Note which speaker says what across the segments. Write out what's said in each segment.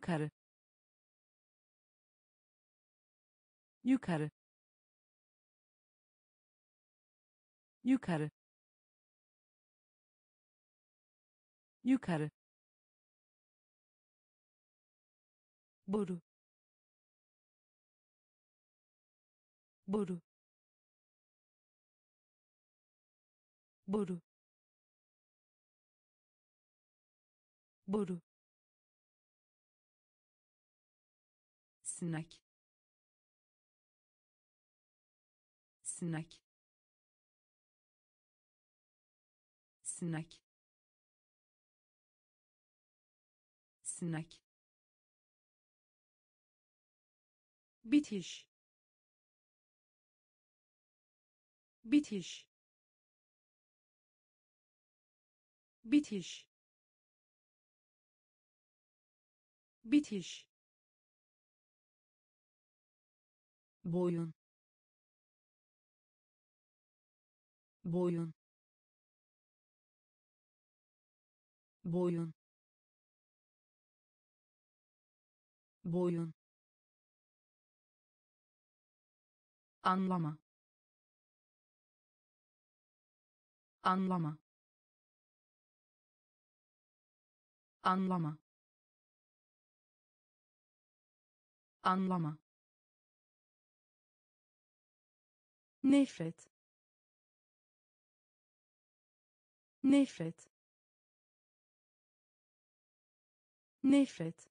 Speaker 1: yukarı. Yukarı. Yukarı. Yukarı. Boru. Boru. Boru. Boru snack snack snack snack bitiş. Bitiş. Bitiş. Bitiş boyun boyun boyun boyun. Anlama anlama. Anlama anlama nefret. Nefret. Nefret.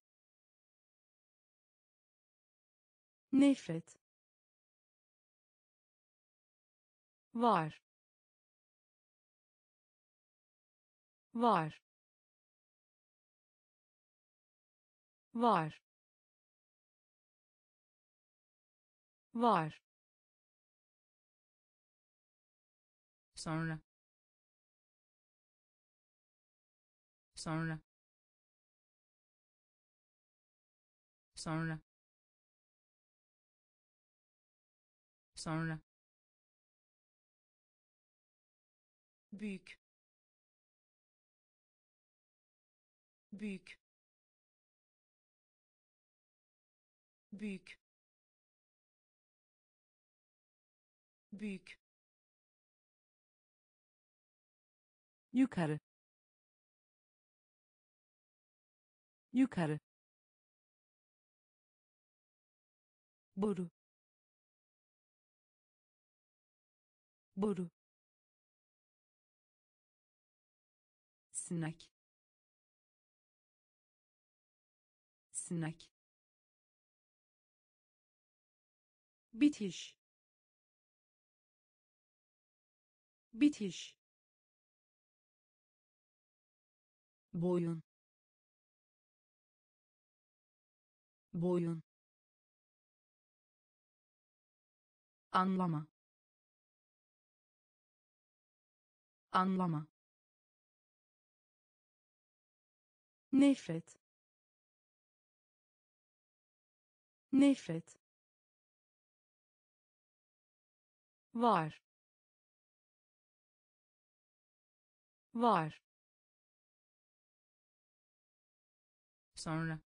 Speaker 1: Nefret. Var. Var. Var. Var sonra. Sonra. Sonra. Sonra. Büyük. Büyük. Büyük. Büyük yukarı. Yukarı. Boru boru snack. Snack. Bitiş. Bitiş boyun boyun anlama anlama nefret nefret var var sonra.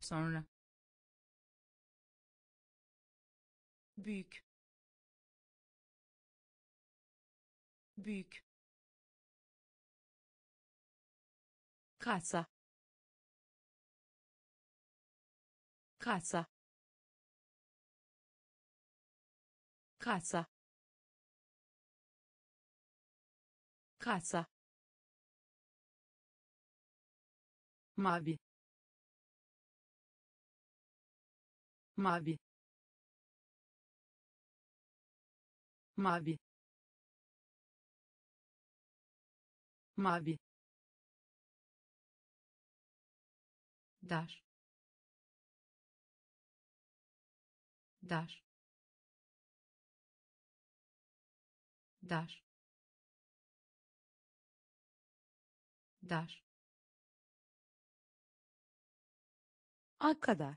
Speaker 1: Sonra. Büyük. Büyük. Kasa. Kasa. Kasa. Kasa mavi. Mavi. Mavi. Mavi. Dar dar dar dar a kadar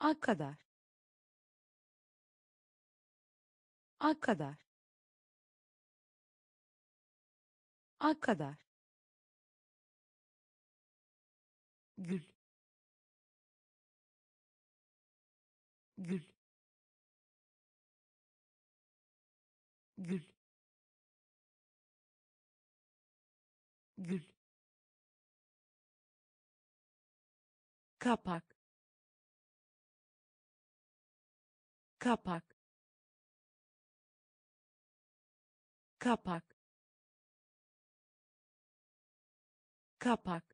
Speaker 1: a kadar a kadar A kadar. Gül. Gül. Gül. Gül. Kapak. Kapak. Kapak. Kapak.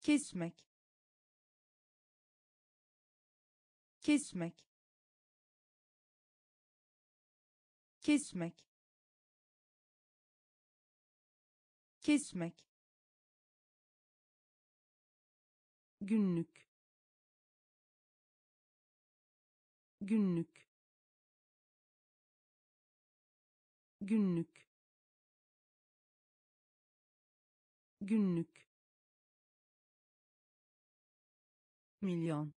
Speaker 1: Kesmek. Kesmek. Kesmek. Kesmek günlük. Günlük. Günlük. Günlük. Milyon.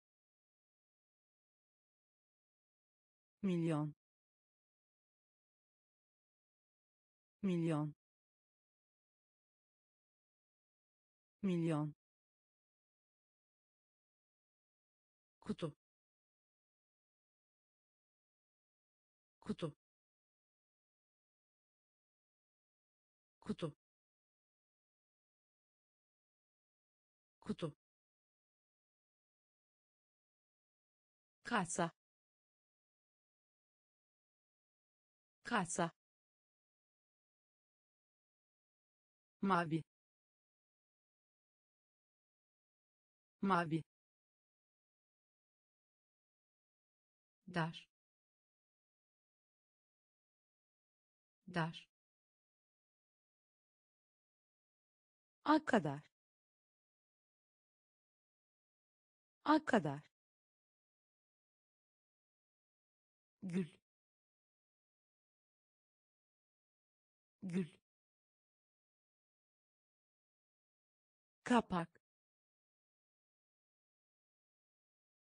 Speaker 1: Milyon. Milyon. Milyon kutu kutu kutu kutu kasa. Kasa. Mavi. Mavi dar dar a kadar a kadar gül. Gül. Kapak.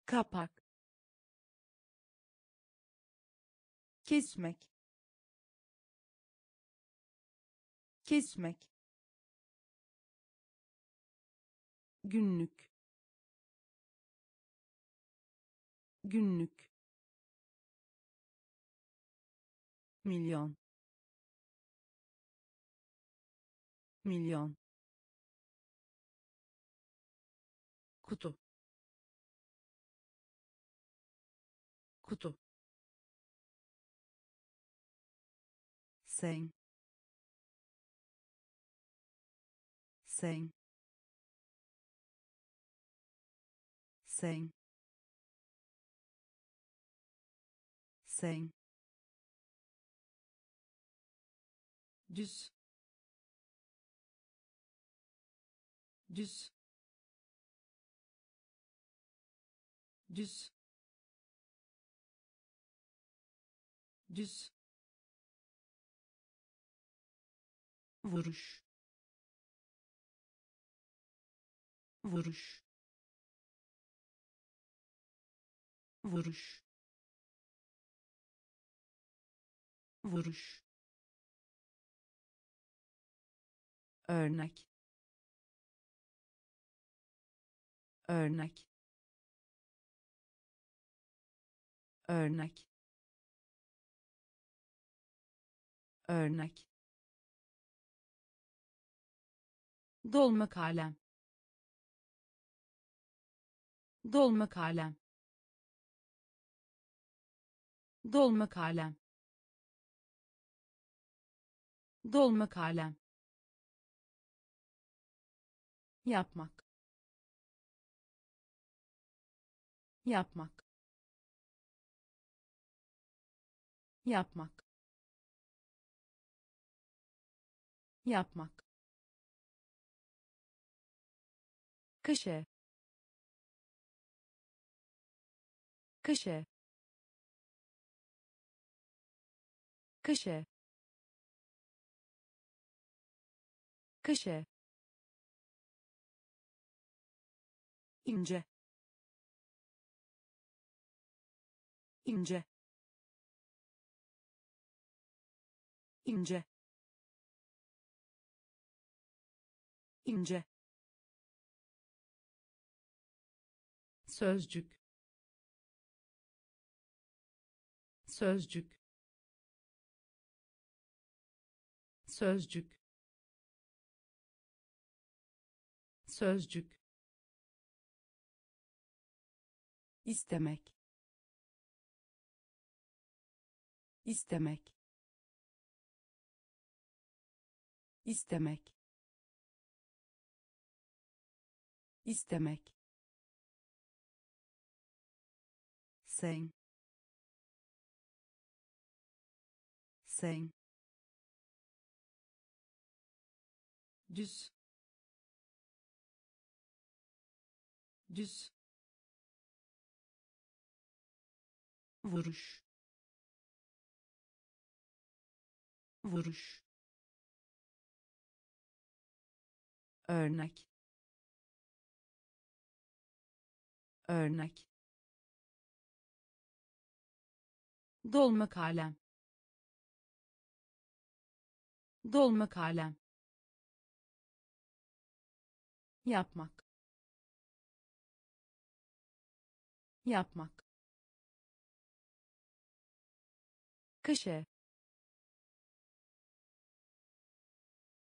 Speaker 1: Kapak kesmek. Kesmek. Günlük. Günlük. Milyon. Milyon. Kutu. Kutu sen sen sen sen düz düz düz düz vuruş. Vuruş. Vuruş. Vuruş. Örnek. Örnek. Örnek. Örnek dolma kalem dolma kalem dolma kalem dolma kalem yapmak. Yapmak. Yapmak. Yapmak kışe kışe kışe kışe ince. İnce. İnce. İnce
Speaker 2: sözcük. Sözcük. Sözcük. Sözcük.
Speaker 1: İstemek. İstemek. İstemek. İstemek sen sen
Speaker 2: düz düz vuruş vuruş
Speaker 1: örnek. Örnek dolma kalem. Dolma kalem. Yapmak. Yapmak. Kışe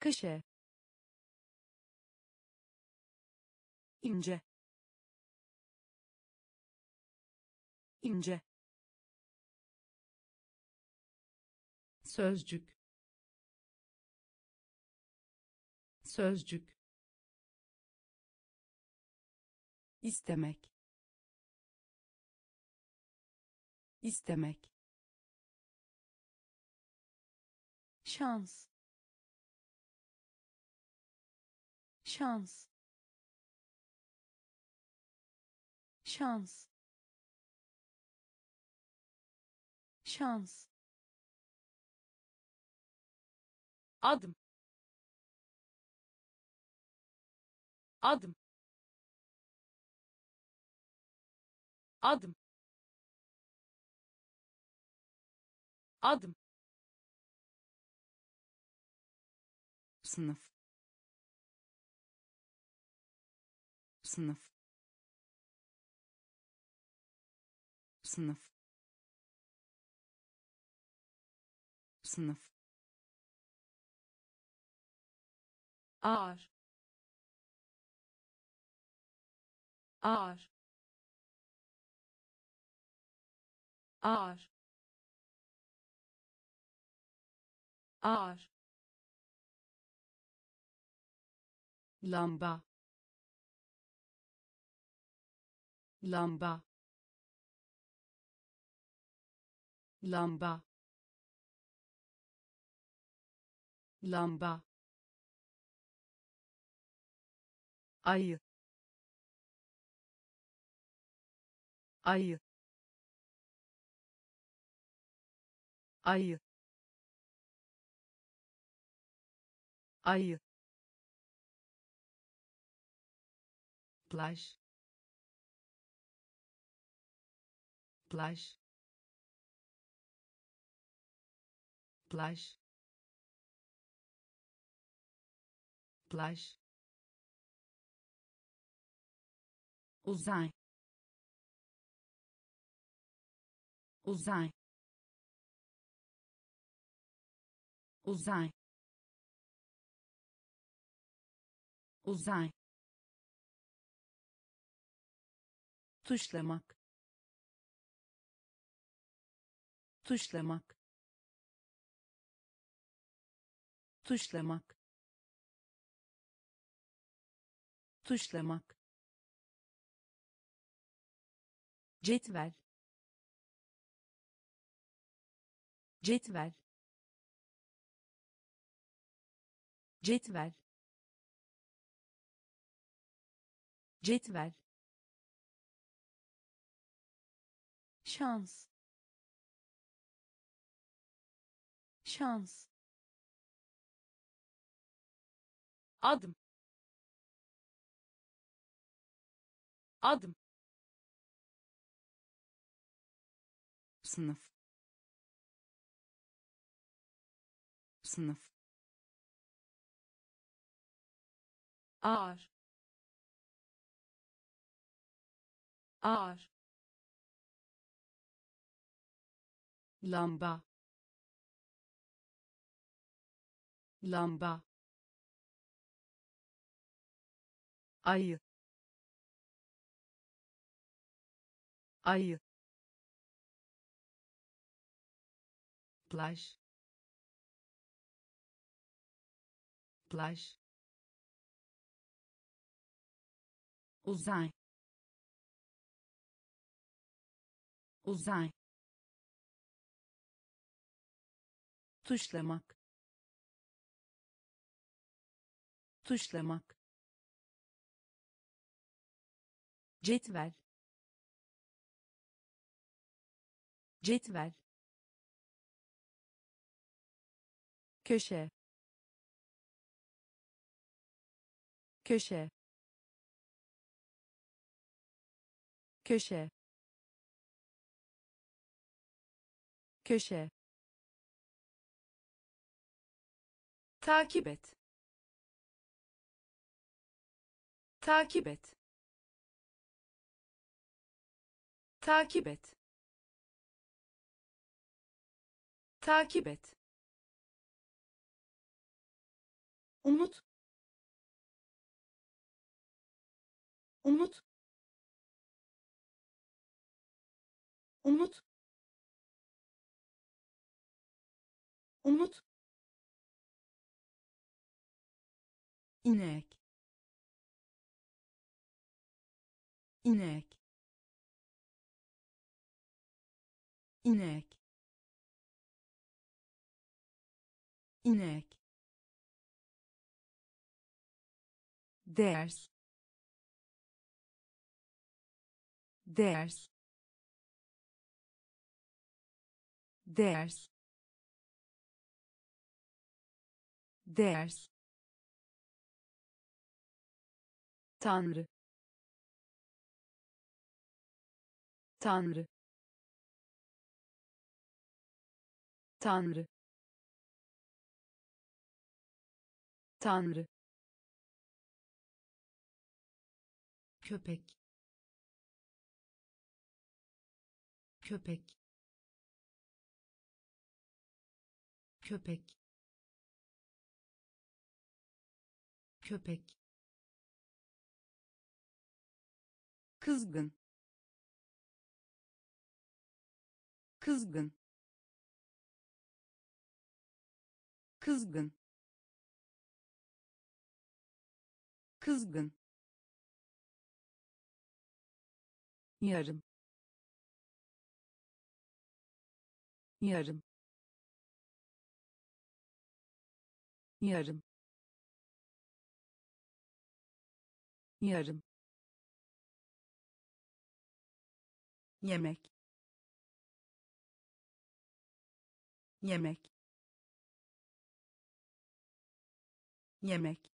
Speaker 1: kışe ince. İnce
Speaker 2: sözcük. Sözcük.
Speaker 1: İstemek. İstemek. Şans. Şans. Şans. Şans adım. Adım. Adım. Adım. Sınıf. Sınıf. Sınıf. Sınıf
Speaker 2: ağır. Ağır. Ağır. Ağır.
Speaker 1: Lamba. Lamba. Lamba. Lamba ayı ayı ayı ayı plaj plaj plaj plaj uzay. Uzay. Uzay. Uzay. Tuşlamak. Tuşlamak. Tuşlamak. Tuşlamak cetvel. Cetvel. Cetvel. Cetvel. Şans. Şans. Adım. Adım sınıf. Sınıf.
Speaker 2: Ağır. Ağır.
Speaker 1: Lamba. Lamba. Ayı. Ayı plaj plaj uzay. Uzay. Tuşlamak. Tuşlamak. Cetvel. Cetvel köşe. Köşe. Köşe. Köşe.
Speaker 2: Takip et. Takip et. Takip et. Takip et
Speaker 1: umut. Umut. Umut. Umut. İnek. İnek. İnek. İnek ders. Ders. Ders. Ders. Tanrı. Tanrı. Tanrı. Tanrı köpek. Köpek. Köpek. Köpek. Kızgın. Kızgın. Kızgın. Kızgın yarım. Yarım. Yarım. Yarım. Yemek. Yemek. Yemek.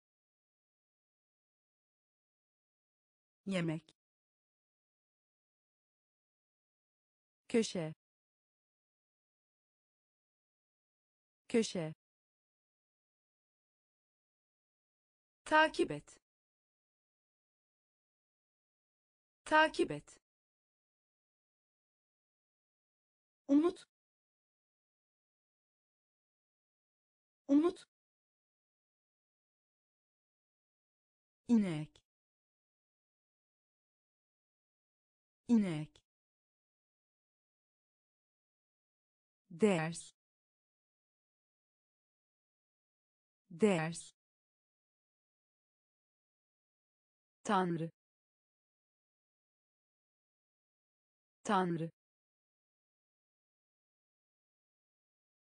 Speaker 1: Yemek köşe. Köşe.
Speaker 2: Takip et. Takip et.
Speaker 1: Umut. Umut. İnek. İnek ders ders Tanrı Tanrı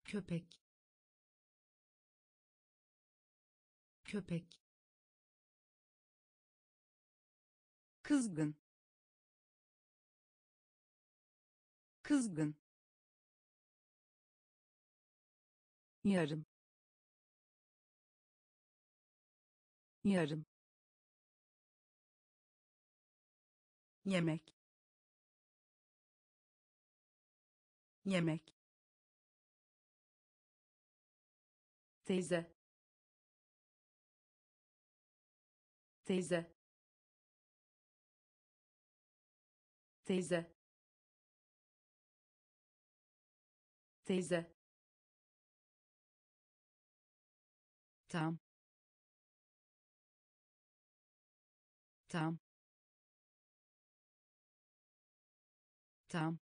Speaker 1: köpek köpek kızgın kızgın yarım. Yarım. Yemek. Yemek.
Speaker 2: Teyze. Teyze. Teyze. Teyze
Speaker 1: tam tam tam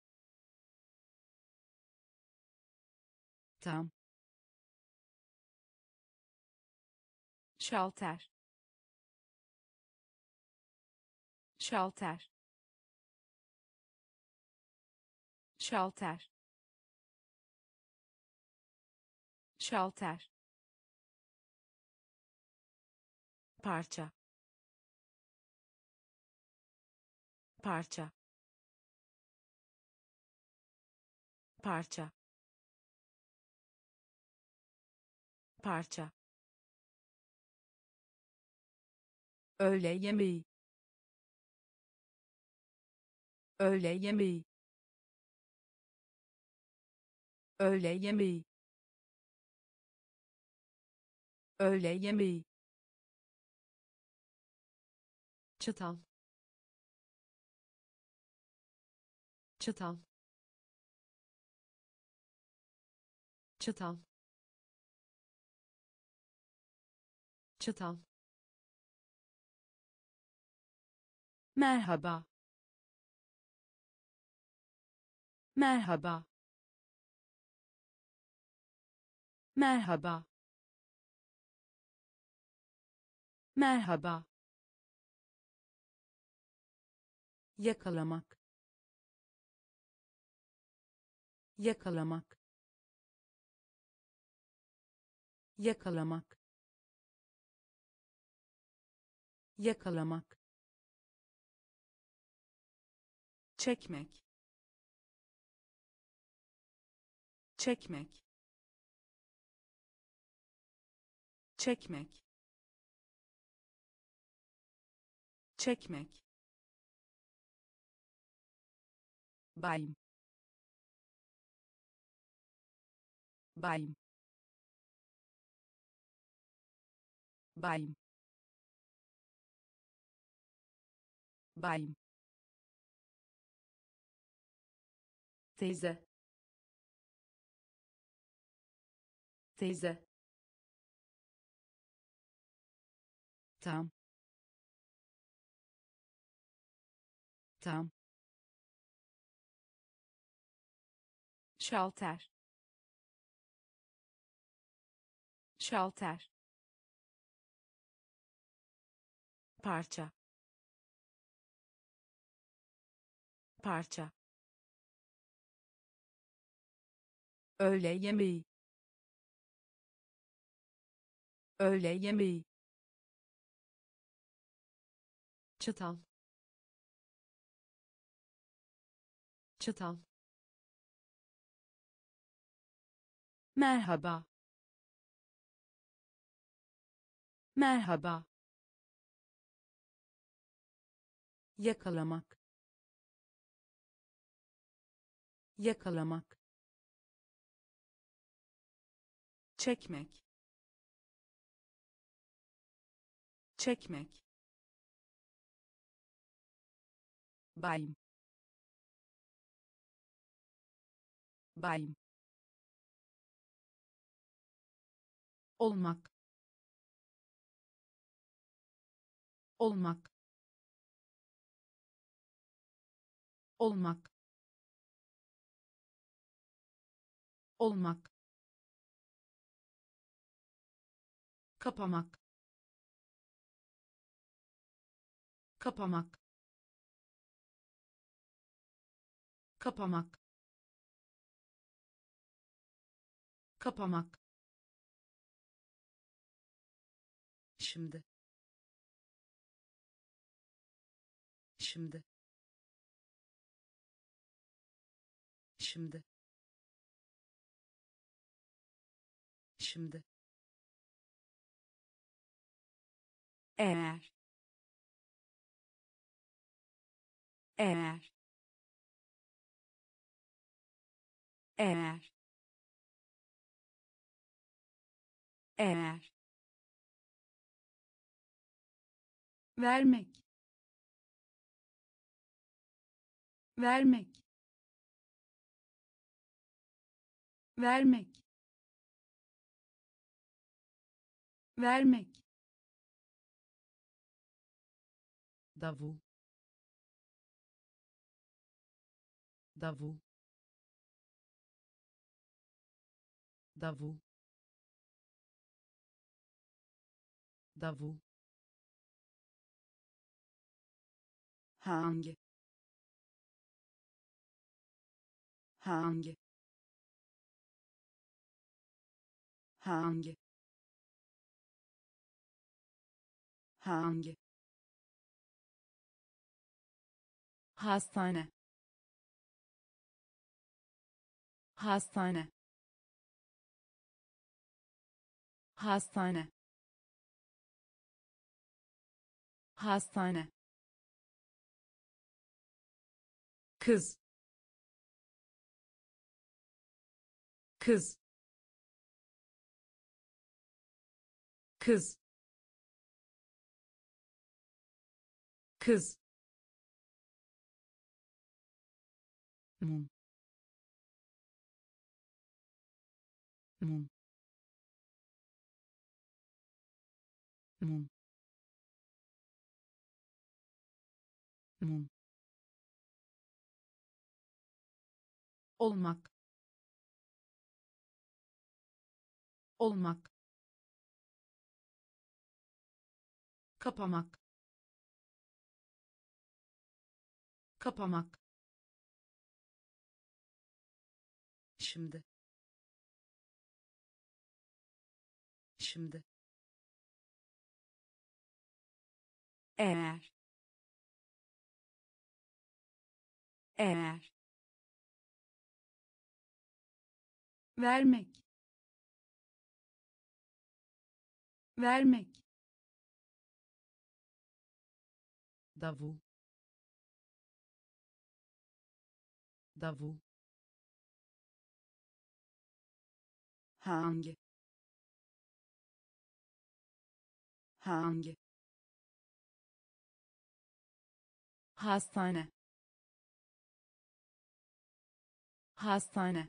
Speaker 1: tam
Speaker 2: şalter. Şalter. Şalter. Şalter parça. Parça. Parça. Parça. Öğle yemeği. Öğle yemeği. Öğle yemeği. Öğle yemeği çatal. Çatal. Çatal. Çatal.
Speaker 1: Merhaba. Merhaba. Merhaba. Merhaba yakalamak yakalamak yakalamak yakalamak
Speaker 2: çekmek çekmek çekmek çekmek
Speaker 1: bayım. Bayım. Bayım. Bayım.
Speaker 2: Teyze. Teyze.
Speaker 1: Tam. Tam
Speaker 2: şalter. Şalter.
Speaker 1: Parça. Parça. Öğle yemeği. Öğle yemeği. Çatal. Çatal merhaba. Merhaba. Yakalamak. Yakalamak.
Speaker 2: Çekmek. Çekmek.
Speaker 1: Bayım bayım olmak. Olmak. Olmak. Olmak. Kapamak. Kapamak. Kapamak. Kapamak şimdi. Şimdi. Şimdi. Şimdi. Eğer. Eğer. Eğer. Eğer
Speaker 2: vermek. Vermek. Vermek. Vermek.
Speaker 1: Davul. Davul. Davul. Davul hangi? Hangi? Hangi? Hangi?
Speaker 2: Hastane. Hastane. Hastane. Hastane
Speaker 1: kız. Kız. Kız. Kız. Mum. Mum. Mum. Mum
Speaker 2: olmak. Olmak. Kapamak. Kapamak.
Speaker 1: Şimdi. Şimdi. Eğer. Eğer
Speaker 2: vermek. Vermek.
Speaker 1: Davul. Davul. Hangi? Hangi?
Speaker 2: Hastane. Hastane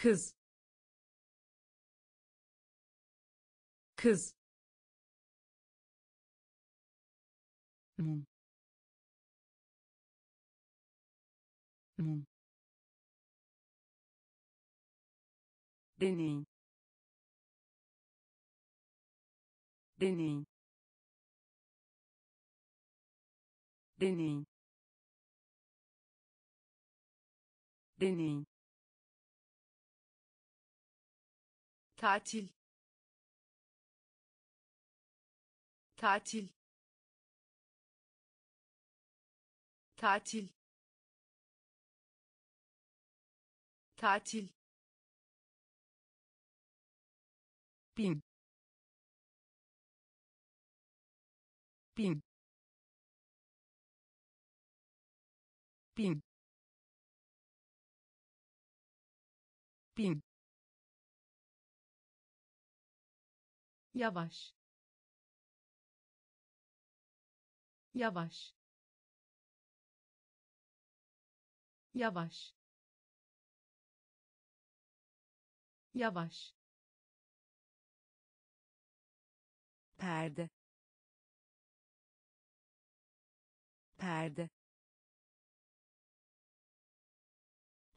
Speaker 1: kız. Kız. Mum. Mum. Deney deney deney deney tatil. Tatil. Tatil. Tatil. Bin. Bin. Bin. Bin
Speaker 2: yavaş. Yavaş. Yavaş. Yavaş.
Speaker 1: Perde. Perde.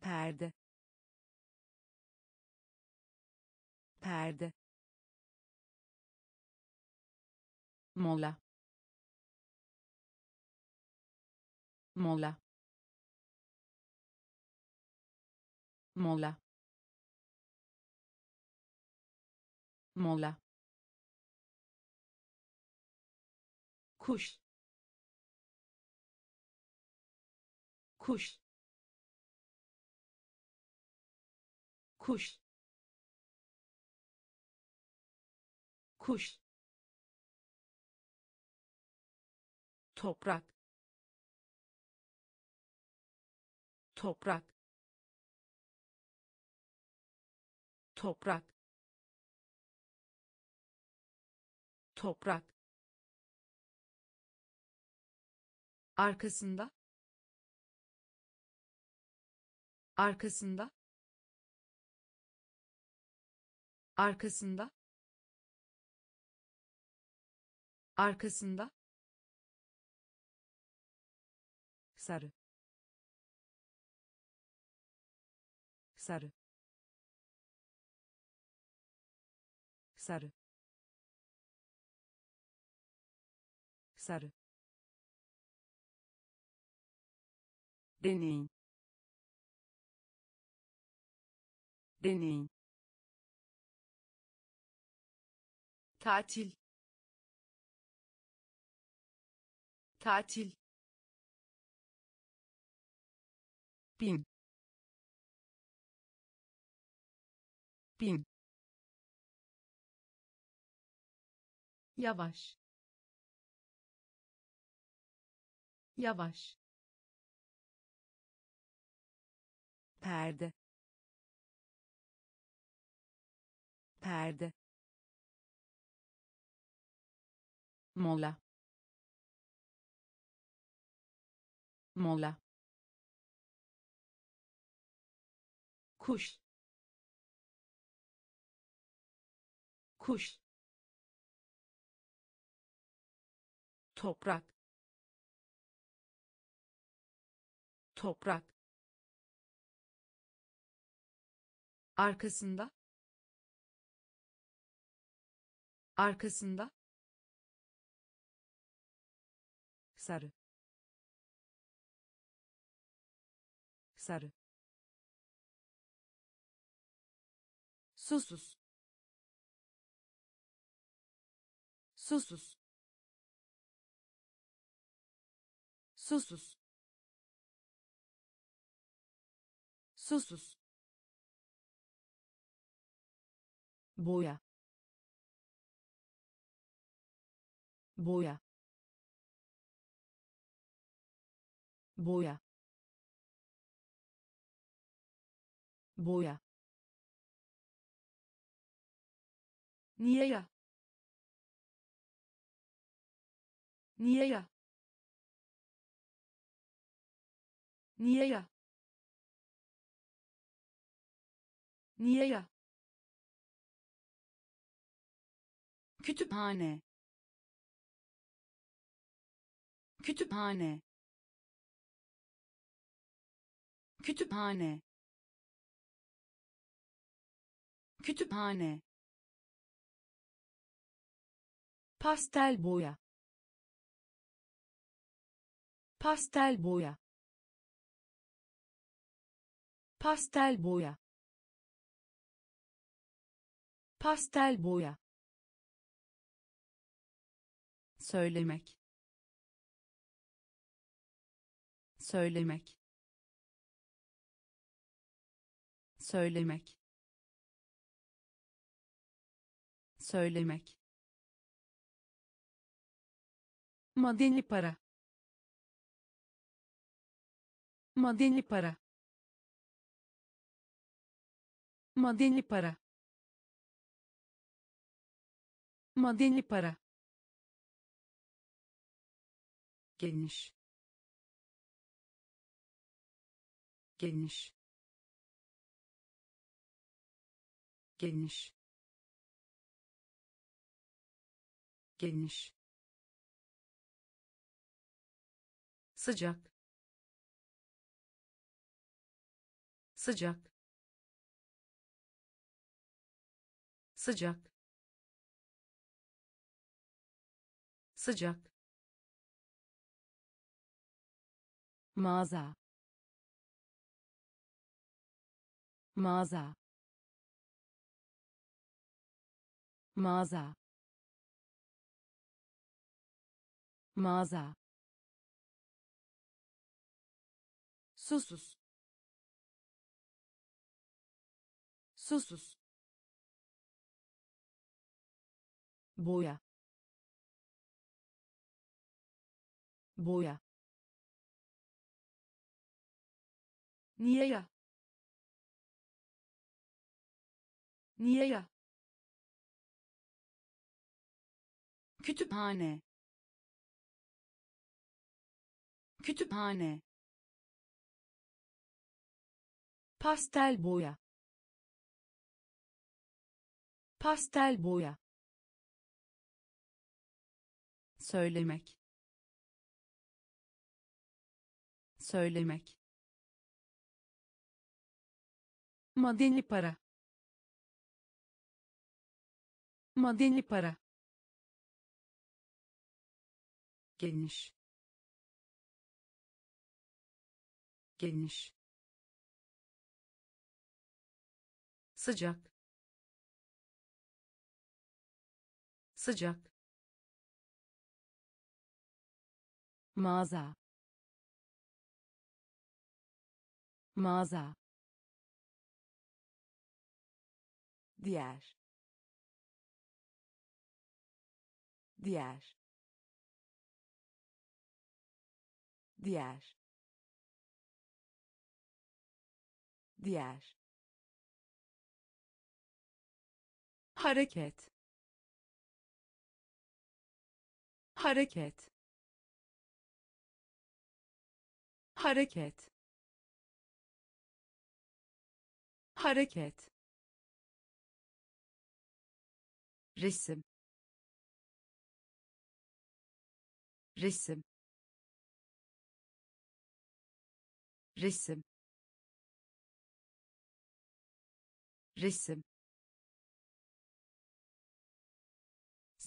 Speaker 1: Perde. Perde mola mola mola mola
Speaker 2: kuş. Kuş. Kuş. Kuş
Speaker 1: toprak. Toprak.
Speaker 2: Toprak. Toprak. Arkasında. Arkasında. Arkasında. Arkasında sarı. Sarı. Sarı. Sarı. Deneyim deneyim tatil. Tatil bin. Bin.
Speaker 1: Yavaş. Yavaş. Perde. Perde. Mola. Mola
Speaker 2: kuş. Kuş. Toprak. Toprak. Arkasında. Arkasında.
Speaker 1: Sarı. Sarı susuz. Susuz. Susuz. Susuz. Boya. Boya. Boya. Boya niye ya? Niye ya? Niye ya? Niye ya? Kütüphane. Kütüphane. Kütüphane. Kütüphane pastel boya. Pastel boya. Pastel boya. Pastel boya. Söylemek. Söylemek. Söylemek. Söylemek madeni para. Madeni para. Madeni para. Madeni para. Geniş geniş geniş geniş sıcak. Sıcak. Sıcak. Sıcak. Mağaza. Mağaza. Mağaza. Mağaza susuz susuz boya boya niye ya
Speaker 2: Niye ya? Kütüphane. Kütüphane.
Speaker 1: Pastel boya. Pastel boya.
Speaker 2: Söylemek. Söylemek.
Speaker 1: Madeni para. Madeni para.
Speaker 2: Geniş. Geniş sıcak. Sıcak.
Speaker 1: Mağaza. Mağaza. Diğer. Diğer. Diğer. Diğer hareket. Hareket. Hareket. Hareket.
Speaker 2: Resim. Resim. Resim. Resim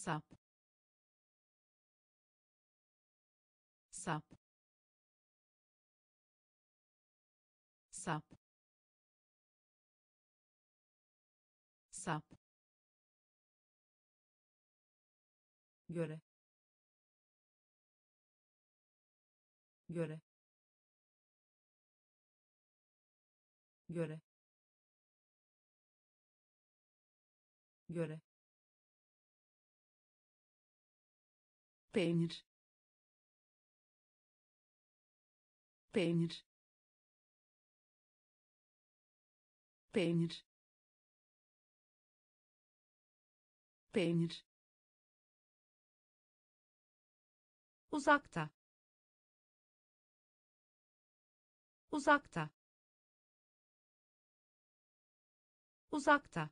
Speaker 1: sap. Sap. Sap. Sap. Göre. Göre. Göre. Göre peynir. Peynir. Peynir. Peynir. Uzakta. Uzakta. Uzakta.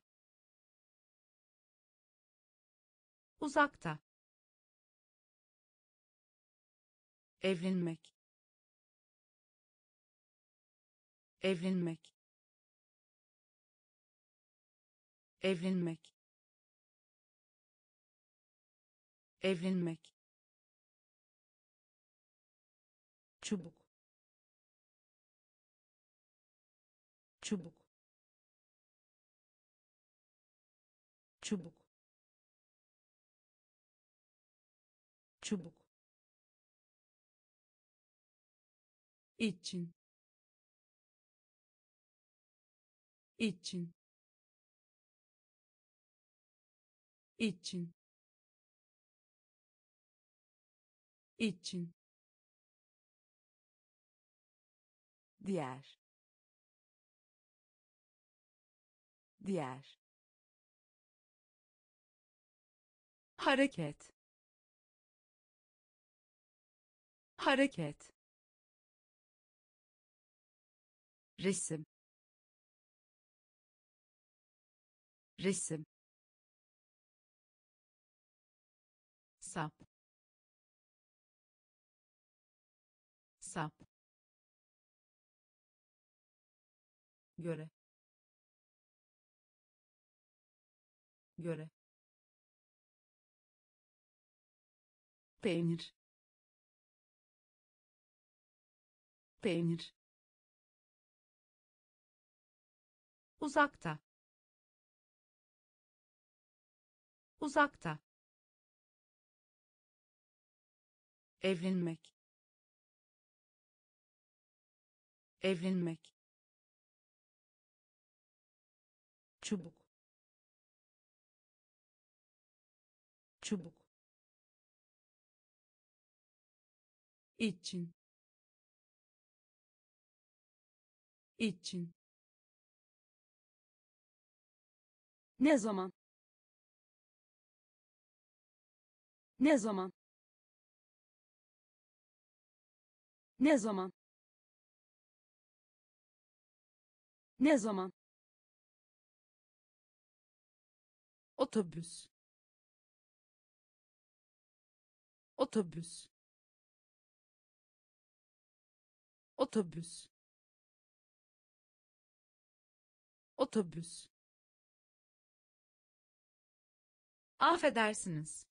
Speaker 1: Uzakta
Speaker 2: evlenmek. Evlenmek. Evlenmek. Evlenmek.
Speaker 1: Çubuk. Çubuk. Çubuk. Çubuk için. İçin. İçin. İçin. Diğer. Diğer. Hareket. Hareket
Speaker 2: resim. Resim.
Speaker 1: Sap. Sap. Göre. Göre. Peynir. Peynir uzakta. Uzakta.
Speaker 2: Evlenmek. Evlenmek.
Speaker 1: Çubuk. Çubuk. İçin. İçin
Speaker 3: Ne zaman? Ne zaman? Ne zaman? Ne zaman?
Speaker 1: otobüs otobüs otobüs otobüs affedersiniz.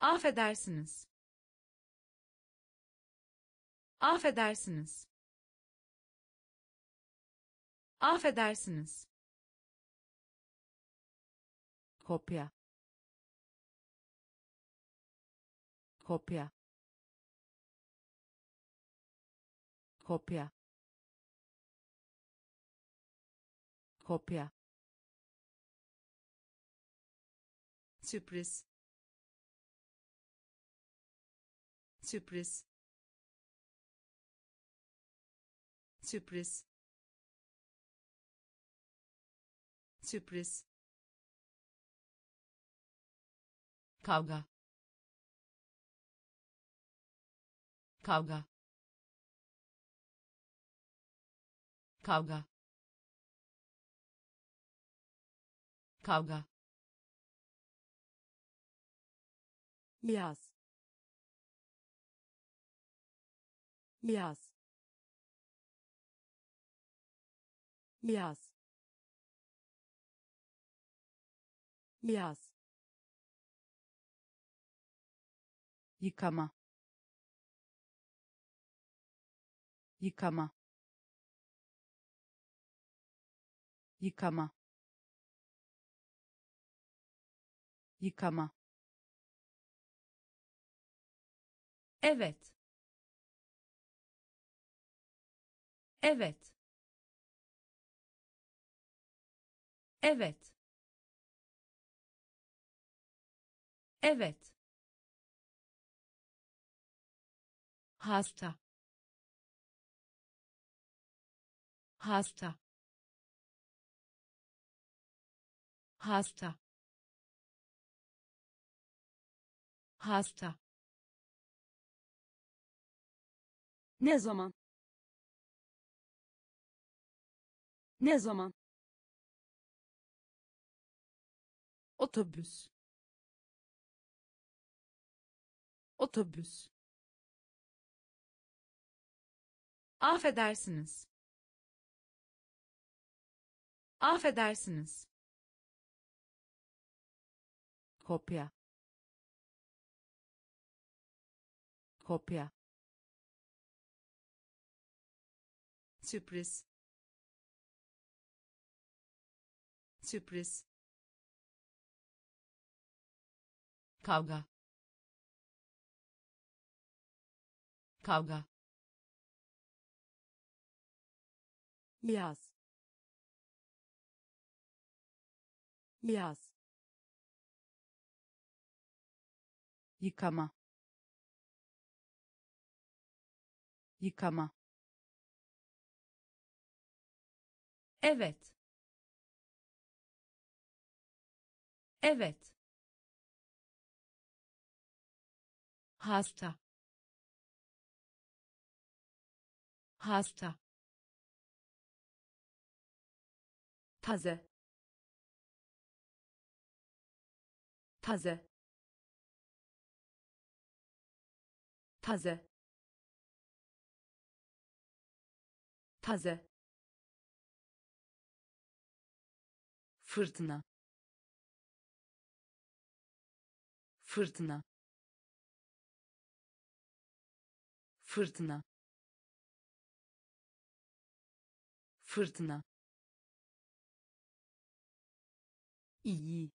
Speaker 1: Affedersiniz. Affedersiniz. Affedersiniz.
Speaker 2: Kopya. Kopya. Kopya. Kopya
Speaker 1: sürpriz. Sürpriz. Sürpriz. Sürpriz.
Speaker 2: Kavga. Kavga. Kavga. Kavga
Speaker 3: yaz yaz yaz yaz
Speaker 2: yıkama. Yıkama. Yıkama. Yıkama
Speaker 1: evet. Evet. Evet. Evet.
Speaker 2: Hasta. Hasta. Hasta. Hasta
Speaker 3: Ne zaman? Ne zaman?
Speaker 1: otobüs. Otobüs. Affedersiniz. Affedersiniz.
Speaker 2: Kopya. Kopya
Speaker 1: sürpriz. Sürpriz.
Speaker 2: Kavga. Kavga.
Speaker 3: Yaz. Yaz.
Speaker 2: Yıkama. Yıkama
Speaker 1: evet. Evet.
Speaker 2: Hasta. Hasta.
Speaker 1: Taze. Taze. Taze. Taze
Speaker 2: fırtına. Fırtına. Fırtına. Fırtına. İyi.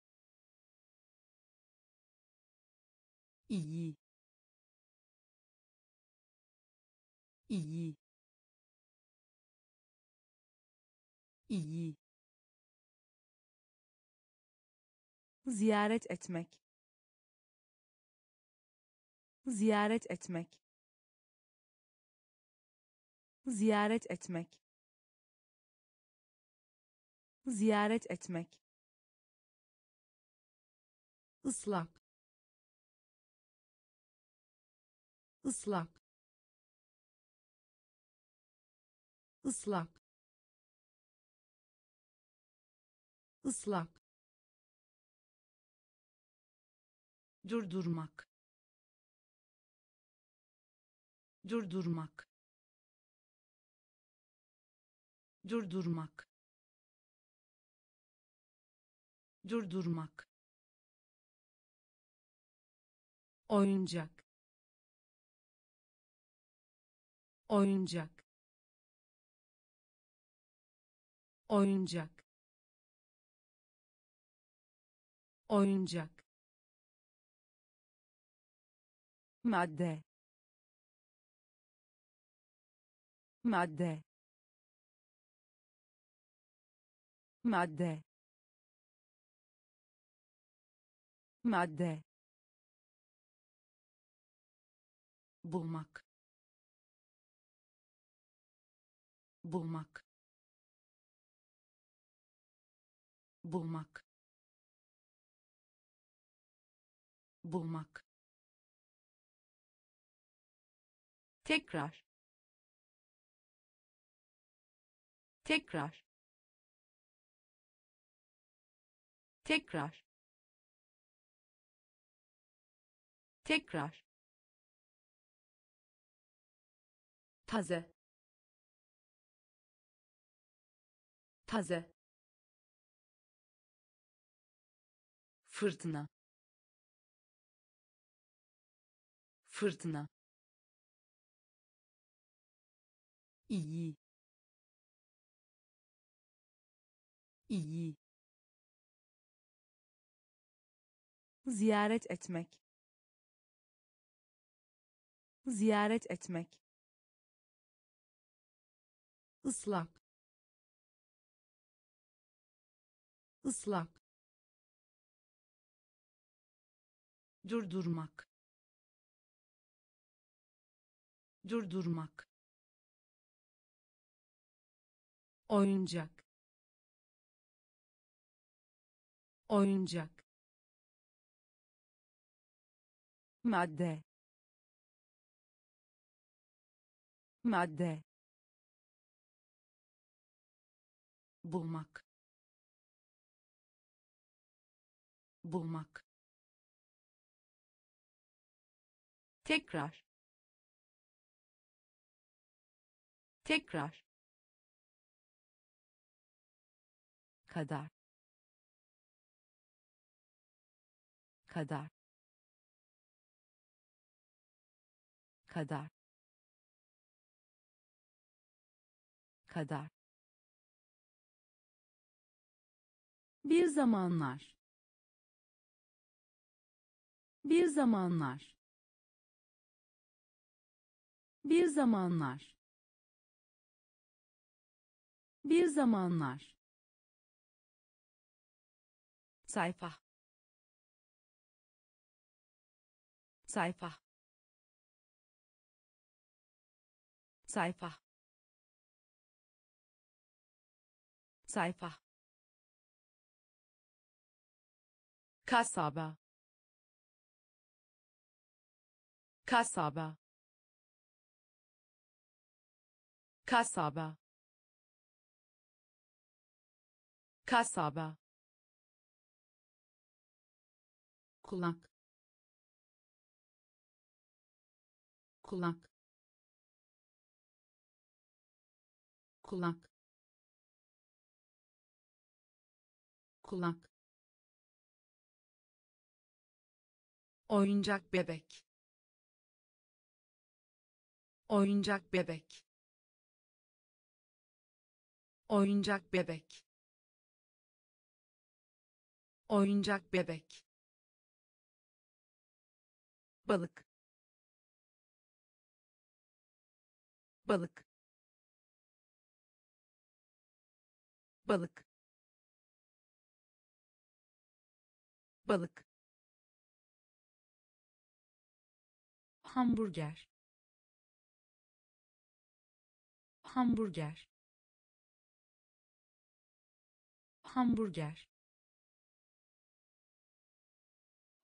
Speaker 2: İyi. İyi. İyi
Speaker 3: ziyaret etmek. Ziyaret etmek. Ziyaret etmek. Ziyaret etmek.
Speaker 2: Islak ıslak ıslak ıslak durdurmak. Durdurmak. Durdurmak. Durdurmak. Oyuncak. Oyuncak. Oyuncak. Oyuncak
Speaker 3: madde. Madde. Madde. Madde.
Speaker 2: Bulmak. Bulmak. Bulmak. Bulmak
Speaker 3: tekrar. Tekrar. Tekrar. Tekrar.
Speaker 1: Taze. Taze.
Speaker 3: Fırtına. Fırtına
Speaker 2: iyi. İyi.
Speaker 3: Ziyaret etmek. Ziyaret etmek.
Speaker 2: Islak ıslak durdurmak. Durdurmak oyuncak. Oyuncak.
Speaker 3: Madde. Madde.
Speaker 2: Bulmak. Bulmak.
Speaker 3: Tekrar. Tekrar kadar. Kadar. Kadar. Kadar.
Speaker 2: Bir zamanlar. Bir zamanlar. Bir zamanlar. Bir zamanlar
Speaker 3: sayfa. Sayfa. Sayfa. Sayfa. Kasaba. Kasaba. Kasaba. Kasaba
Speaker 2: kulak. Kulak. Kulak. Kulak. Oyuncak bebek. Oyuncak bebek. Oyuncak bebek. Oyuncak bebek balık. Balık. Balık. Balık. Hamburger. Hamburger. Hamburger.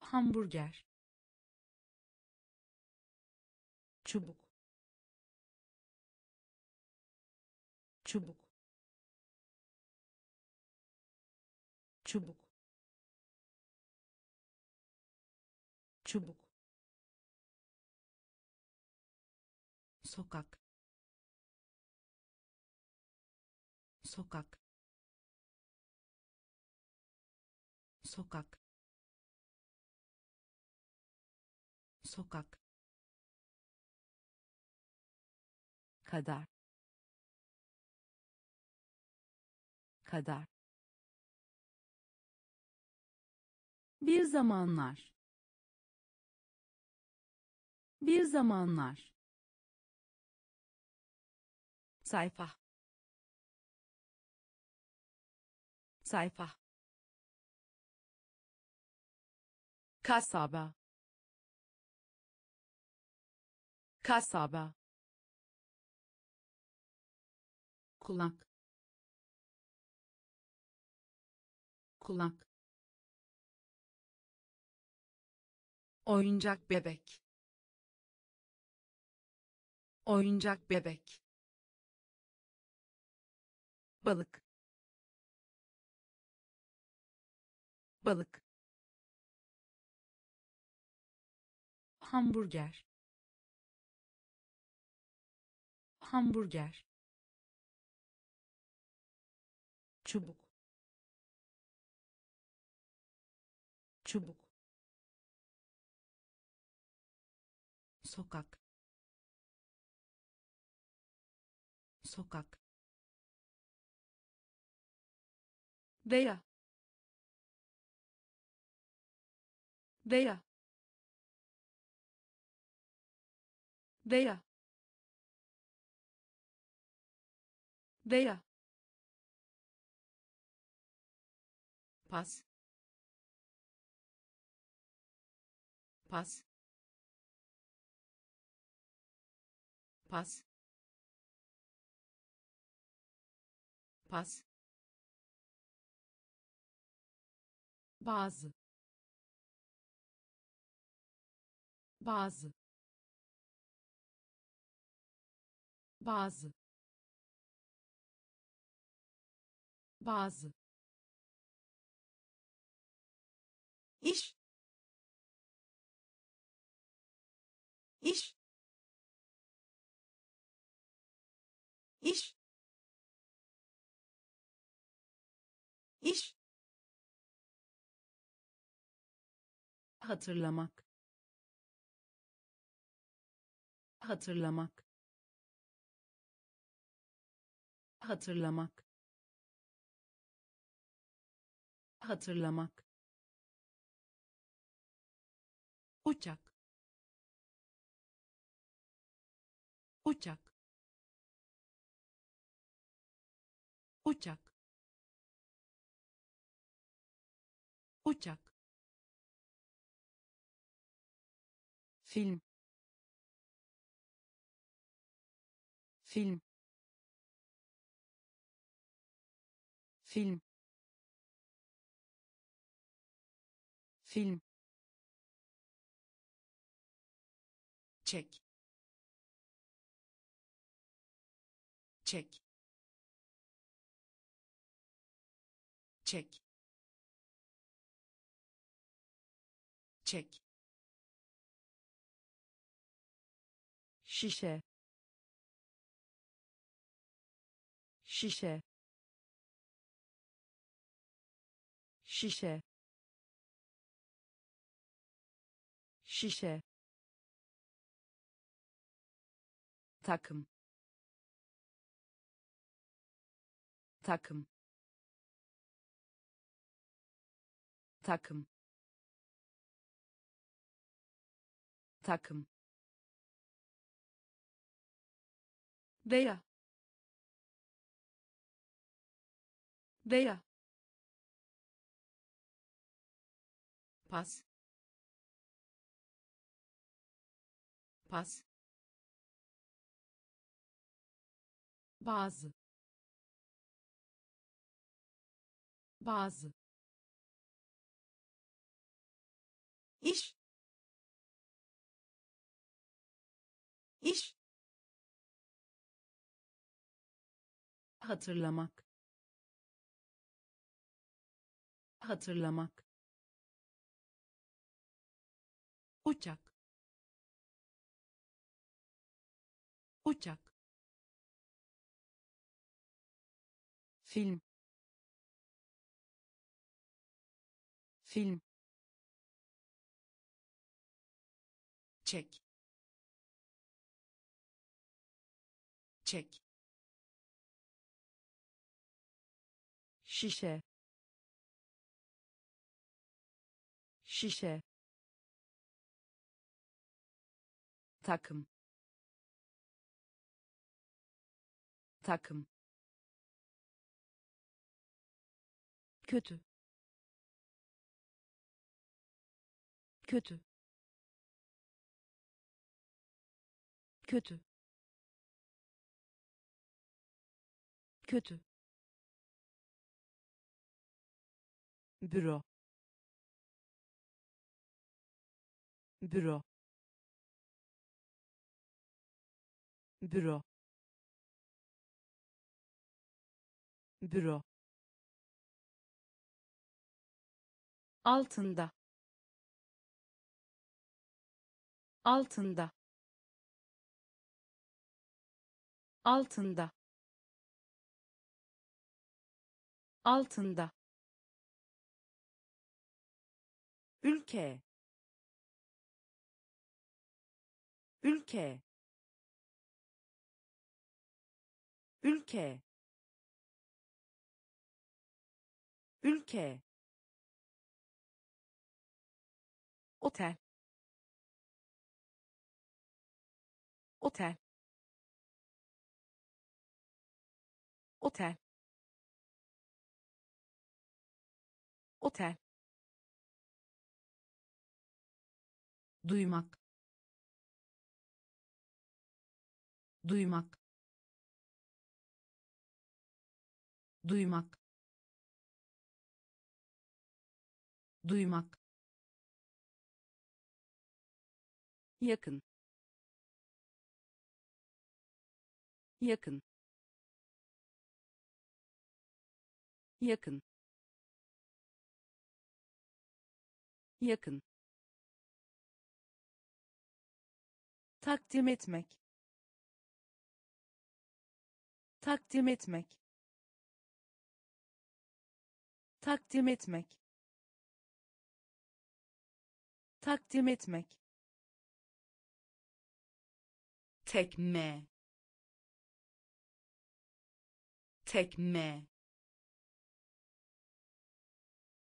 Speaker 2: Hamburger çubuk. Çubuk. Çubuk. Çubuk. Sokak. Sokak. Sokak. Sokak
Speaker 3: kadar. Kadar. Bir zamanlar. Bir zamanlar. Sayfa. Sayfa. Kasaba. Kasaba
Speaker 2: kulak. Kulak. Oyuncak bebek. Oyuncak bebek. Balık. Balık. Hamburger. Hamburger çubuk. Çubuk. Sokak. Sokak.
Speaker 3: Veya. Veya. Veya. Veya
Speaker 2: pas. Pas. Pas. Pas. Bazı bazı bazı bazı iş. İş. İş. İş.
Speaker 3: Hatırlamak. Hatırlamak. Hatırlamak. Hatırlamak
Speaker 2: uçak uçak uçak uçak film. Film. Film. Film çek. Çek. Çek. Çek.
Speaker 3: Şişe. Şişe. Şişe. Şişe takım. Takım. Takım. Takım. Veya. Veya.
Speaker 2: Pas. Pas bazı. Bazı.
Speaker 3: İş. İş. Hatırlamak. Hatırlamak.
Speaker 2: Uçak. Uçak
Speaker 3: film. Film.
Speaker 2: Çek. Çek.
Speaker 3: Şişe. Şişe. Takım. Takım kötü kötü kötü kötü. Büro büro büro büro altında. Altında. Altında. Altında. Ülke. Ülke. Ülke. Ülke otel. Otel. Otel. Otel.
Speaker 2: Duymak. Duymak. Duymak. Duymak
Speaker 3: yakın. Yakın. Yakın. Yakın. Takdim etmek. Takdim etmek. Takdim etmek. Takdim etmek
Speaker 2: tekme. Tekme.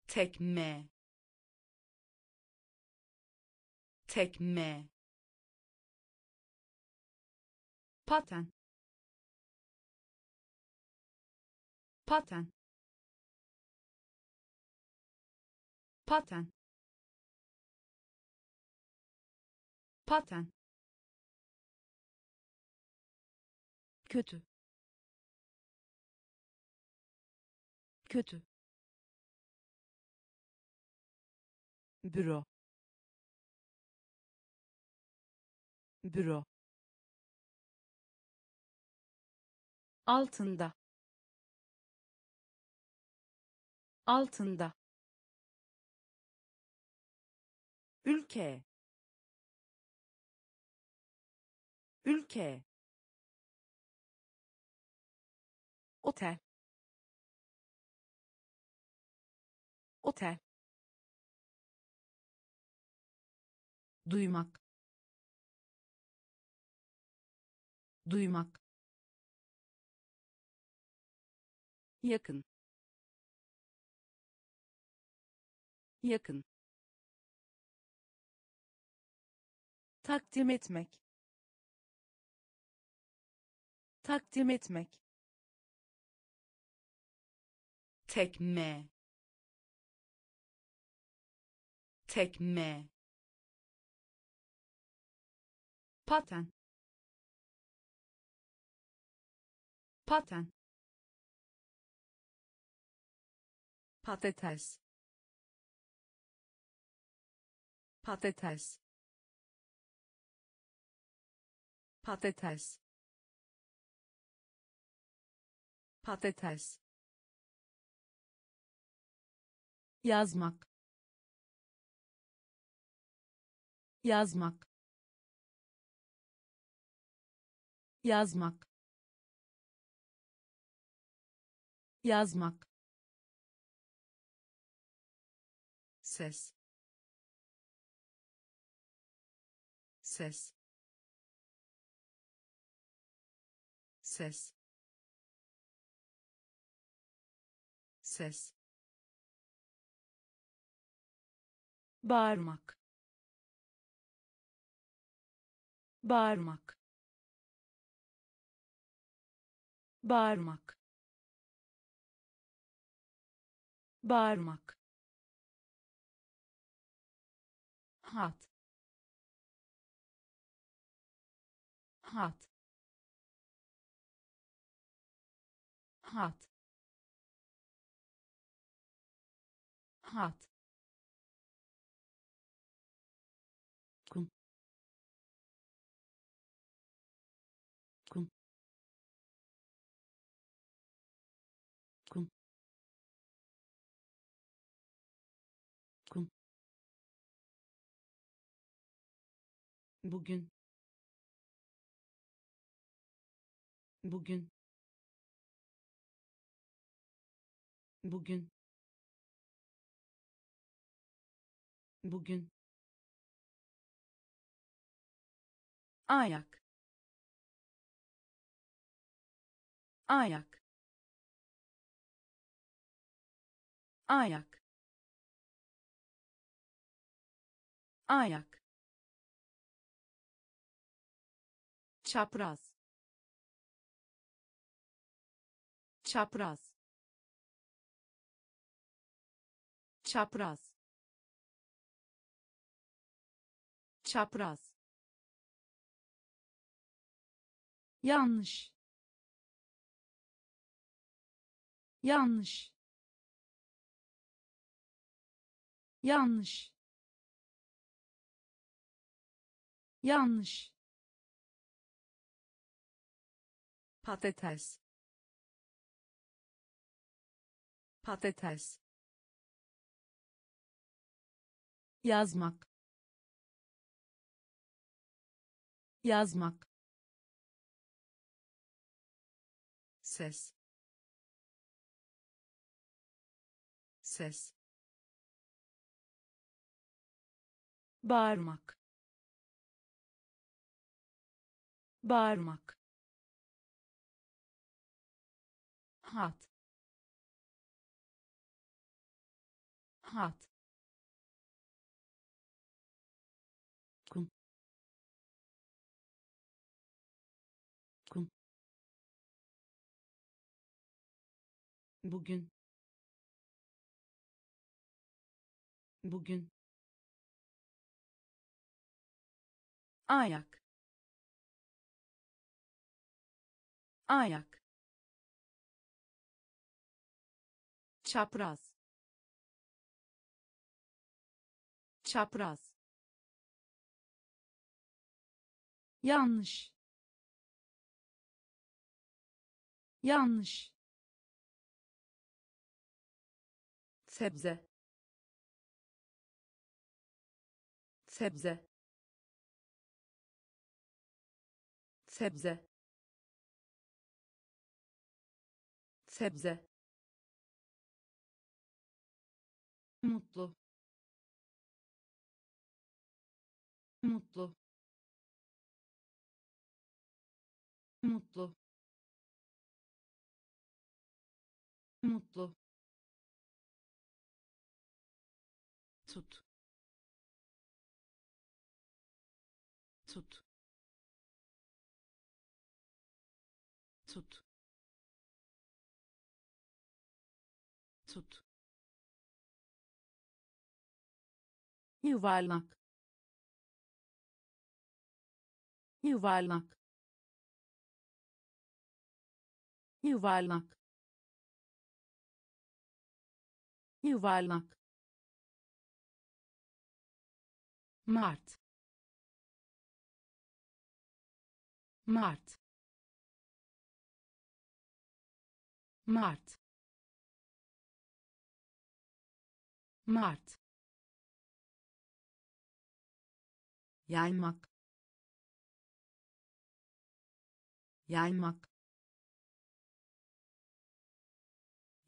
Speaker 2: Tekme. Tekme. Paten. Paten. Paten. Paten
Speaker 3: kötü. Kötü. Büro. Büro. Altında. Altında. Ülke. Ülke otel. Otel.
Speaker 2: Duymak. Duymak.
Speaker 3: Yakın. Yakın. Takdim etmek. Takdim etmek
Speaker 2: tekme. Tekme. Paten. Paten.
Speaker 3: Patates. Patates. Patates. Patates yazmak. Yazmak. Yazmak. Yazmak. Ses. Ses. Ses. Ses bağırmak. Bağırmak. Bağırmak. Bağırmak. Hat. Hat. Hat. Hat bugün. Bugün. Bugün. Bugün. Ayak. Ayak. Ayak. Ayak çapraz çapraz çapraz çapraz. Yanlış. Yanlış. Yanlış. Yanlış patates. Patates. Yazmak. Yazmak. Ses. Ses. Bağırmak. Bağırmak hat. Hat. Bugün. Bugün. Ayak. Ayak çapraz. Çapraz. Yanlış. Yanlış.
Speaker 1: Sebze. Sebze. Sebze. Sebze
Speaker 3: mutlu. Mutlu. Mutlu. Mutlu yuvarlak. Yuvarlak. Yuvarlak. Yuvarlak. Mart. Mart. Mart. Mart yaymak. Yaymak.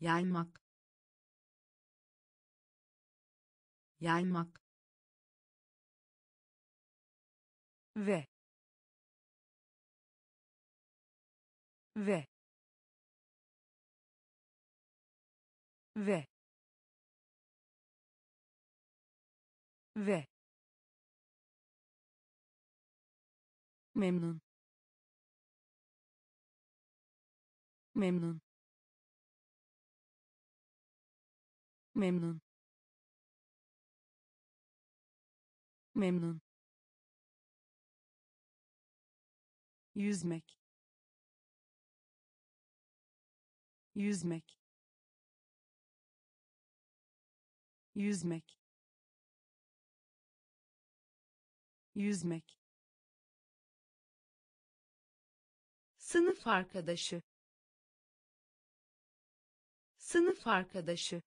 Speaker 3: Yaymak. Yaymak. Ve. Ve. Ve. Ve memnun. Memnun. Memnun. Memnun. Yüzmek. Yüzmek. Yüzmek. Yüzmek sınıf arkadaşı. Sınıf arkadaşı.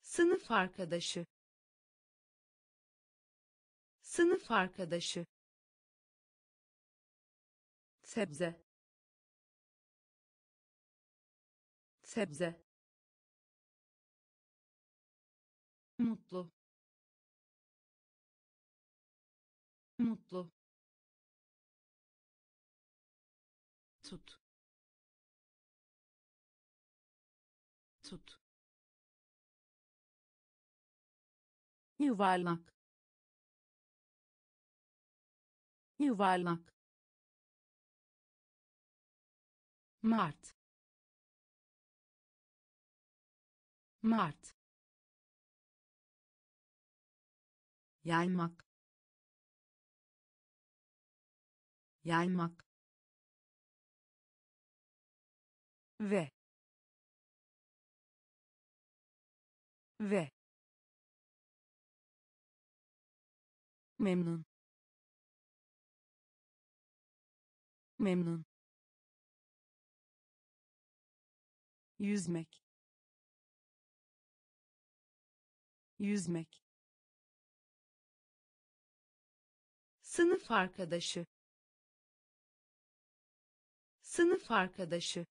Speaker 3: Sınıf arkadaşı. Sınıf arkadaşı.
Speaker 1: Sebze. Sebze.
Speaker 3: Mutlu. Mutlu tut. Tut. Yuvarlak. Yuvarlak. Mart. Mart. Yaymak. Yaymak ve. Ve. Memnun. Memnun. Yüzmek. Yüzmek.
Speaker 2: Sınıf arkadaşı. Sınıf arkadaşı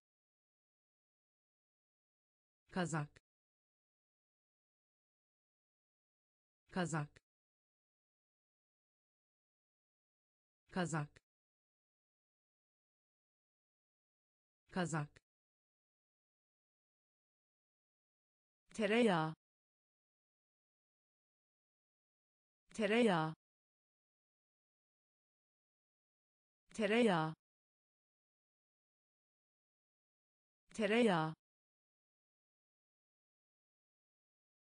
Speaker 3: kazak. Kazak. Kazak. Kazak. Tereyağı. Tereyağı. Tereyağı. Tereyağı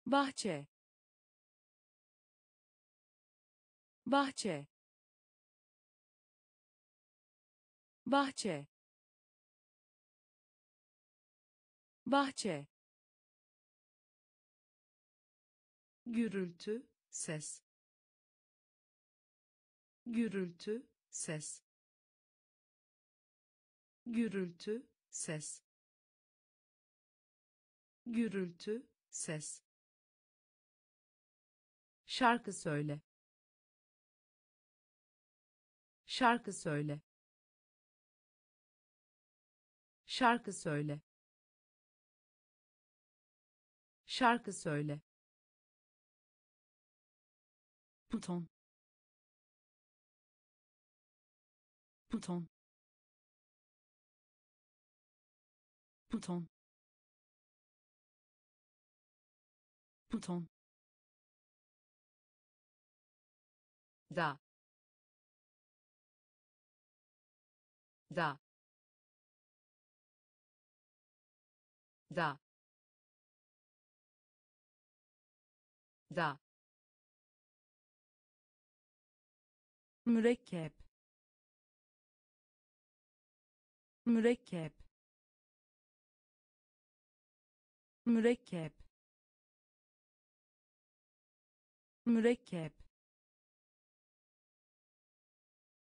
Speaker 3: bahçe. Bahçe. Bahçe. Bahçe.
Speaker 2: Gürültü ses. Gürültü ses. Gürültü ses. Gürültü ses şarkı söyle. Şarkı söyle. Şarkı söyle. Şarkı söyle.
Speaker 3: Buton buton buton buton
Speaker 1: da. Da. Da. Da.
Speaker 3: Mürekkep. Mürekkep.
Speaker 2: Mürekkep. Mürekkep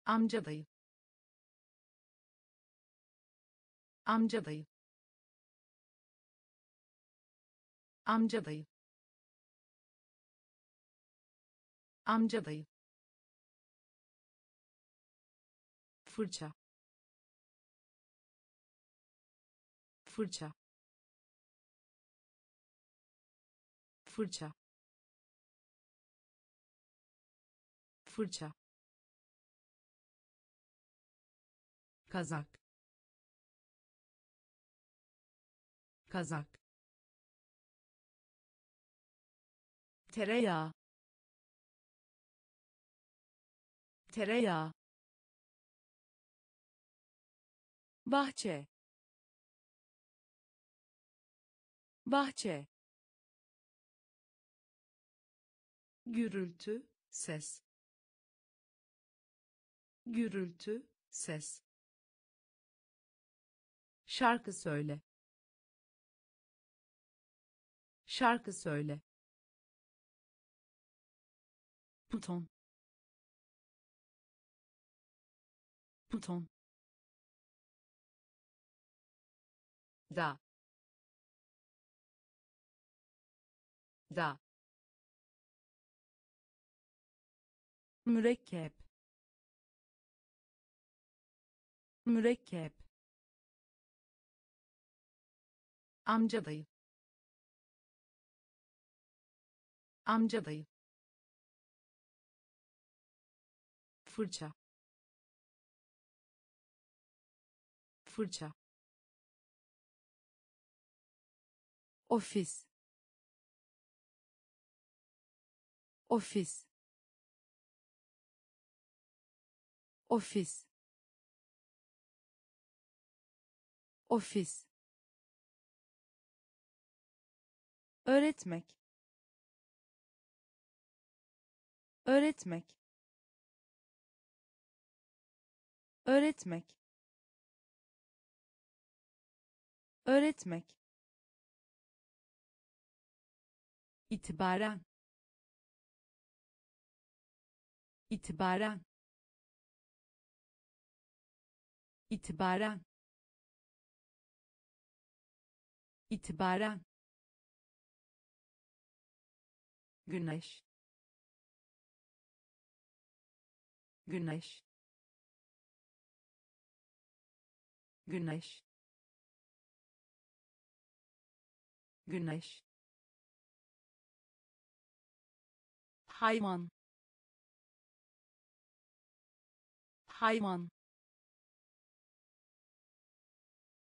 Speaker 2: amca dayı amca dayı amca dayı amca dayı fırça. Fırça. Fırça. Fırça kazak. Kazak. Tereyağı. Tereyağı. Bahçe. Bahçe. Gürültü ses. Gürültü ses şarkı söyle. Şarkı söyle.
Speaker 3: Bouton. Bouton.
Speaker 1: da. Da.
Speaker 2: Mürekkep. Mürekkep amca dayı amca dayı fırça. Fırça. Ofis. Ofis. Ofis. Ofis öğretmek. Öğretmek. Öğretmek. Öğretmek. İtibaren. İtibaren. İtibaren. İtibaren güneş. Güneş. Güneş. Güneş. Hayvan. Hayvan.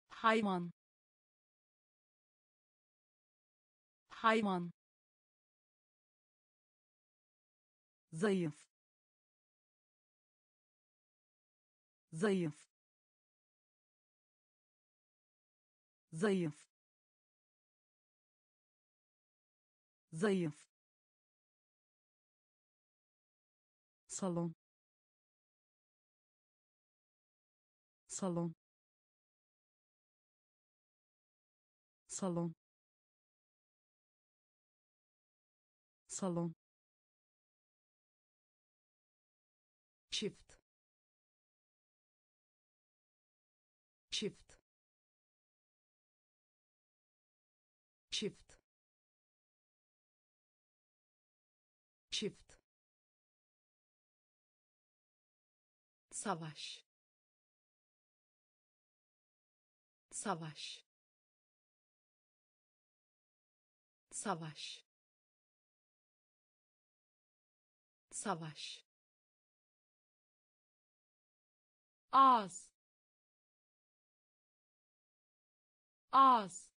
Speaker 2: Hayvan. Hayvan zayıf zayıf zayıf zayıf salon salon salon salon savaş. Savaş. Savaş. Savaş. Ağız. Ağız.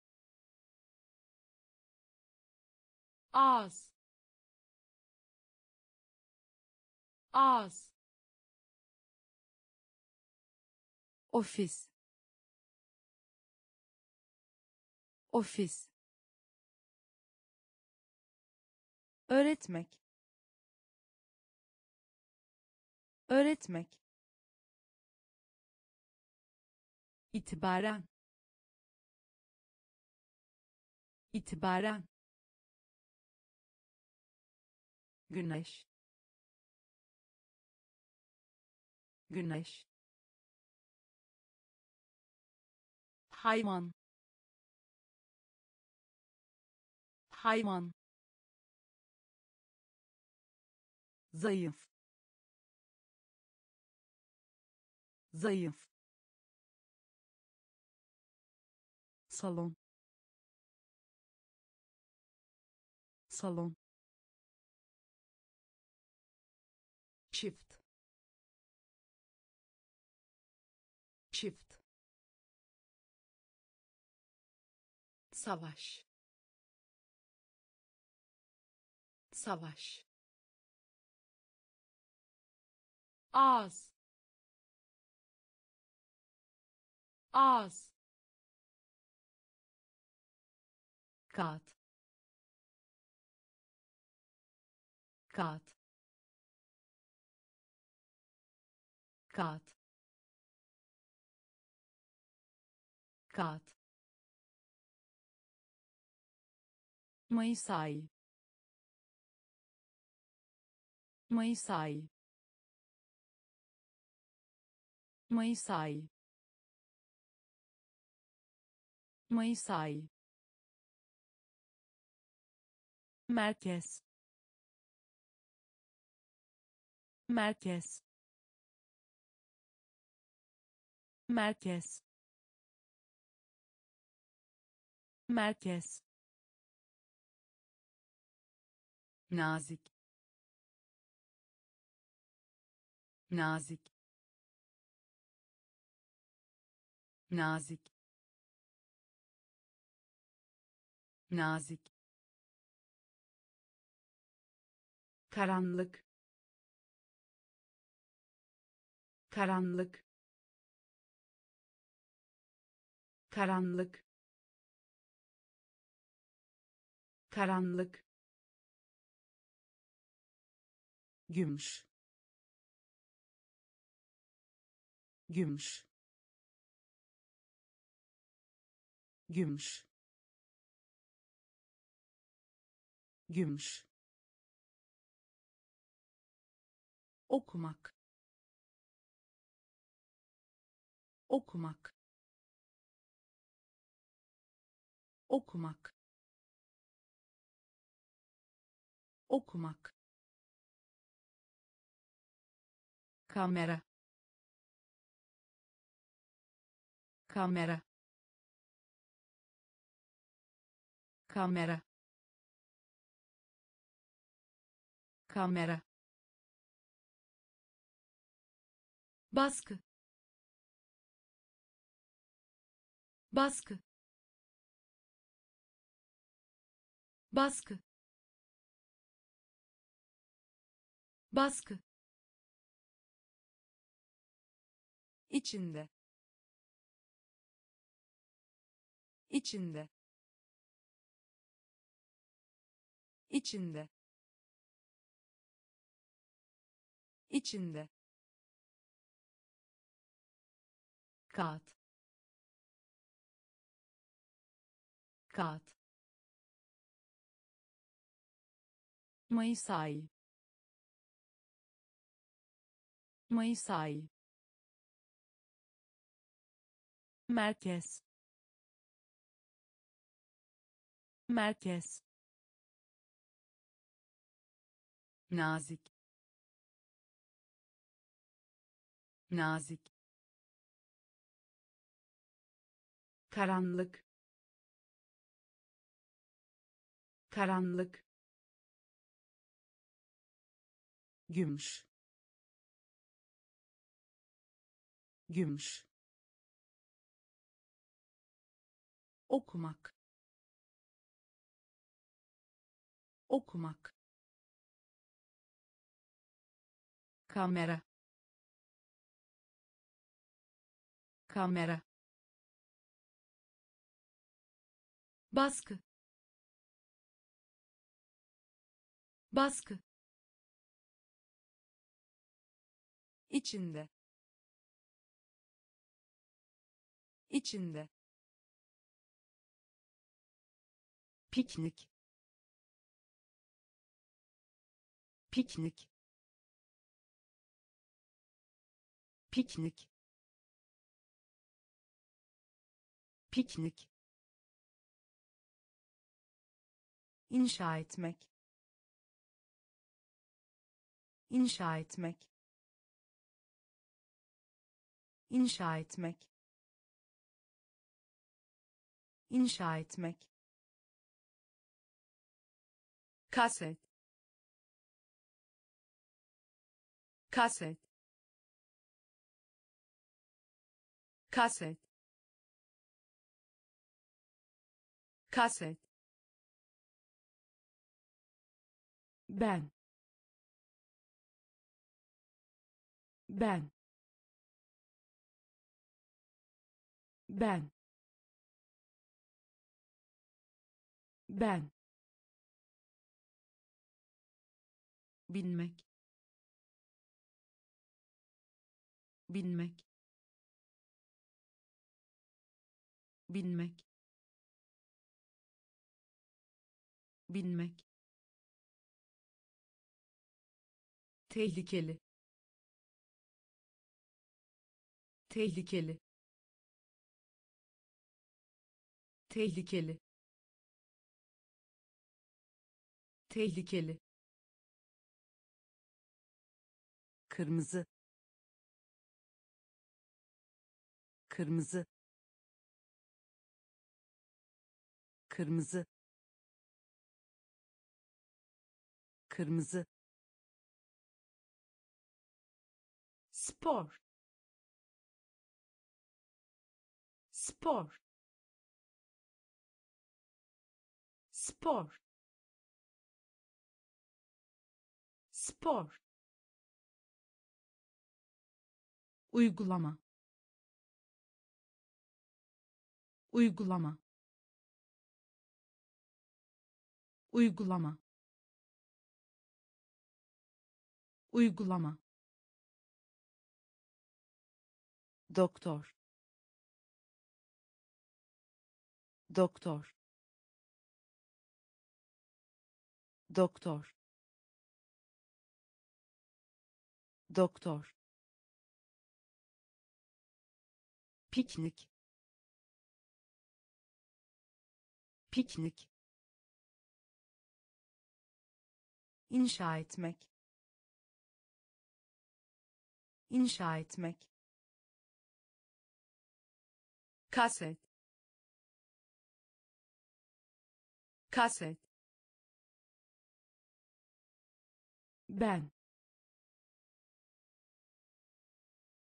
Speaker 2: Ağız. Ağız ofis. Ofis. Öğretmek. Öğretmek. İtibaren. İtibaren. Güneş. Güneş hayvan. Hayvan. Zayıf. Zayıf. Salon. Salon savaş. Savaş. Ağız. Ağız. Kat kat kat kat Mayıs ayı Mayıs ayı Mayıs ayı Mayıs ayı merkez merkez merkez merkez nazik. Nazik. Nazik. Nazik. Karanlık. Karanlık. Karanlık. Karanlık gümüş. Gümüş. Gümüş. Gümüş. Okumak. Okumak. Okumak. Okumak kamera. Kamera. Kamera. Kamera. Baskı. Baskı. Baskı. Baskı içinde. İçinde. İçinde. İçinde. Kat kat Mayıs ayı. Mayıs ayı merkez. Merkez. Nazik. Nazik. Karanlık. Karanlık. Gümüş. Gümüş okumak. Okumak. Kamera. Kamera. Baskı. Baskı. İçinde. İçinde piknik. Piknik. Piknik. Piknik. İnşa etmek. İnşa etmek. İnşa etmek. İnşa etmek kaset kaset kaset kaset ben. Ben. Ben. Ben bilmek bilmek bilmek bilmek tehlikeli. Tehlikeli. Tehlikeli. Tehlikeli kırmızı kırmızı kırmızı kırmızı. Spor. Spor. Spor. Spor uygulama. Uygulama. Uygulama. Uygulama. Doktor. Doktor. Doktor. Doktor piknik. Piknik. İnşa etmek. İnşa etmek. Kaset. Kaset. Ben.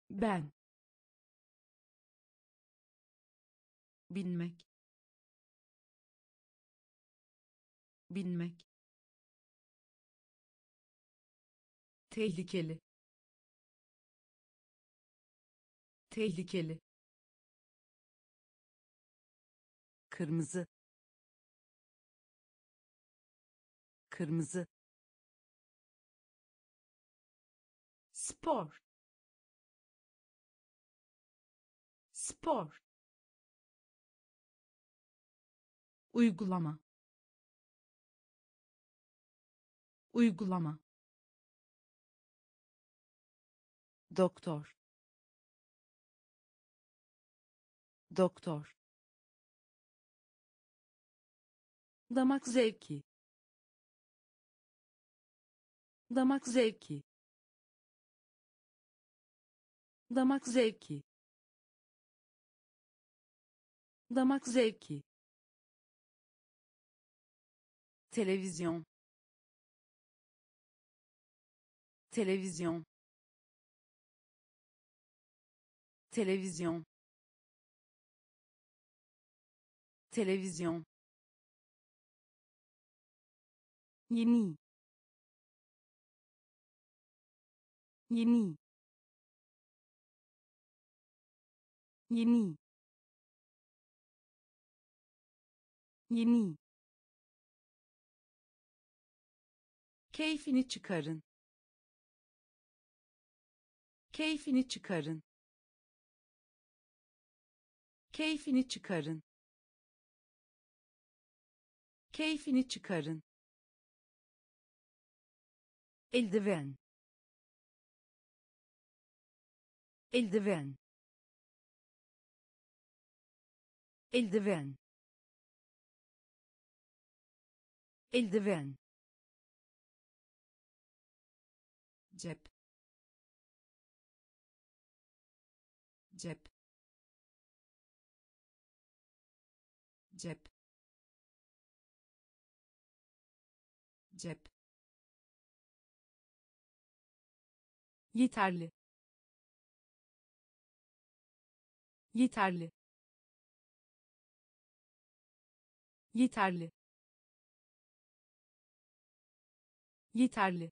Speaker 2: Ben bilmek bilmek tehlikeli. Tehlikeli. Kırmızı. Kırmızı. Spor. Spor uygulama. Uygulama. Doktor. Doktor. Damak zevki. Damak zevki. Damak zevki. Damak zevki televizyon televizyon televizyon televizyon yeni. Yeni. Yeni. Yeni keyfini çıkarın keyfini çıkarın keyfini çıkarın Keyfini çıkarın. Eldiven. Eldiven. Eldiven. Eldiven. Yeterli. Yeterli. Yeterli. Yeterli.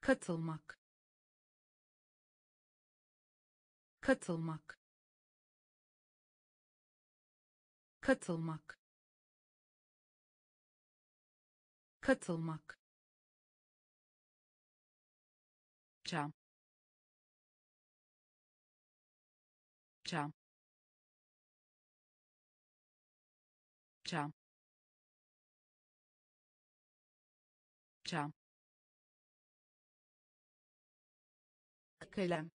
Speaker 2: Katılmak. Katılmak. Katılmak. Katılmak cam cam cam cam kalem.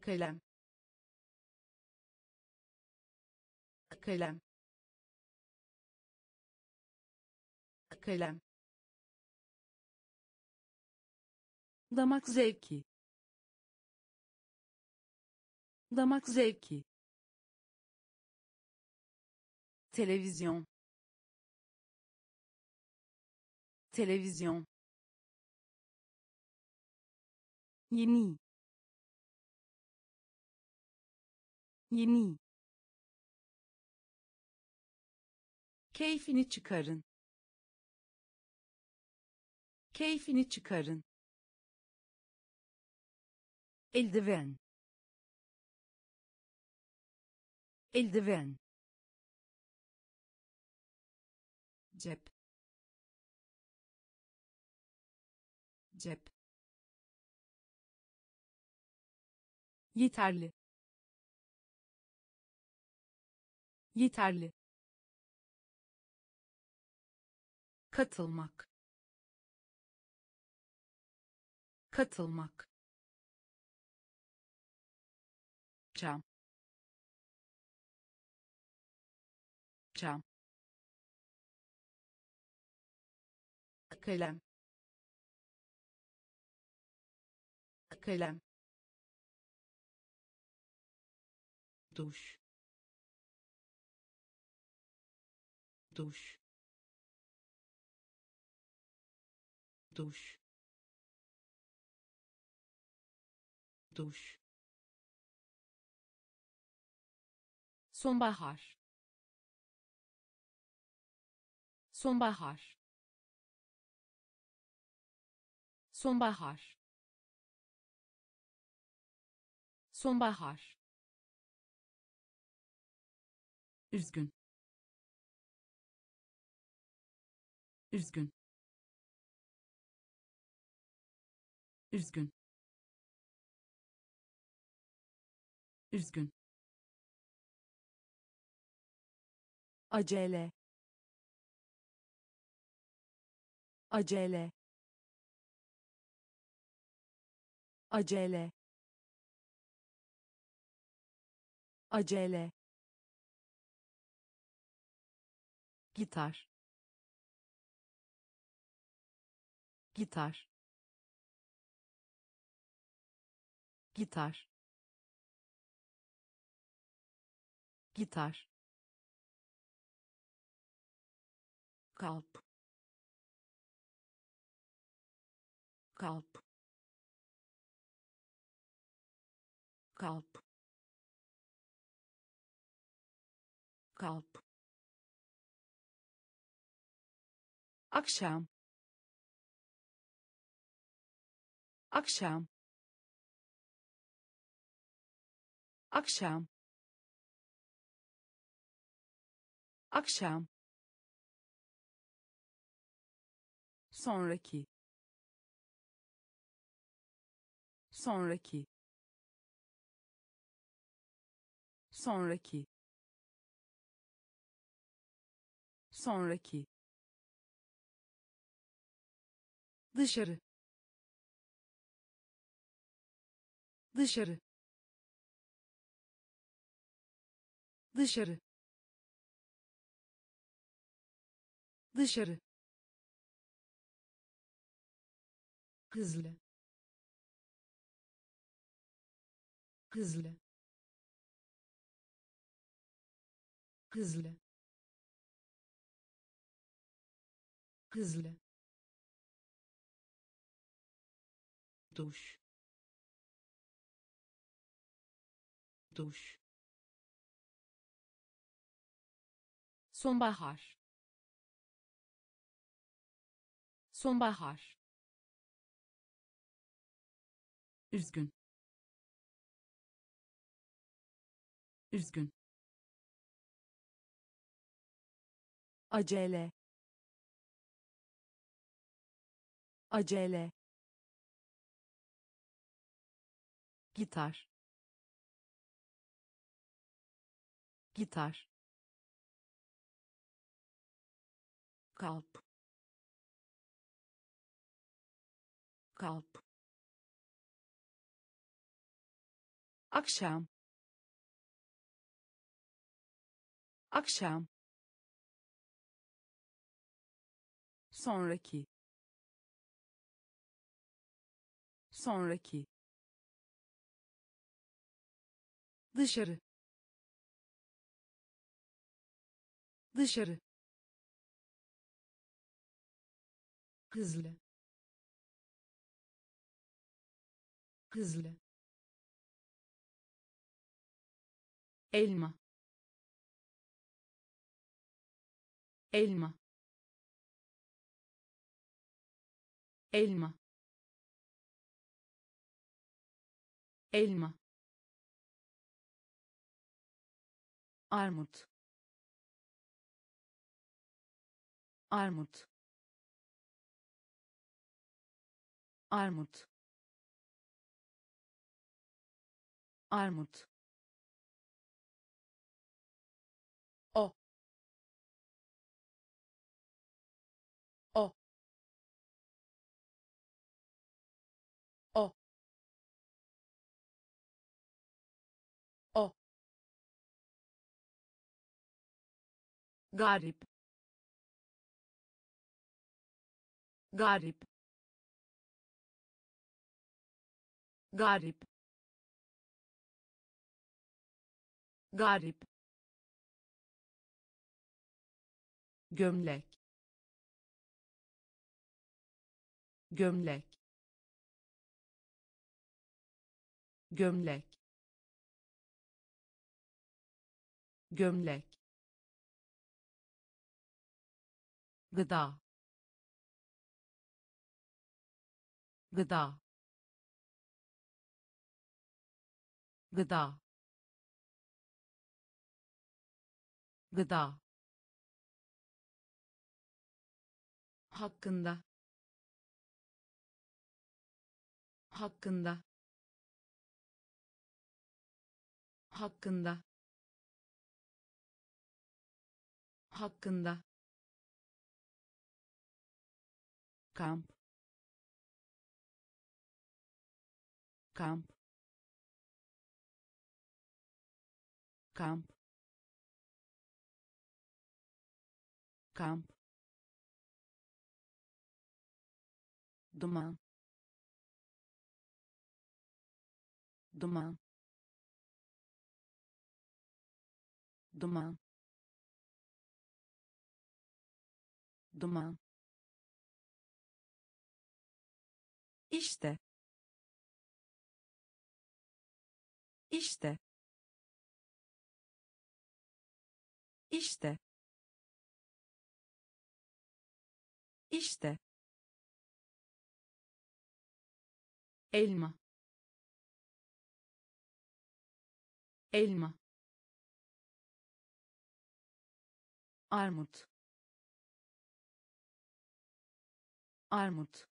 Speaker 2: Kalem. Kalem. Kalem damak zevki. Damak zevki. Televizyon. Televizyon. Yeni. Yeni. Keyfini çıkarın. Keyfini çıkarın eldiven. Eldiven. Cep. Cep. Yeterli. Yeterli. Katılmak. Katılmak cam cam kalem. Kalem. Duş. Duş. Duş. Duş sonbahar. Sonbahar. Sonbahar. Sonbahar. Üzgün. Üzgün. Üzgün. Üzgün acele. Acele. Acele. Acele. Gitar. Gitar. Gitar. Gitar kalp. Kalp. Kalp. Kalp. Akşam. Akşam. Akşam. Akşam sonraki. Sonraki. Sonraki. Sonraki. Dışarı. Dışarı. Dışarı. Dışarı hızlı. Hızlı. Hızlı. Hızlı. Duş. Duş.
Speaker 1: Sonbahar. Sonbahar
Speaker 3: üzgün. Üzgün.
Speaker 2: Acele. Acele.
Speaker 3: Gitar. Gitar. Kalp. Kalp
Speaker 2: akşam. Akşam. Sonraki. Sonraki. Dışarı. Dışarı. Hızlı. Hızlı
Speaker 3: elma. Elma. Elma. Elma. Armut. Armut. Armut. Armut garip. Garip. Garip. Garip. Gömlek. Gömlek. Gömlek. Gömlek gıda. Gıda. Gıda. Gıda. Hakkında. Hakkında. Hakkında. Hakkında
Speaker 2: kamp kamp kamp kamp duman duman duman duman İşte. İşte. İşte. İşte.
Speaker 3: elma elma
Speaker 2: armut armut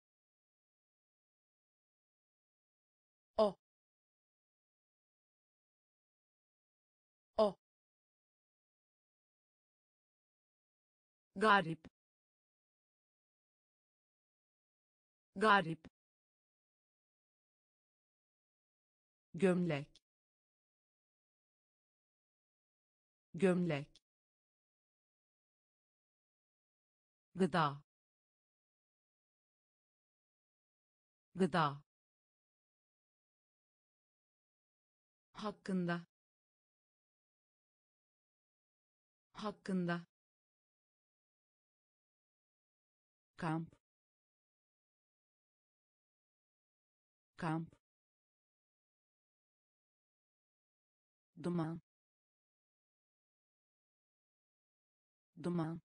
Speaker 3: garip. Garip. Gömlek. Gömlek. Gıda. Gıda. Hakkında. Hakkında kamp. Kamp. Duman. Duman.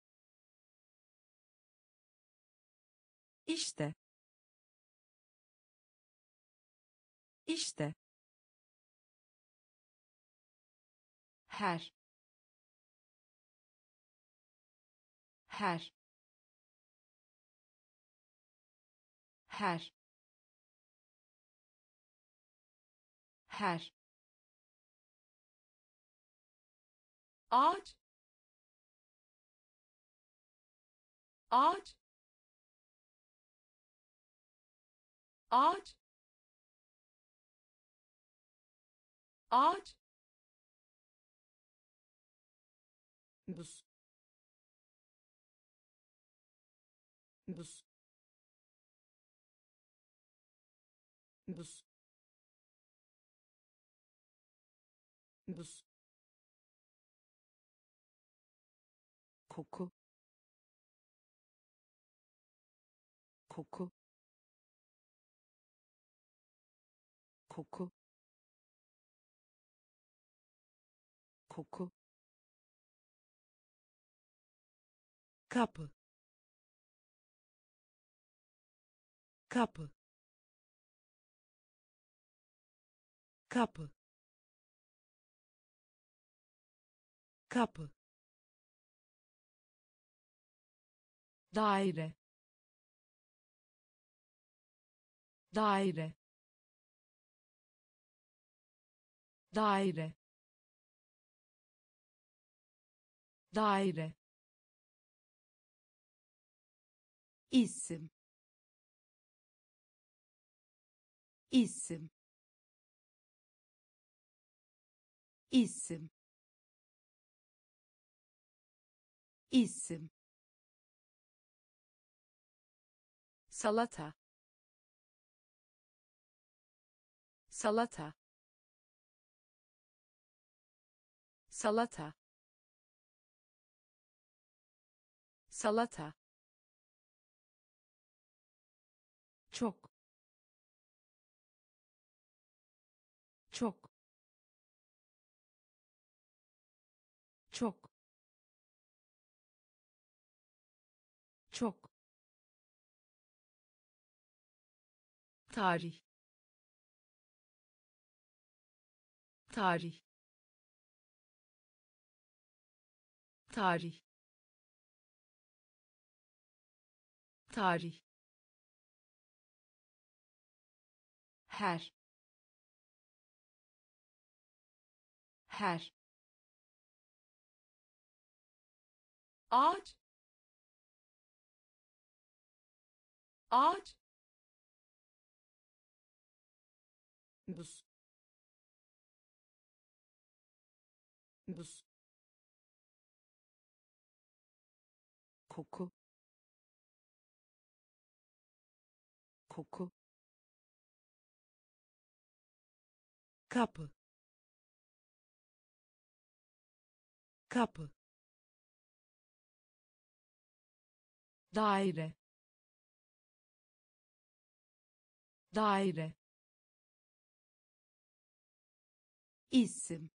Speaker 2: İşte. İşte.
Speaker 3: Her. Her her. Her. Ağaç. Ağaç. Ağaç. Ağaç. Buz. Buz buz buz
Speaker 2: koku. Koku. Koku. Koku. Kapı. Kapı kapı kapı
Speaker 3: daire. Daire. Daire. Daire. İsim. İsim isim. İsim. Salata. Salata. Salata. Salata tarih. Tarih. Tarih. Tarih. Her. Her. Ağaç. Ağaç buz. Buz.
Speaker 2: Koku. Koku. Kapı. Kapı.
Speaker 3: Daire. Daire isim.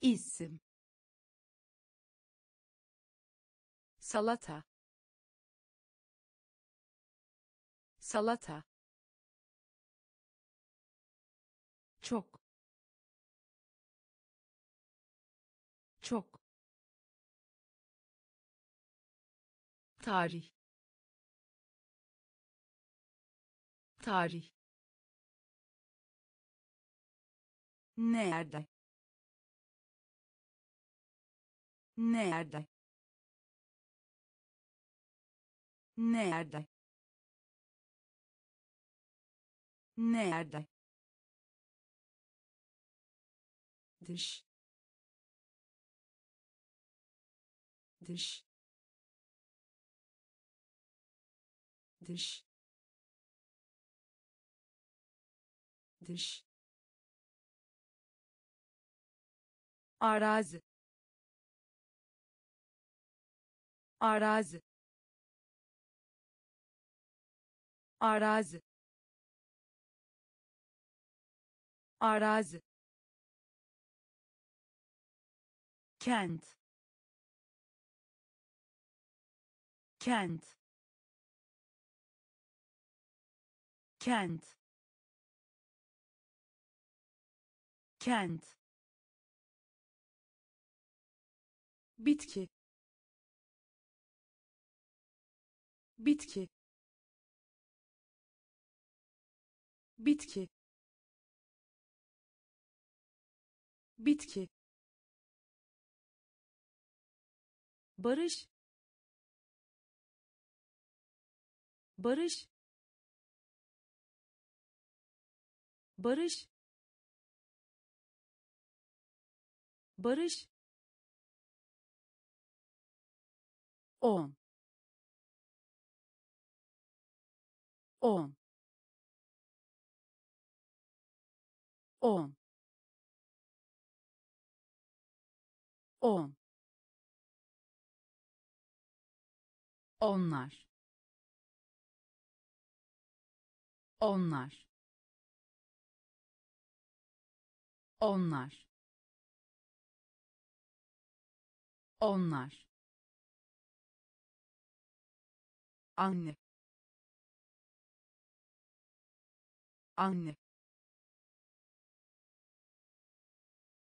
Speaker 3: İsim. Salata. Salata. Çok. Çok. Tarih. Tarih
Speaker 2: nerede Nerede? Nerede? Nerede? dış dış dış dış arazi. Arazi. Arazi. Arazi. Kent. Kent. Kent. Kent bitki. Bitki. Bitki. Bitki. Barış. Barış. Barış. Barış on. On. On. On.
Speaker 3: Onlar. Onlar. Onlar. Onlar
Speaker 2: anne. Anne.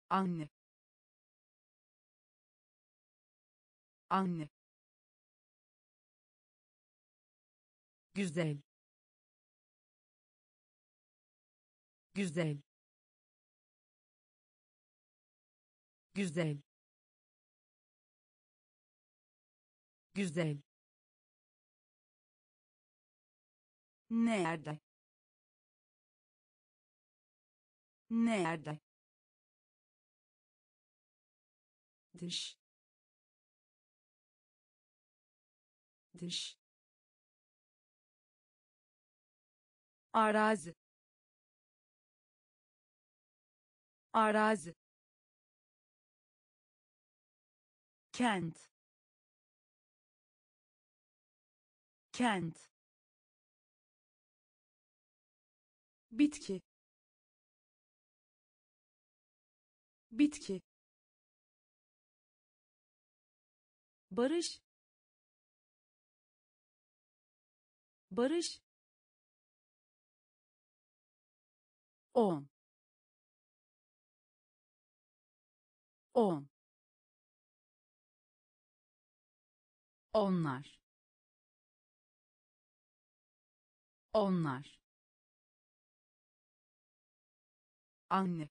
Speaker 2: Anne. Anne.
Speaker 3: Güzel. Güzel. Güzel. Güzel
Speaker 2: nerede? Nerede? Dış. Dış. Arazi. Arazi. Kent. Kent bitki. Bitki. Barış. Barış. On. On.
Speaker 3: Onlar. Onlar
Speaker 2: anne.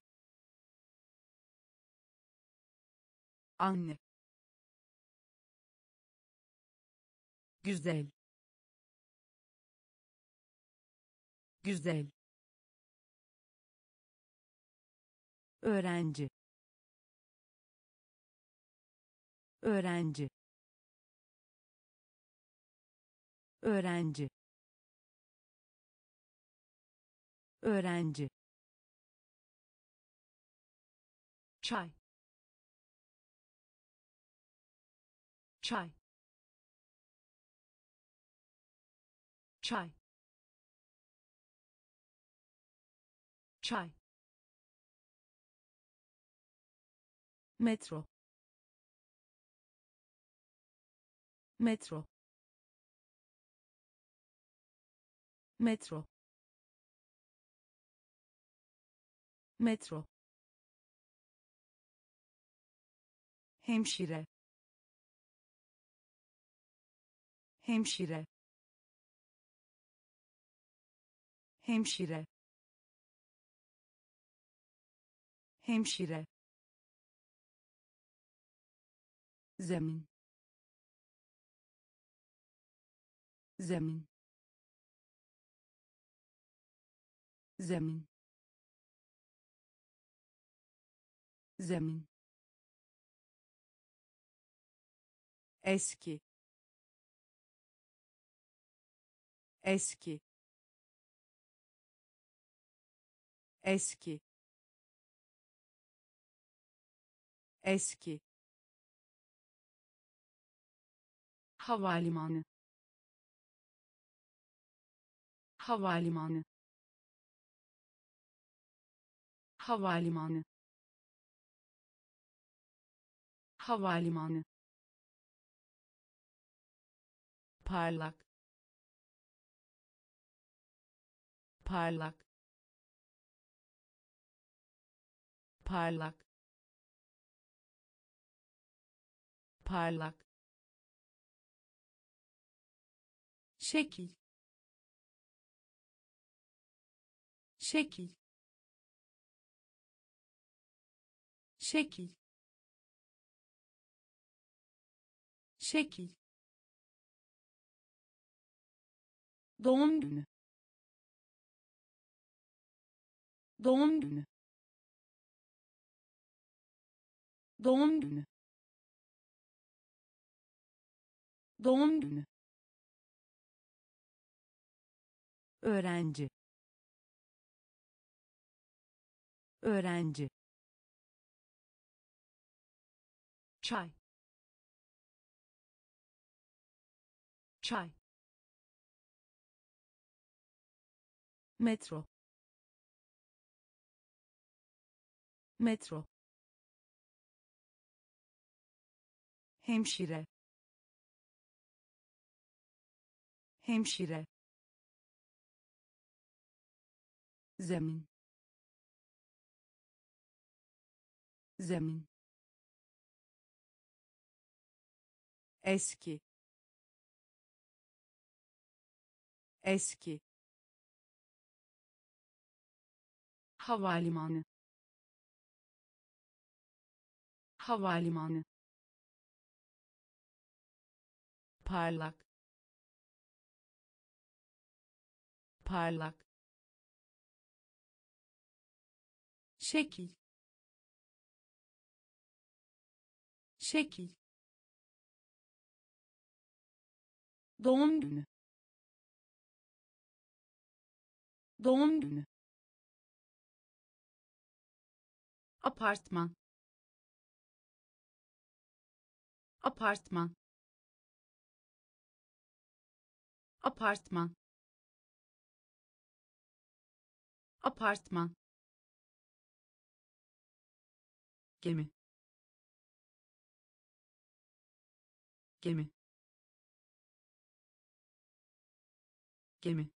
Speaker 2: Anne.
Speaker 3: Güzel. Güzel.
Speaker 2: Öğrenci. Öğrenci. Öğrenci. Öğrenci çay. Çay. Çay. Çay. Metro. Metro. Metro. Metro hemşire. Hemşire. Hemşire. Hemşire. Zemin. Zemin. Zemin. Zemin eski. Eski. Eski. Eski.
Speaker 3: Havalimanı. Havalimanı. Havalimanı. Havalimanı parlak parlak parlak parlak. Şekil şekil şekil şekil doğum günü. Doğum günü. Doğum günü. Doğum günü.
Speaker 2: Öğrenci. Öğrenci.
Speaker 3: Çay. Çay
Speaker 2: metro. Metro. Hemşire. Hemşire. Zemin. Zemin. Eski. Eski
Speaker 3: havalimanı havalimanı parlak parlak şekil şekil doğum günü doğum günü apartman. Apartman. Apartman. Apartman. Gemi. Gemi. Gemi.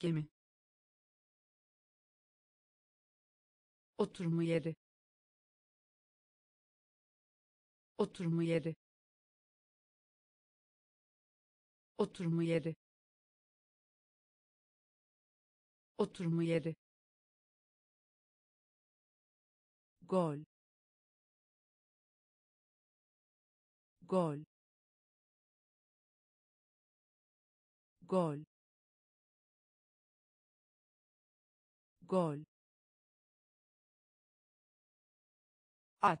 Speaker 3: Gemi oturma yeri. Oturma yeri. Oturma yeri. Oturma yeri.
Speaker 2: Gol. Gol. Gol. Gol at.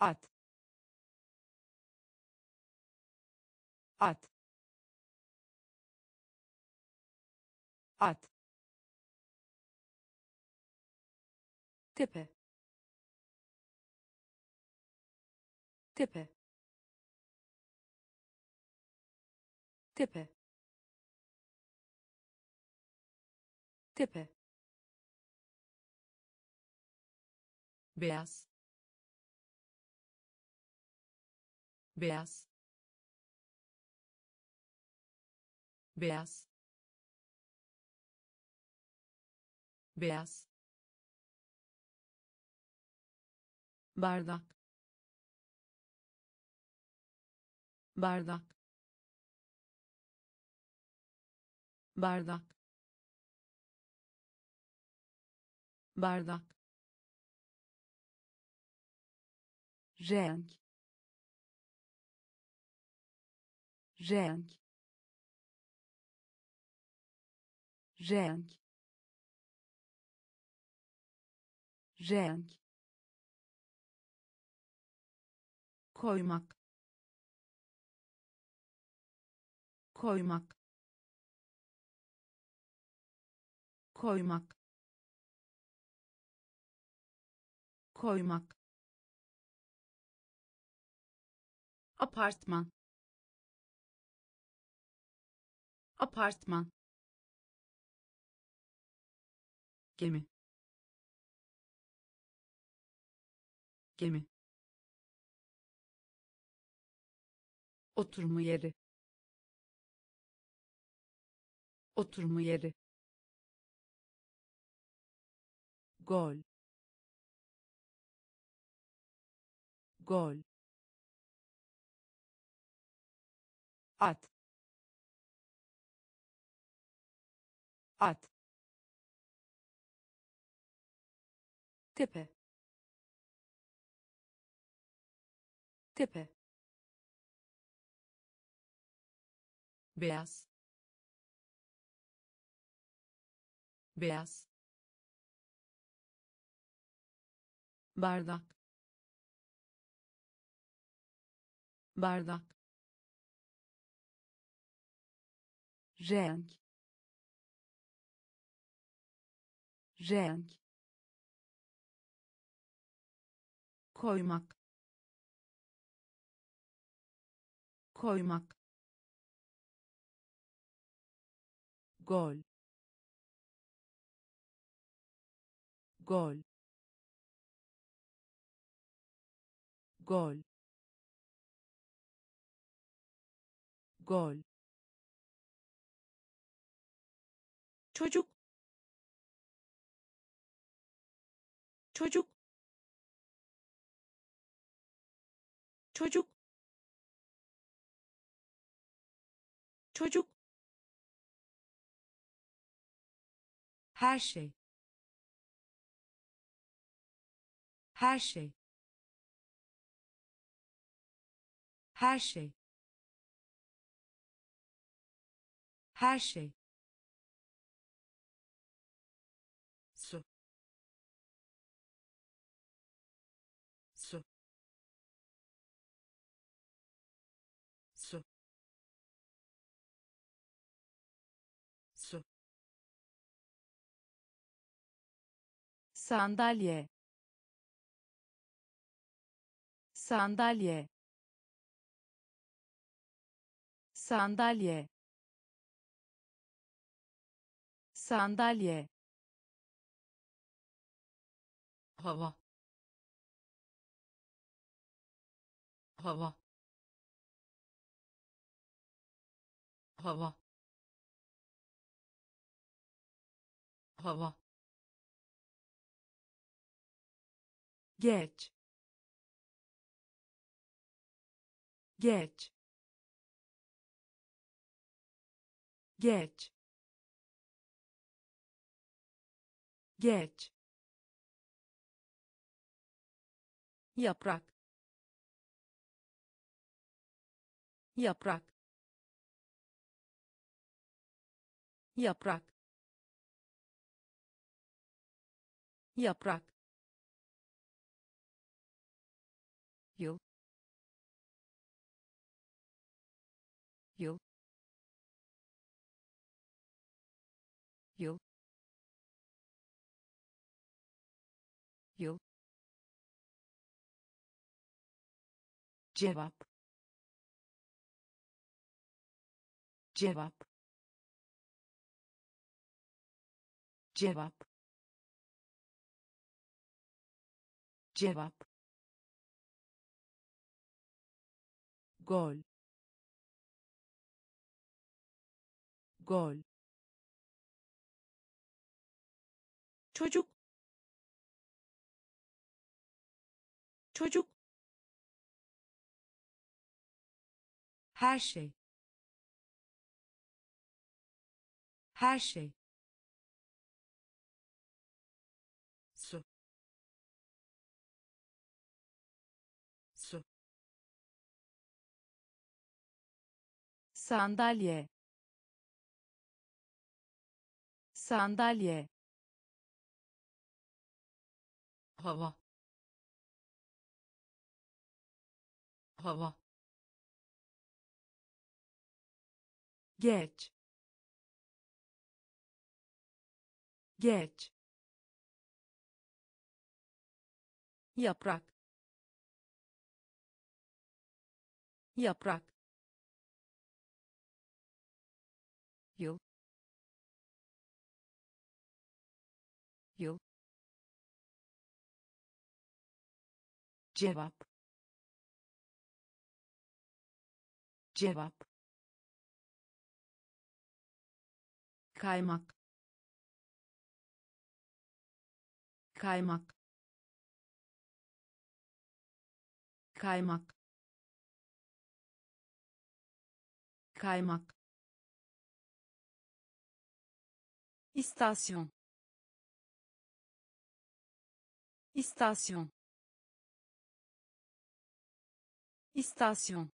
Speaker 2: At. At. At. Tepe. Tepe. Tepe. Tepe
Speaker 3: beyaz. Beyaz. Beyaz. Beyaz. Bardak. Bardak. Bardak. Bardak
Speaker 2: renk. Renk. Renk. Renk.
Speaker 3: Koymak. Koymak. Koymak. Koymak apartman. Apartman. Gemi. Gemi. Oturma yeri. Oturma yeri. Gol. Gol at. At.
Speaker 2: Tepe. Tepe.
Speaker 3: Beyaz. Beyaz. Bardak. Bardak
Speaker 2: renk. Renk.
Speaker 3: Koymak. Koymak.
Speaker 2: Gol. Gol. Gol. Gol
Speaker 1: çocuk çocuk çocuk çocuk
Speaker 2: her şey. Her şey. Her şey. Her şey sandalye. Sandalye. Sandalye. Sandalye.
Speaker 3: Hava. Hava. Hava. Hava
Speaker 2: geç. Geç. Geç. Geç. Yaprak. Yaprak. Yaprak. Yaprak yıl. Yıl. Yıl. Yıl. Cevap. Cevap. Cevap. Cevap gol. Gol.
Speaker 1: Çocuk. Çocuk.
Speaker 2: Her şey. Her şey sandalye. Sandalye.
Speaker 3: Hava. Hava.
Speaker 2: Geç. Geç. Yaprak. Yaprak yıl. Yıl. Cevap. Cevap. Kaymak. Kaymak. Kaymak. Kaymak istasyon istasyon istasyon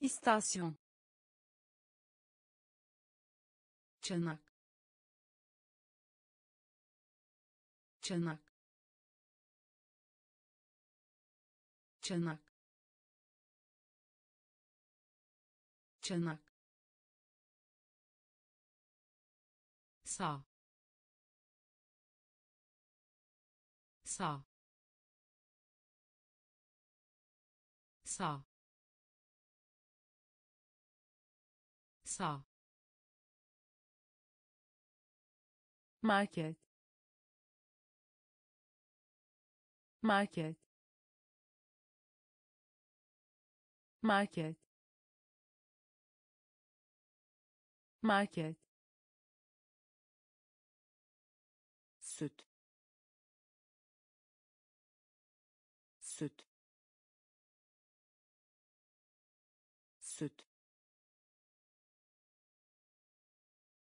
Speaker 2: istasyon çanak çanak çanak çanak sağ. Sağ. Sağ. Sağ. Market. Market. Market. Market süt. Süt. Süt.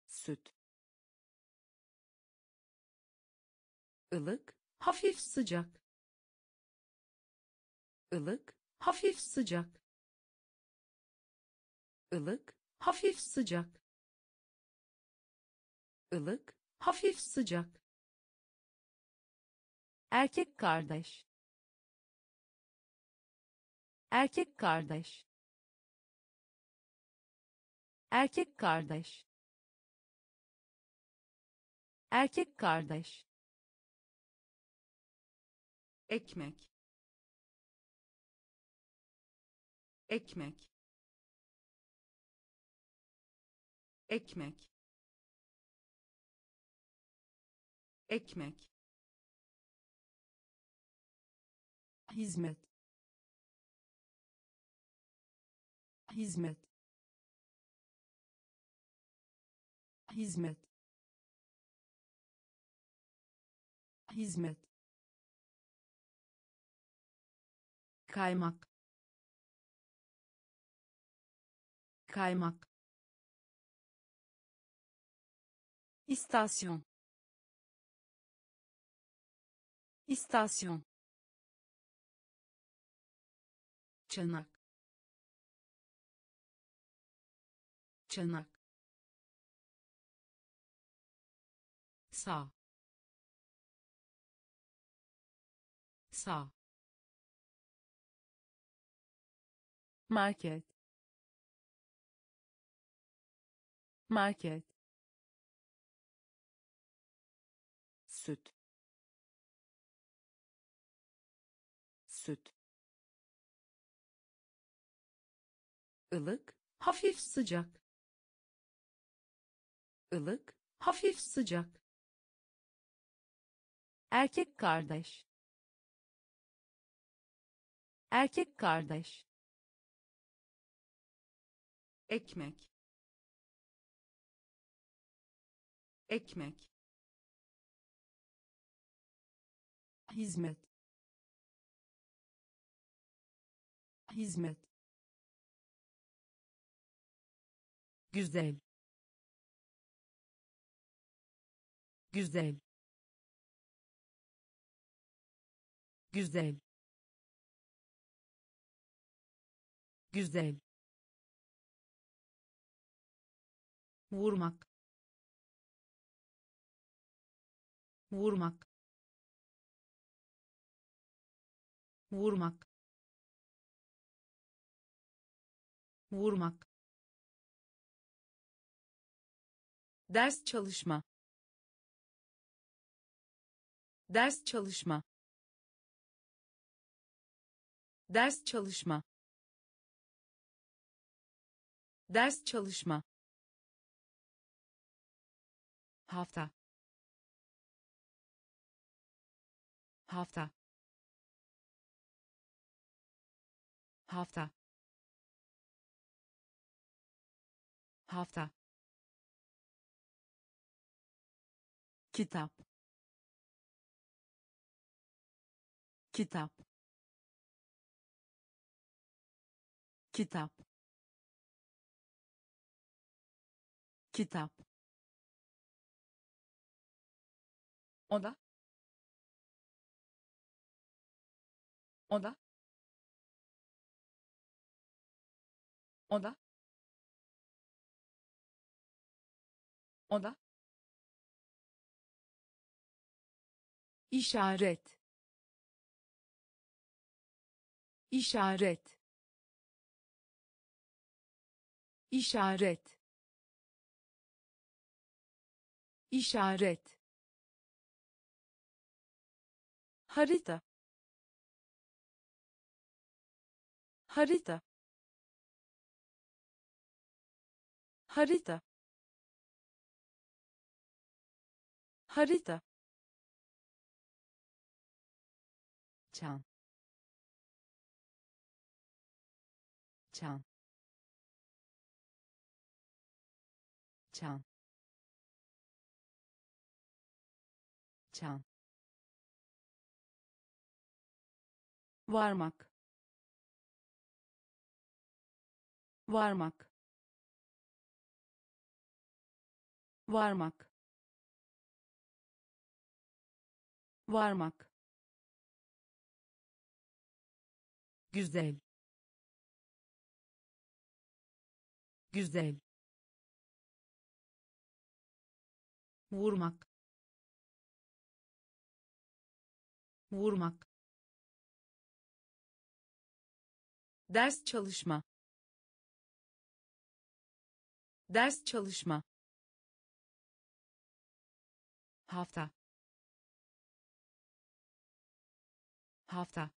Speaker 2: Süt. Ilık hafif sıcak. Ilık hafif sıcak. Ilık hafif sıcak. Ilık hafif sıcak erkek kardeş. Erkek kardeş. Erkek kardeş. Erkek kardeş. Ekmek. Ekmek. Ekmek. Ekmek hizmet. Hizmet. Hizmet. Hizmet. Kaymak. Kaymak. İstasyon. İstasyon çanak. Çanak. Sağ. Sağ. Market. Market. Süt. süt ılık hafif sıcak. Ilık hafif sıcak. Erkek kardeş. Erkek kardeş. Ekmek. Ekmek. Hizmet. Hizmet güzel. Güzel. Güzel. Güzel. Vurmak. Vurmak. Vurmak. Vurmak ders çalışma. Ders çalışma. Ders çalışma. Ders çalışma. Hafta. Hafta. Hafta. Hafta kitap kitap kitap kitap oda oda oda oda işaret. İşaret. İşaret. İşaret. Harita. Harita. Harita. Harita çan. Çan. Çan. Çan. Varmak. Varmak. Varmak. Varmak güzel. Güzel. Vurmak. Vurmak. Ders çalışma. Ders çalışma. Hafta. Hafta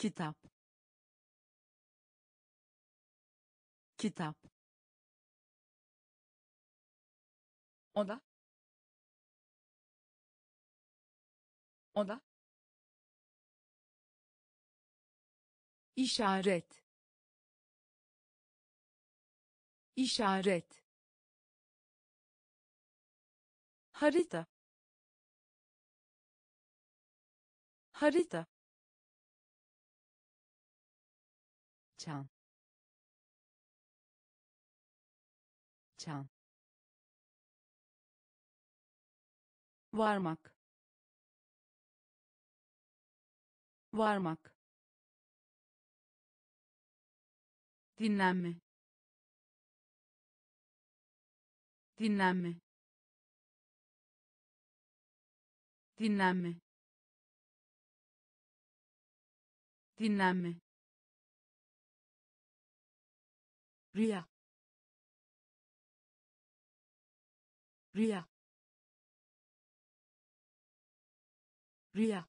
Speaker 2: kitap. Kitap. Oda. Oda. İşaret. İşaret. Harita. Harita çan. Çan. Varmak. Varmak. Dinlenme. Dinlenme. Dinlenme. Dinlenme rüya. Rüya. Rüya.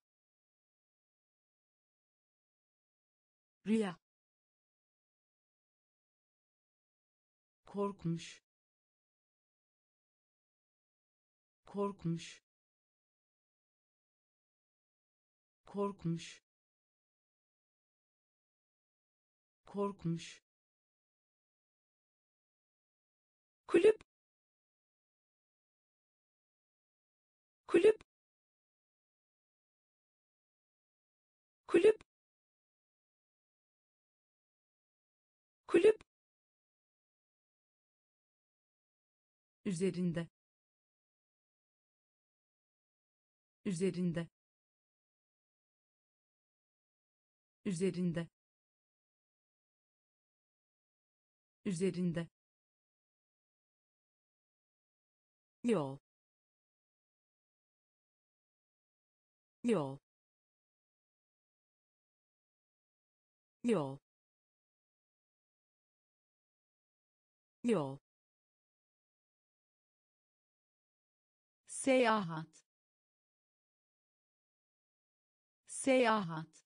Speaker 2: Rüya. Korkmuş. Korkmuş. Korkmuş. Korkmuş kulüp. Kulüp. Kulüp. Kulüp. Üzerinde. Üzerinde.
Speaker 3: Üzerinde. Üzerinde yol. Yol. Yol. Yol. Seyahat. Seyahat.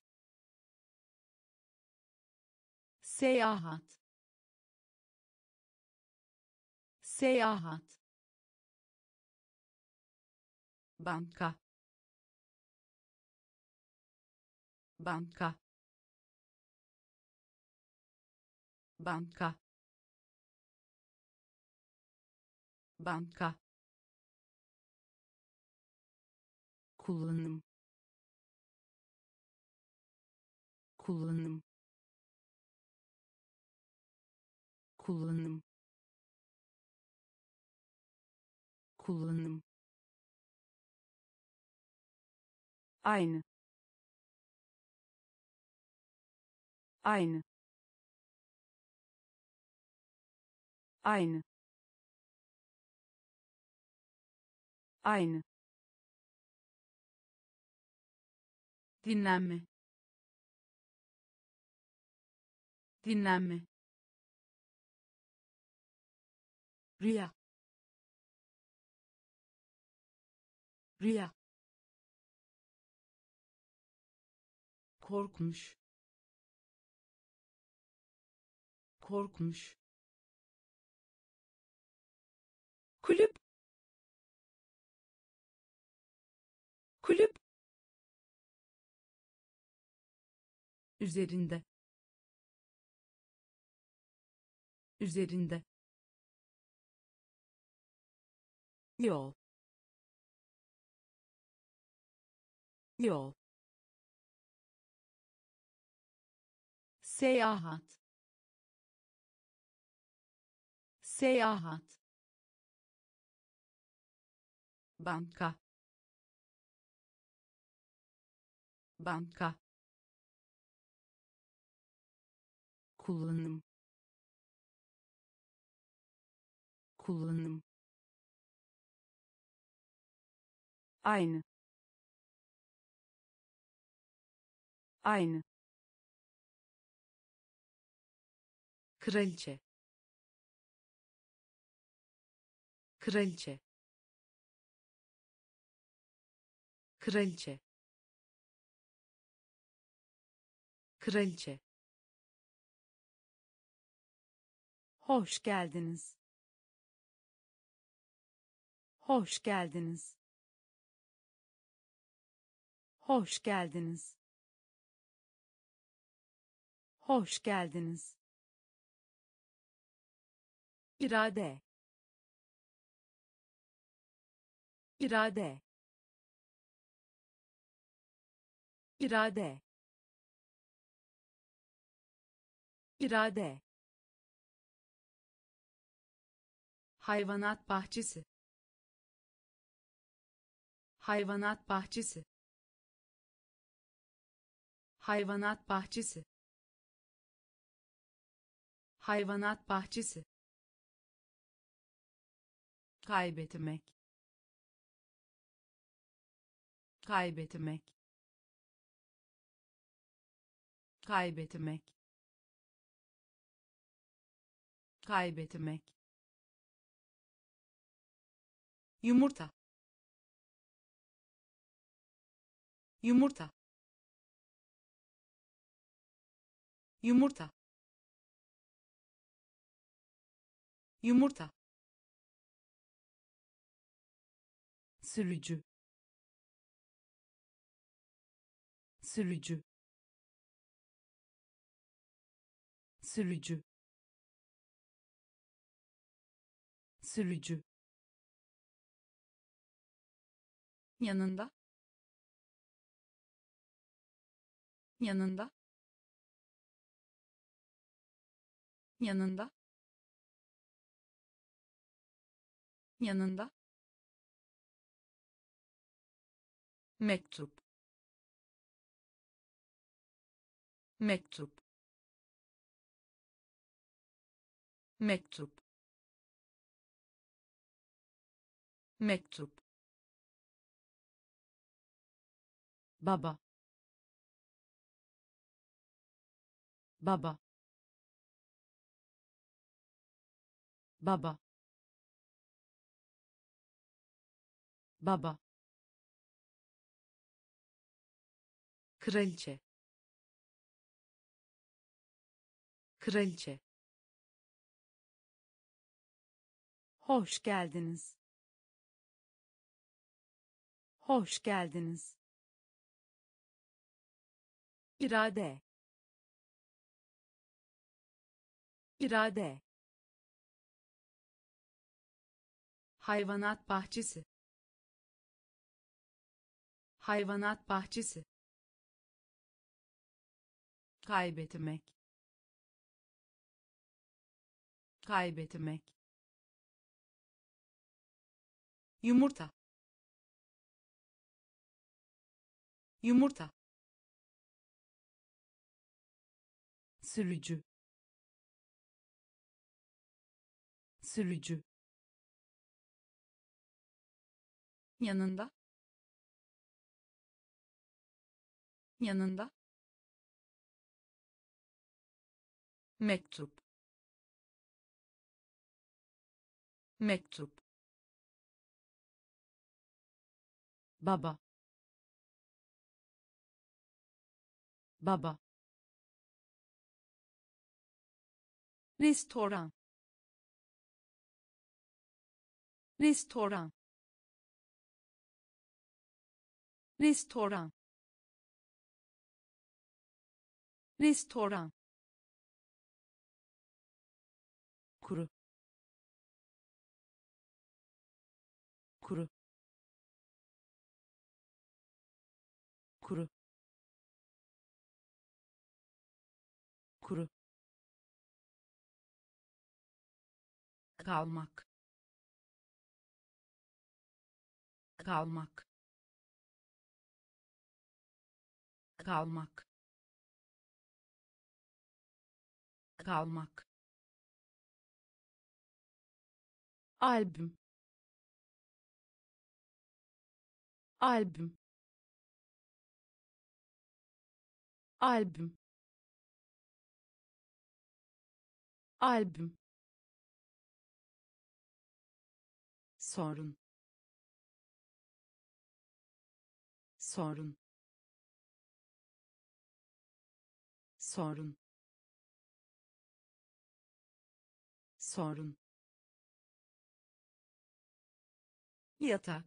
Speaker 3: Seyahat. Seyahat banka. Banka. Banka. Banka. Kullanım. Kullanım. Kullanım. Kullanım aynı aynı aynı aynı dinlenme dinlenme rüya rüya korkmuş. Korkmuş.
Speaker 2: Kulüp. Kulüp.
Speaker 3: Üzerinde. Üzerinde. Yol. Yol seyahat. Seyahat. Banka. Banka. Kullanım. Kullanım. Aynı. Aynı kraliçe. Kraliçe. Kraliçe. Kraliçe. Hoş geldiniz. Hoş geldiniz. Hoş geldiniz. Hoş geldiniz irade. İrade. İrade. İrade. Hayvanat bahçesi. Hayvanat bahçesi. Hayvanat bahçesi. Hayvanat bahçesi kaybetmek. Kaybetmek. Kaybetmek. Kaybetmek. Yumurta. Yumurta. Yumurta. Yumurta sürücü. Sürücü. Sürücü. Sürücü. Yanında. Yanında. Yanında. Yanında mektup. Mektup. Mektup. Mektup.
Speaker 2: Baba. Baba. Baba. Baba kraliçe. Kraliçe. Hoş geldiniz. Hoş geldiniz. İrade. İrade. Hayvanat bahçesi. Hayvanat bahçesi kaybetmek. Kaybetmek. Yumurta. Yumurta. Sürücü. Sürücü. Yanında. Yanında mektup. Mektup. Baba. Baba. Restoran. Restoran. Restoran. Restoran kalmak. Kalmak. Kalmak. Kalmak. Albüm. Albüm. Albüm. Albüm sorun. Sorun. Sorun. Sorun. Yatak.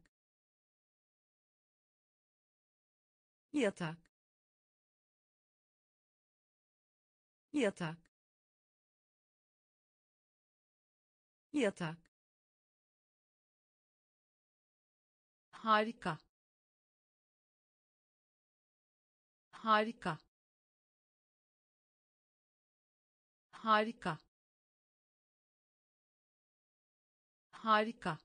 Speaker 2: Yatak. Yatak. Yatak harika. Harika. Harika. Harika.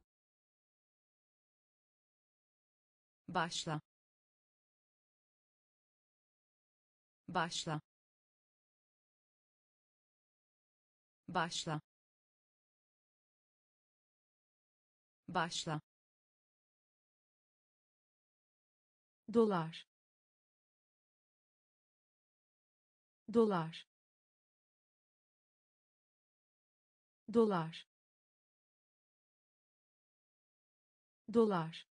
Speaker 2: Başla. Başla. Başla. Başla dolar. Dolar. Dolar. Dolar.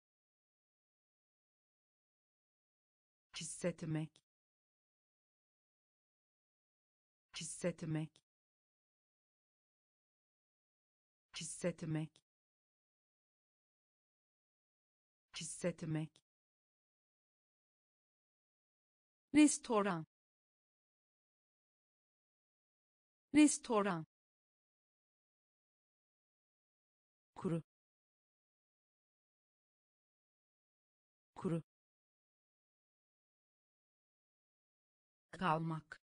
Speaker 2: Hissetmek. Hissetmek. Hissetmek. Hissetmek restoran. Restoran. Kuru. Kuru. Kalmak.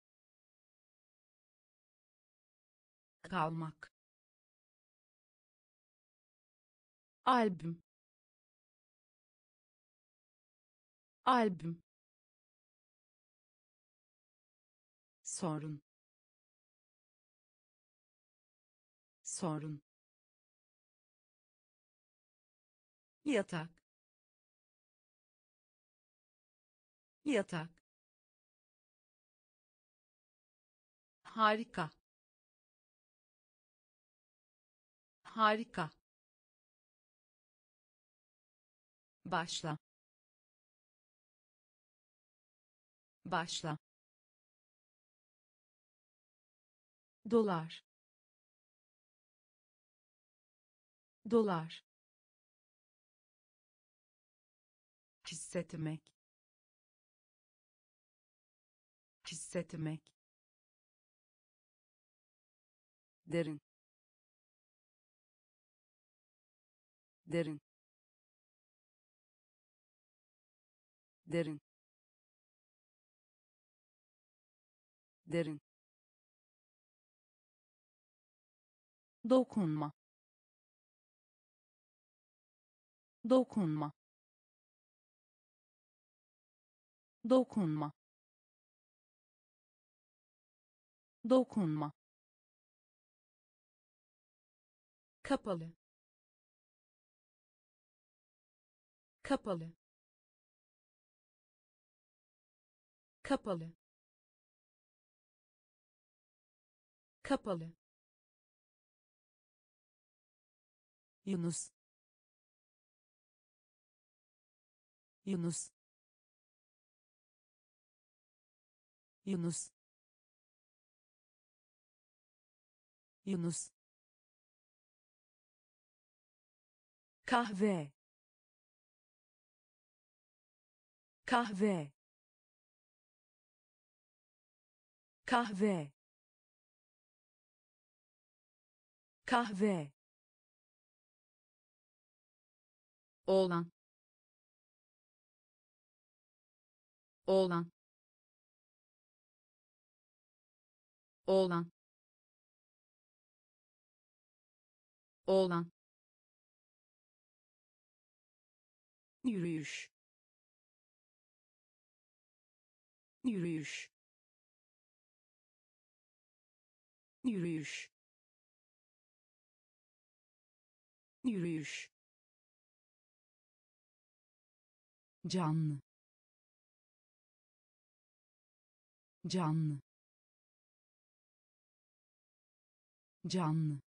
Speaker 2: Kalmak. Albüm. Albüm sorun. Sorun. Yatak. Yatak. Harika. Harika. Başla. Başla dolar. Dolar. Hissetmek. Hissetmek. Derin. Derin. Derin. Derin dokunma. Dokunma. Dokunma. Dokunma. Kapalı. Kapalı. Kapalı. Kapalı Yunus. Yunus. Yunus. Yunus. Kahve. Kahve. Kahve. Kahve
Speaker 3: oğlan. Oğlan. Oğlan. Oğlan.
Speaker 1: Yürüyüş. Yürüyüş. Yürüyüş. Yürüyüş
Speaker 2: canlı. Canlı. Canlı.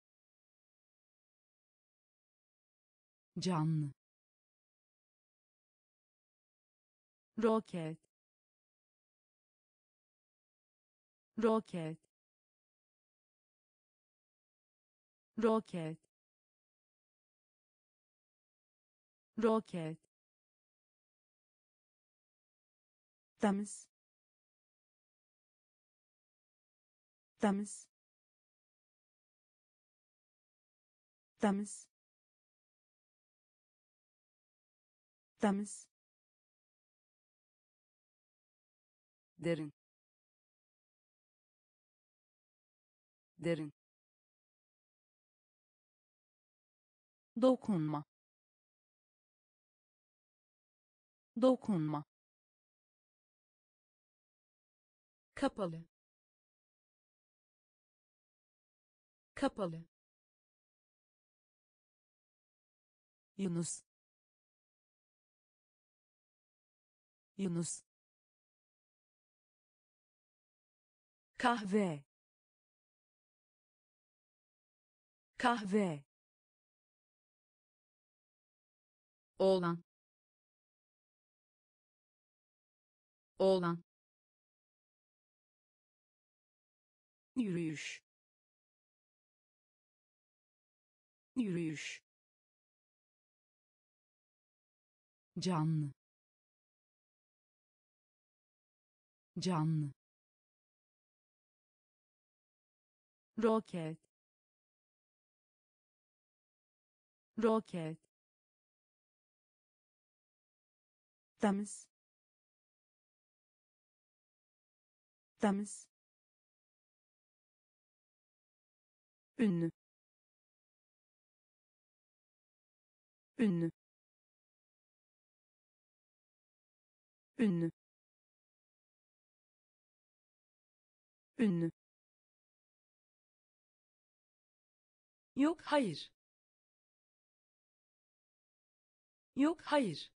Speaker 2: Canlı. Roket. Roket. Roket. Roket temiz. Temiz. Temiz. Temiz.
Speaker 3: Derin. Derin.
Speaker 2: Dokunma. Dokunma kapalı. Kapalı. Yunus. Yunus. Kahve. Kahve.
Speaker 3: Oğlan. Oğlan
Speaker 1: yürüyüş. Yürüyüş.
Speaker 2: Canlı. Canlı. Roket. Roket. Temiz. Temiz ünlü ünlü ünlü ünlü
Speaker 3: Yok hayır. Yok hayır.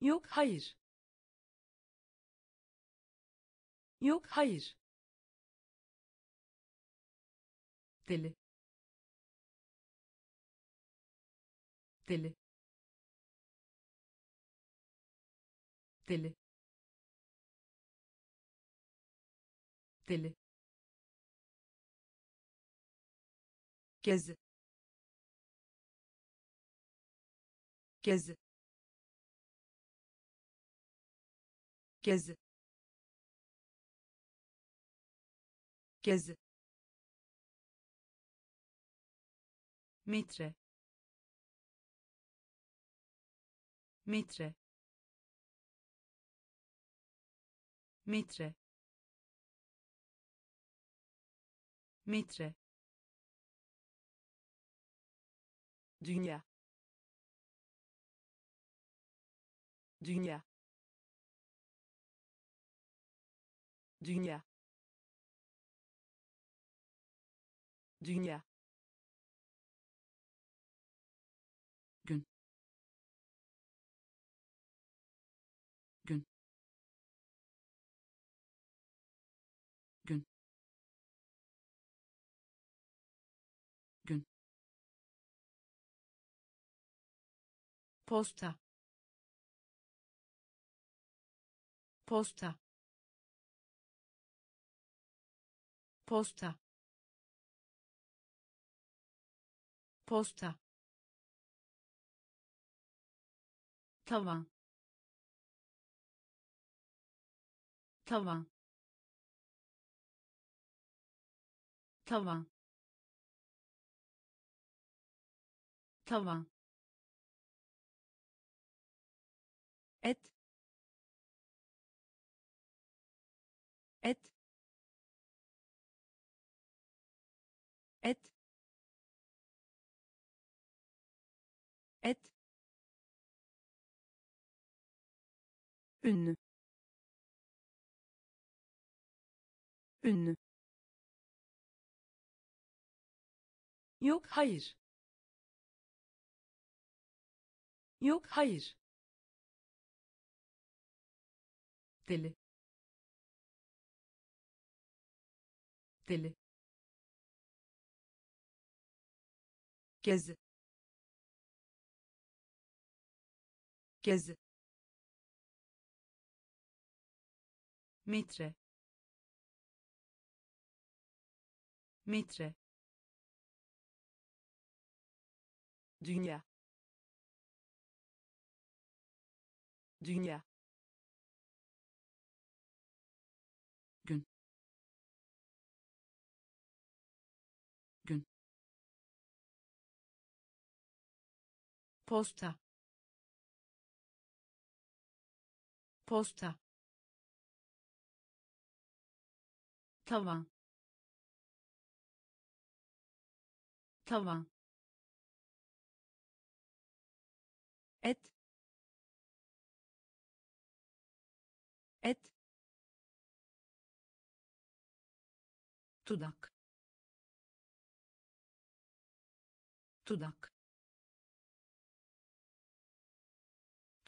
Speaker 3: Yok hayır. Yok hayır. Deli. Deli. Deli. Deli. gezi gezi gezi gezi metre metre metre metre dünya. Dünya. Dünya. Dünya posta. Posta. Posta. Posta. Tavan tavan tavan tavan et. Et. Et. Et.
Speaker 2: Ünlü ünlü
Speaker 3: Yok hayır. Yok hayır. Deli. Deli. gezi. Gezi. Metre metre dünya. Dünya posta. Posta. Tavan. Tavan. Et. Et. Dudak dudak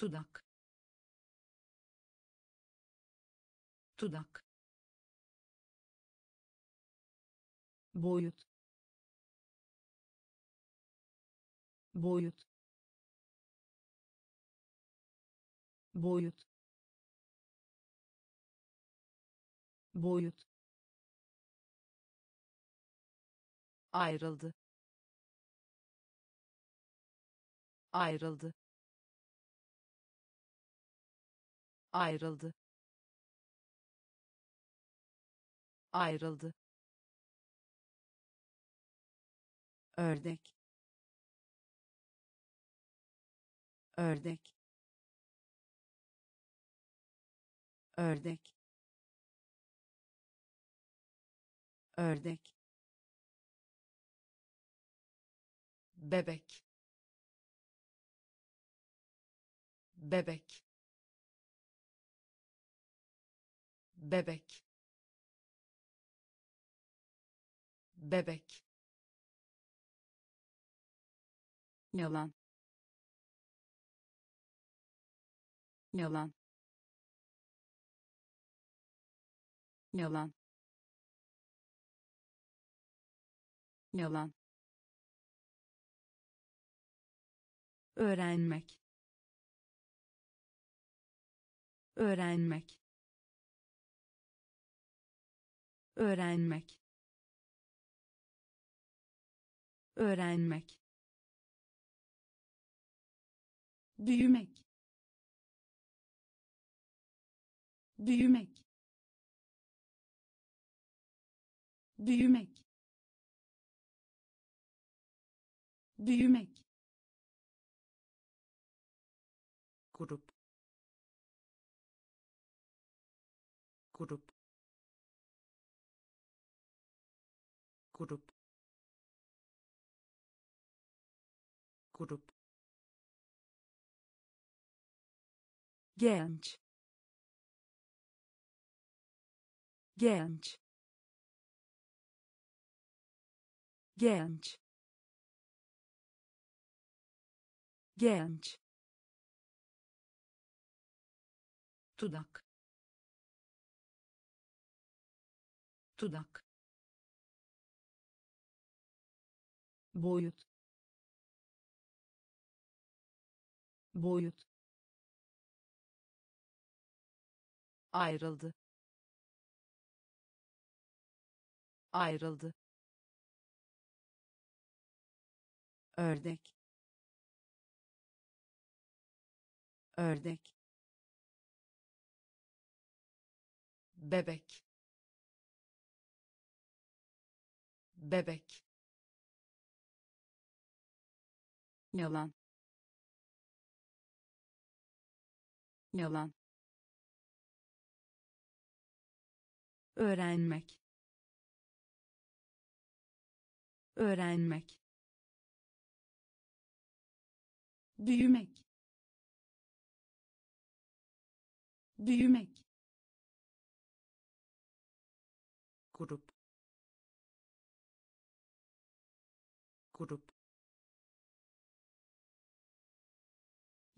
Speaker 3: dudak dudak boyut. Boyut. Boyut. Boyut. Ayrıldı. Ayrıldı ayrıldı. Ayrıldı. Ördek. Ördek. Ördek. Ördek. Bebek. Bebek bebek. Bebek.
Speaker 2: Yalan. Yalan. Yalan. Yalan.
Speaker 3: Öğrenmek. Öğrenmek öğrenmek. Öğrenmek.
Speaker 2: Büyümek. Büyümek. Büyümek. Büyümek.
Speaker 1: Grup. Grup grup grup
Speaker 3: genç. Genç. Genç. Genç.
Speaker 1: Dudak dudak
Speaker 3: boyut. Boyut. Ayrıldı. Ayrıldı. Ördek. Ördek. Bebek. Bebek
Speaker 2: yalan. Yalan.
Speaker 3: Öğrenmek. Öğrenmek.
Speaker 2: Büyümek. Büyümek.
Speaker 1: Grup. Grup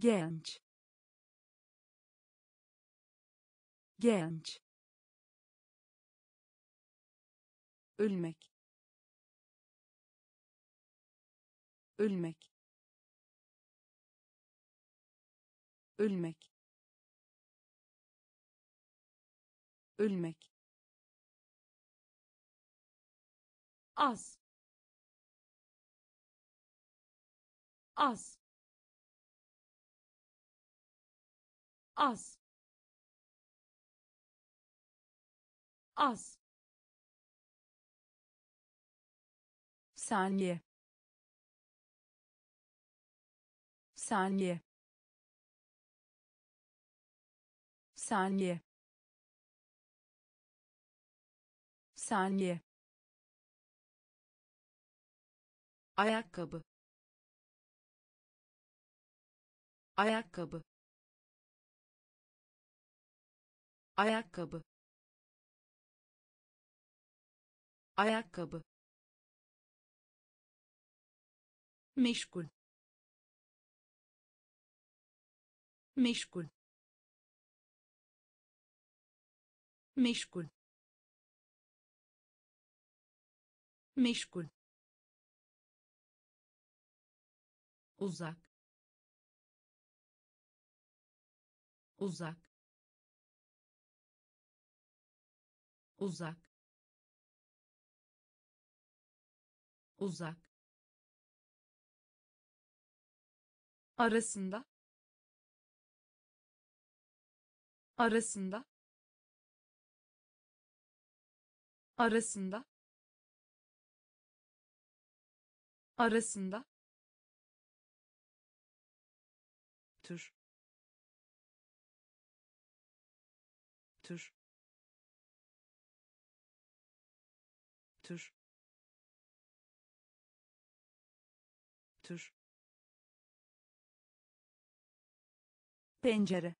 Speaker 3: genç. Genç. Ölmek. Ölmek. Ölmek. Ölmek.
Speaker 2: Az. Az az. Az.
Speaker 3: Saniye. Saniye. Saniye. Saniye.
Speaker 1: Ayakkabı. Ayakkabı ayakkabı. Ayakkabı.
Speaker 2: Meşgul. Meşgul. Meşgul. Meşgul. Uzak. Uzak uzak. Uzak. Arasında. Arasında. Arasında. Arasında.
Speaker 1: Tür. Tür tür. Tür.
Speaker 3: Pencere.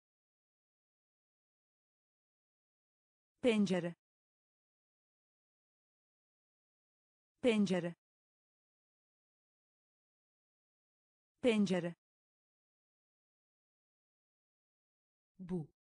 Speaker 3: Pencere. Pencere. Pencere.
Speaker 2: Bu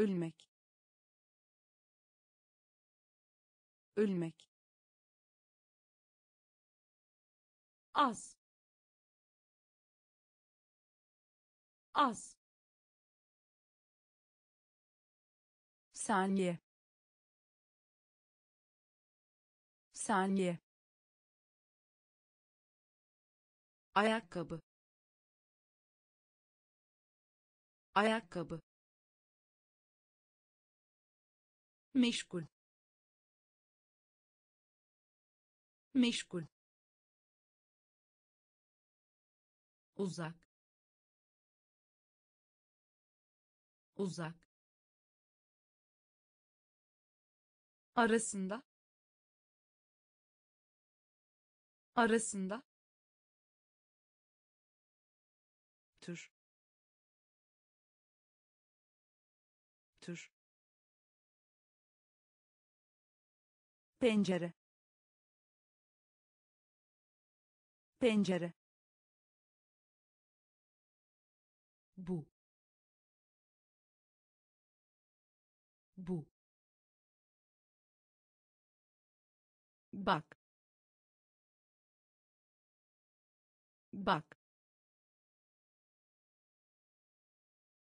Speaker 3: ölmek. Ölmek.
Speaker 2: Az. Az.
Speaker 3: Saniye. Saniye.
Speaker 2: Ayakkabı. Ayakkabı meşgul. Meşgul. Uzak. Uzak. Arasında. Arasında.
Speaker 1: Tür. Tür
Speaker 3: pencere. Pencere.
Speaker 2: Bu. Bu.
Speaker 3: Bak. Bak.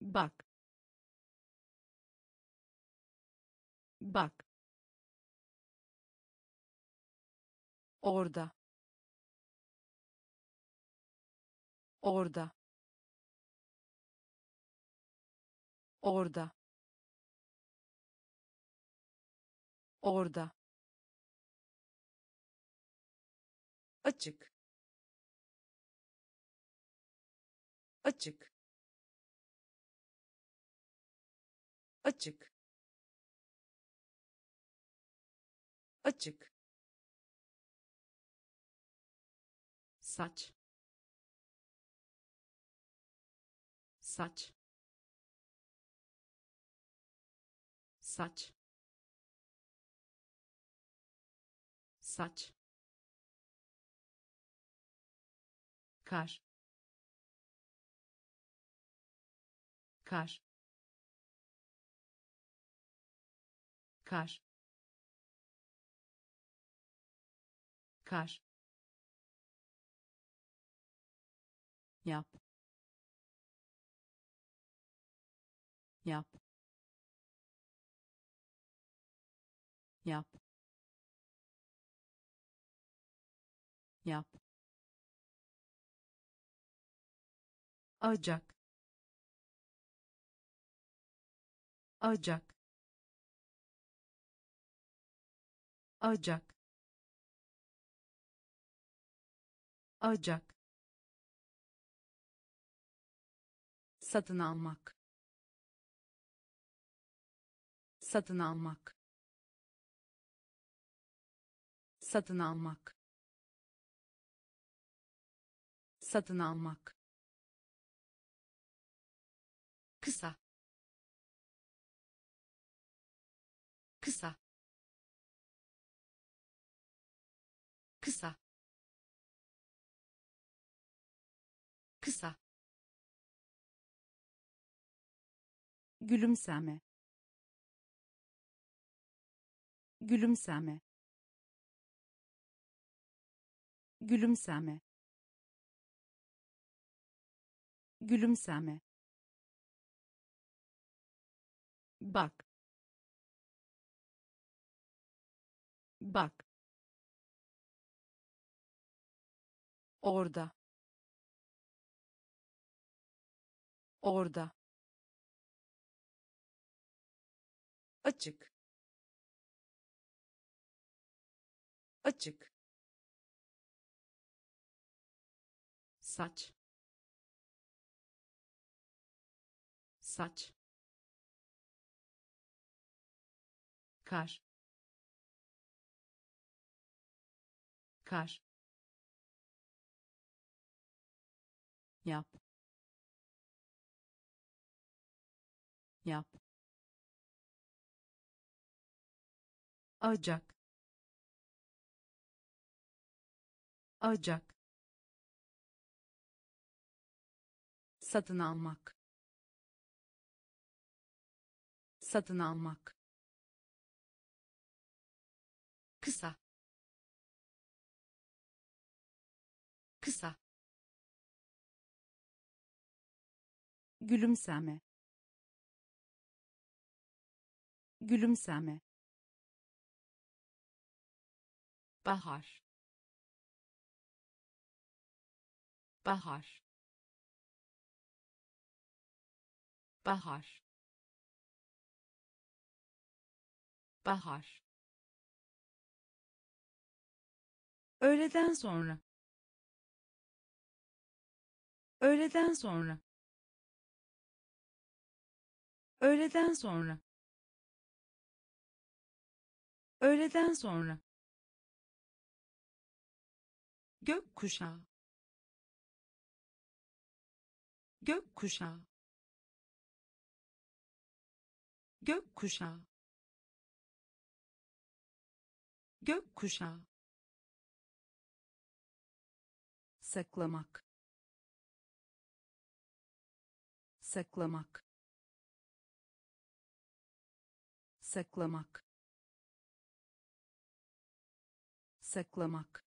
Speaker 3: Bak. Bak orada. Orada. Orada. Orada.
Speaker 2: Açık. Açık. Açık. Açık saç. Saç. Saç. Saç. Kar. Kar. Kar. Kar
Speaker 3: yap. Yap. Yap. Yap.
Speaker 2: Acak acak acak acak satın almak. Satın almak. Satın almak. Satın almak. Kısa. Kısa. Kısa. Kısa
Speaker 3: gülümseme. Gülümseme. Gülümseme. Gülümseme. Bak. Bak. Orada. Orada
Speaker 2: açık. Açık. Saç. Saç.
Speaker 3: Kar. Kar. Yap. Yap acak acak satın almak. Satın almak. Kısa. Kısa. Gülümseme. Gülümseme
Speaker 2: bahar. Bahar. Bahar. Bahar.
Speaker 3: Öğleden sonra. Öğleden sonra. Öğleden sonra. Öğleden sonra
Speaker 2: gök kuşağı gök kuşağı gök kuşağı gök kuşağı
Speaker 3: saklamak. Saklamak. Saklamak. Saklamak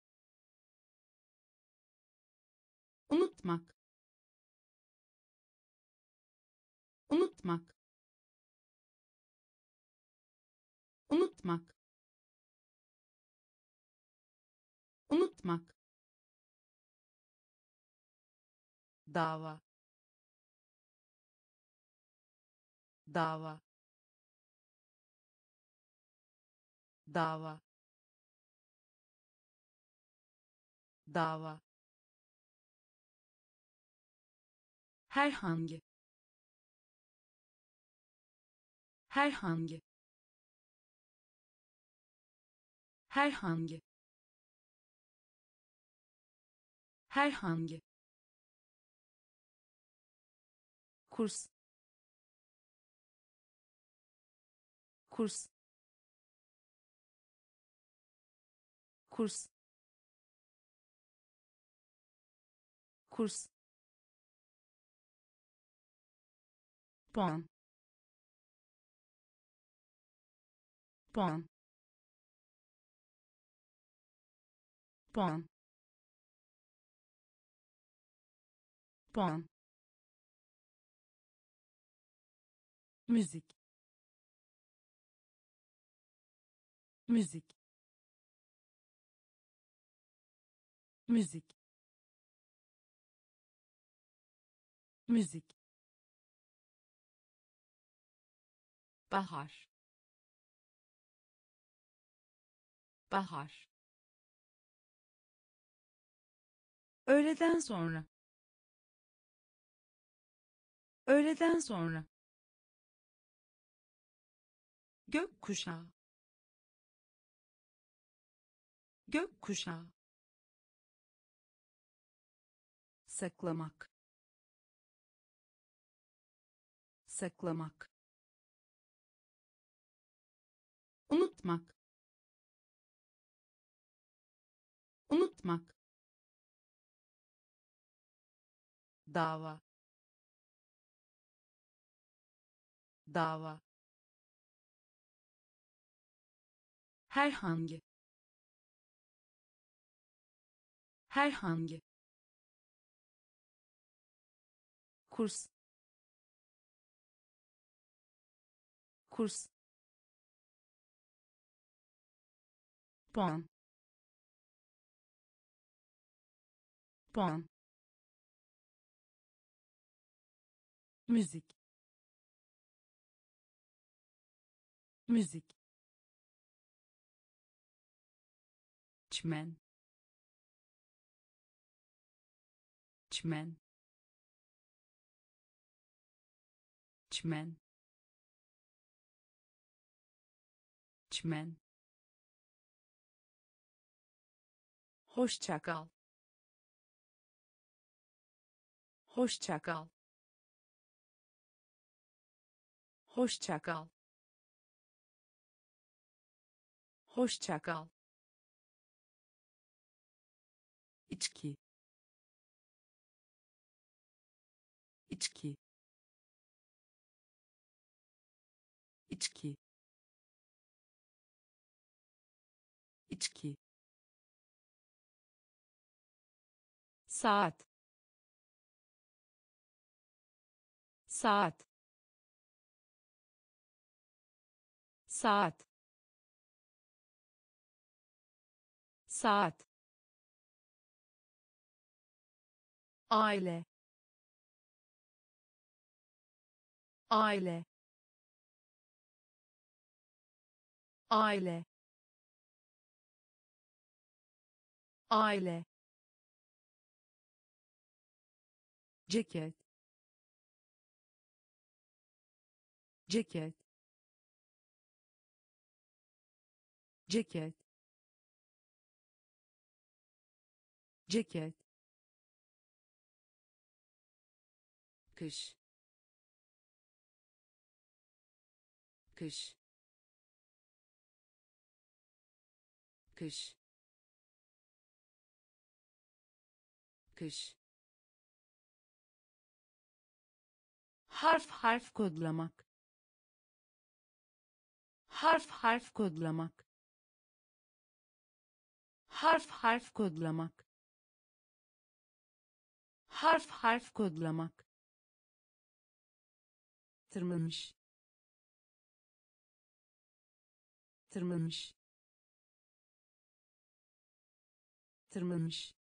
Speaker 3: unutmak. Unutmak. Unutmak. Unutmak. Dava. Dava. Dava. Dava herhangi. Herhangi. Herhangi. Herhangi. Kurs. Kurs. Kurs. Kurs puan. Puan. Puan. Puan. Müzik. Müzik. Müzik. Müzik
Speaker 2: bahar. Bahar.
Speaker 3: Öğleden sonra. Öğleden sonra.
Speaker 2: Gök kuşağı gök kuşağı
Speaker 3: saklamak. Saklamak
Speaker 2: unutmak. Unutmak.
Speaker 3: Dava. Dava.
Speaker 2: Herhangi. Herhangi.
Speaker 3: Kurs. Kurs puan. Puan. Müzik. Müzik. Çmen çmen çmen çmen
Speaker 1: hoşça kal hoşça kal hoşça kal hoşça kal içki. İçki. İçki. İçki saat. Saat. Saat. Saat. Aile. Aile. Aile. Aile ceket. Ceket. Ceket. Ceket. Kış. Kış. Kış. Kış harf harf kodlamak. Harf harf kodlamak. Harf harf kodlamak. Harf harf kodlamak. Tırmanmış. Tırmanmış. Tırmanmış.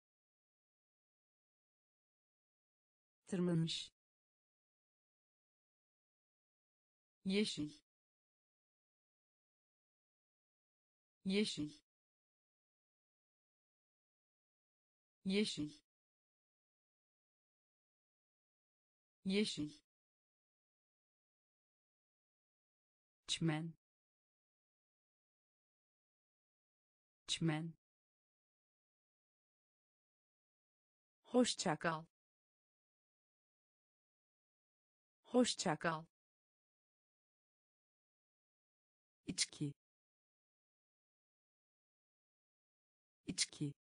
Speaker 1: Tırmanmış
Speaker 3: yeşil. Yeşil. Yeşil. Yeşil. Çmen çmen
Speaker 1: hoşça kal hoşça kal içki. İçki.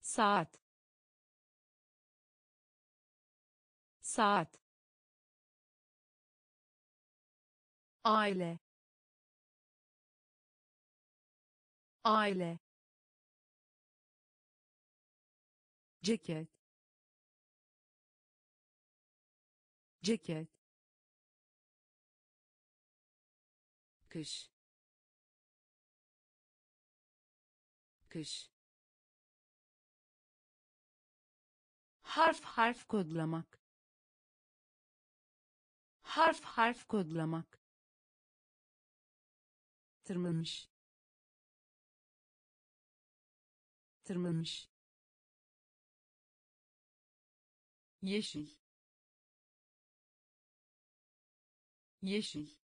Speaker 1: Saat. Saat. Aile. Aile. Ceket. Ceket
Speaker 3: kış. Kış.
Speaker 1: Harf harf kodlamak. Harf harf kodlamak. Tırmanmış. Tırmanmış.
Speaker 3: Yeşil. Yeşil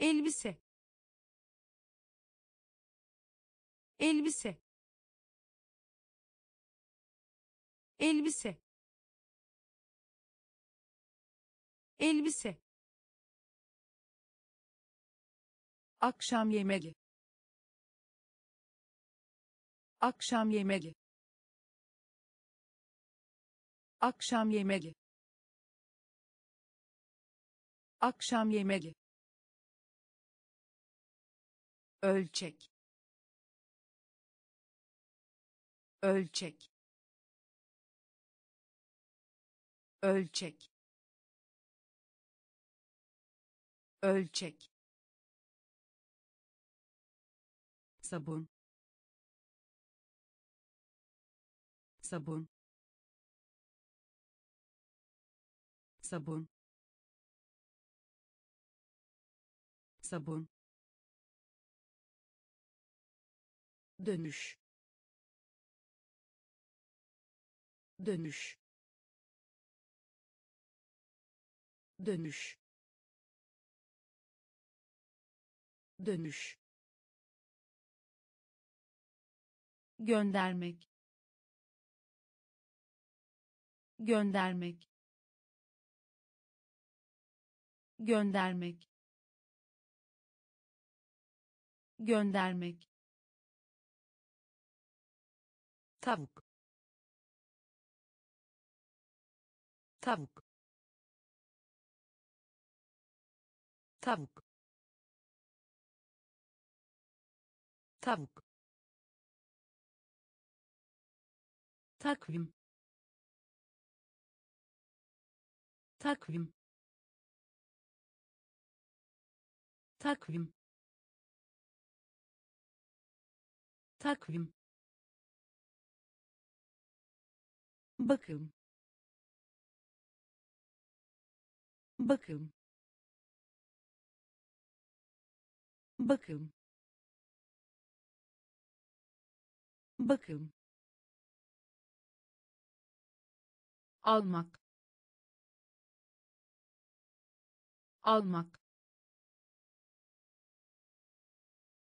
Speaker 1: elbise. Elbise. Elbise. Elbise. Akşam yemeği akşam yemeği akşam yemeği akşam yemeği ölçek ölçek ölçek ölçek. Sabun sabun sabun sabun dönüş. Dönüş.
Speaker 3: Dönüş. Dönüş.
Speaker 2: Göndermek. Göndermek. Göndermek. Göndermek
Speaker 3: tavuk. Tavuk. Tavuk. Tavuk.
Speaker 2: Takvim takvim takvim takvim bakım. Bakım. Bakım. Bakım. Almak. Almak.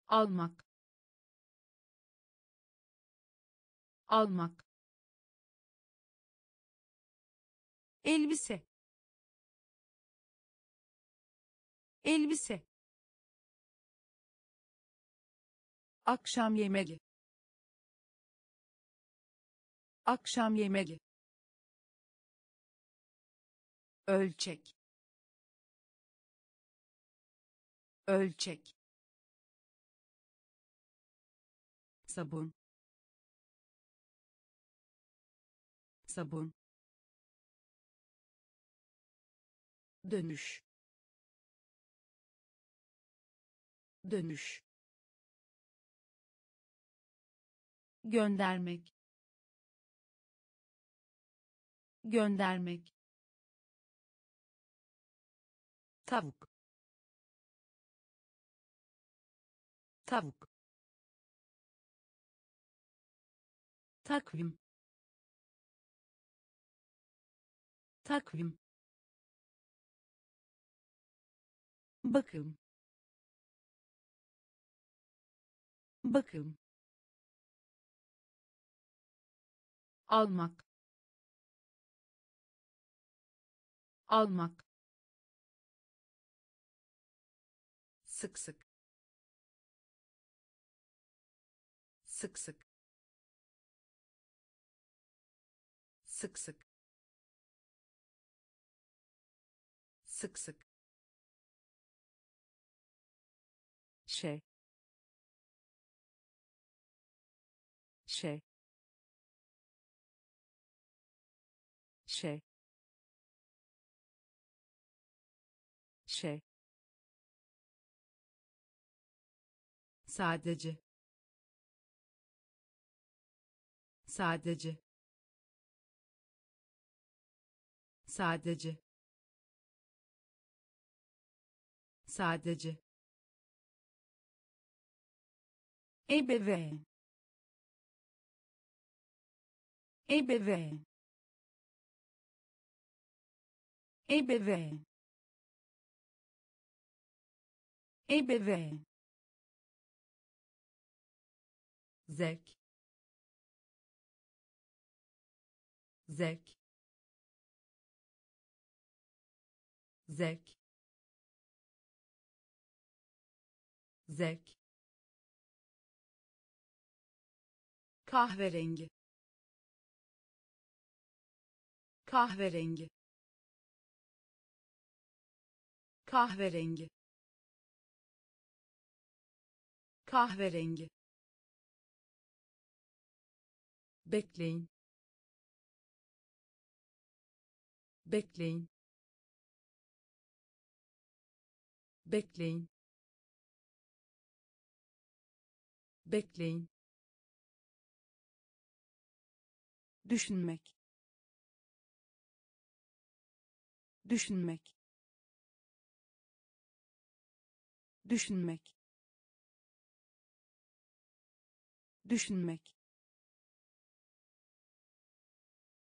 Speaker 2: Almak. Almak elbise. Elbise. Akşam yemeği akşam yemeği ölçek. Ölçek.
Speaker 1: Sabun. Sabun
Speaker 3: dönüş. Dönüş.
Speaker 2: Göndermek. Göndermek.
Speaker 3: Tavuk. Tavuk.
Speaker 2: Takvim. Takvim bakım. Bakım. Almak. Almak.
Speaker 3: Sık sık. Sık sık. Sık sık. Sık sık şey. Şey. Şey. Şey.
Speaker 1: Sadece. Sadece. Sadece. Sadece
Speaker 2: EBW. EBW. EBW. EBW.
Speaker 1: Zek. Zek. Zek. Zek.
Speaker 2: Kahverengi. Kahverengi. Kahverengi. Kahverengi.
Speaker 1: Bekleyin. Bekleyin. Bekleyin. Bekleyin
Speaker 2: düşünmek. Düşünmek. Düşünmek. Düşünmek.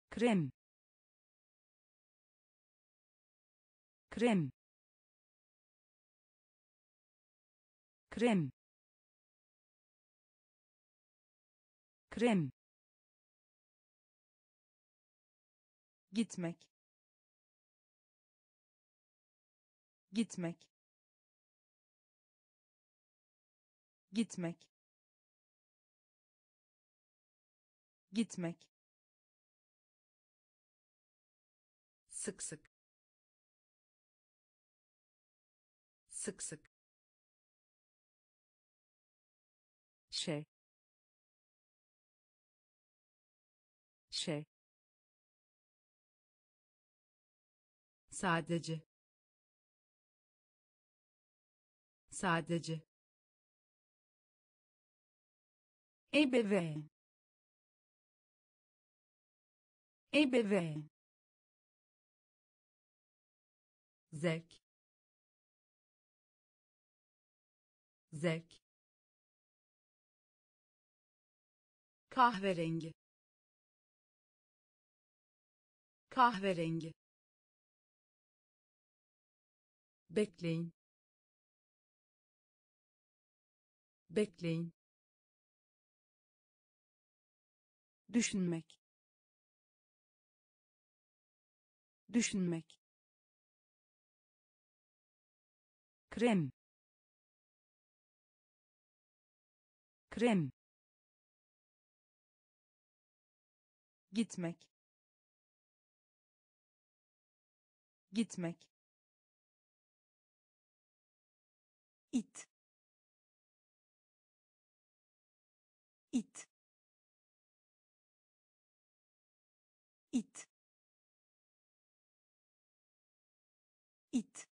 Speaker 2: Krem.
Speaker 3: Krem. Krem. Krem
Speaker 2: gitmek. Gitmek. Gitmek. Gitmek.
Speaker 1: Sık sık. Sık sık.
Speaker 3: Şey. Şey
Speaker 1: sadece. Sadece.
Speaker 2: Ebeveyn ebeveyn
Speaker 1: zevk zevk kahverengi. Kahverengi bekleyin. Bekleyin.
Speaker 2: Düşünmek. Düşünmek.
Speaker 3: Krem. Krem.
Speaker 2: Gitmek. Gitmek it. İt. İt. İt.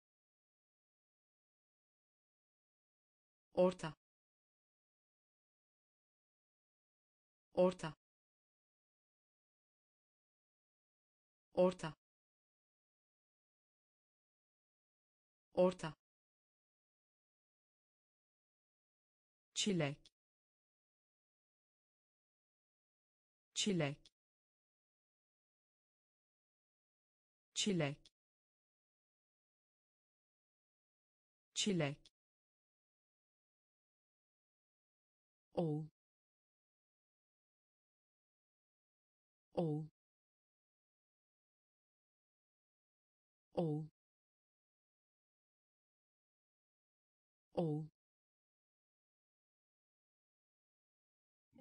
Speaker 1: Orta. Orta. Orta. Orta çilek. Çilek. Çilek. Çilek. Oğul. Oğul. Oğul. Oğul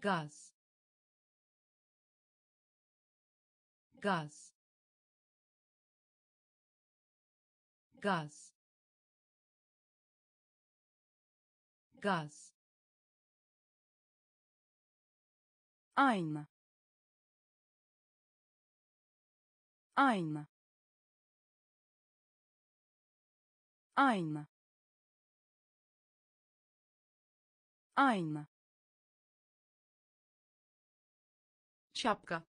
Speaker 1: gaz. Gaz. Gaz. Gaz.
Speaker 2: Ayna ayna ayna ayna
Speaker 1: şapka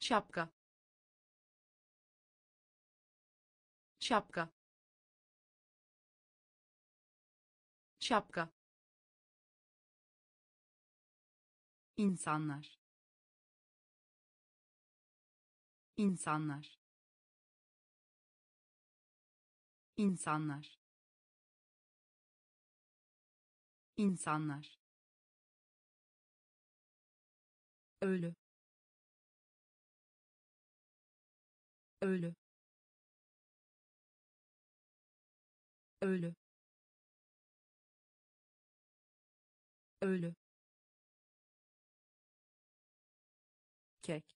Speaker 1: şapka şapka şapka insanlar. İnsanlar. İnsanlar. İnsanlar ölü. Ölü. Ölü. Ölü.
Speaker 3: Kek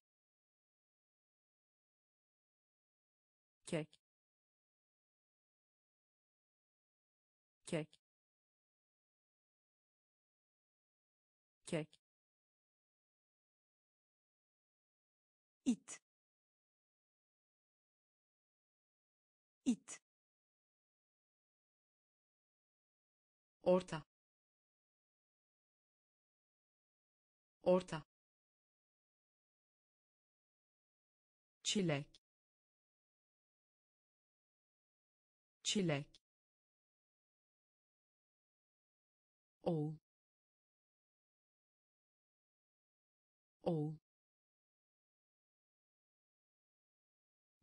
Speaker 1: orta. Orta. Çilek. Çilek. Oğul. Oğul.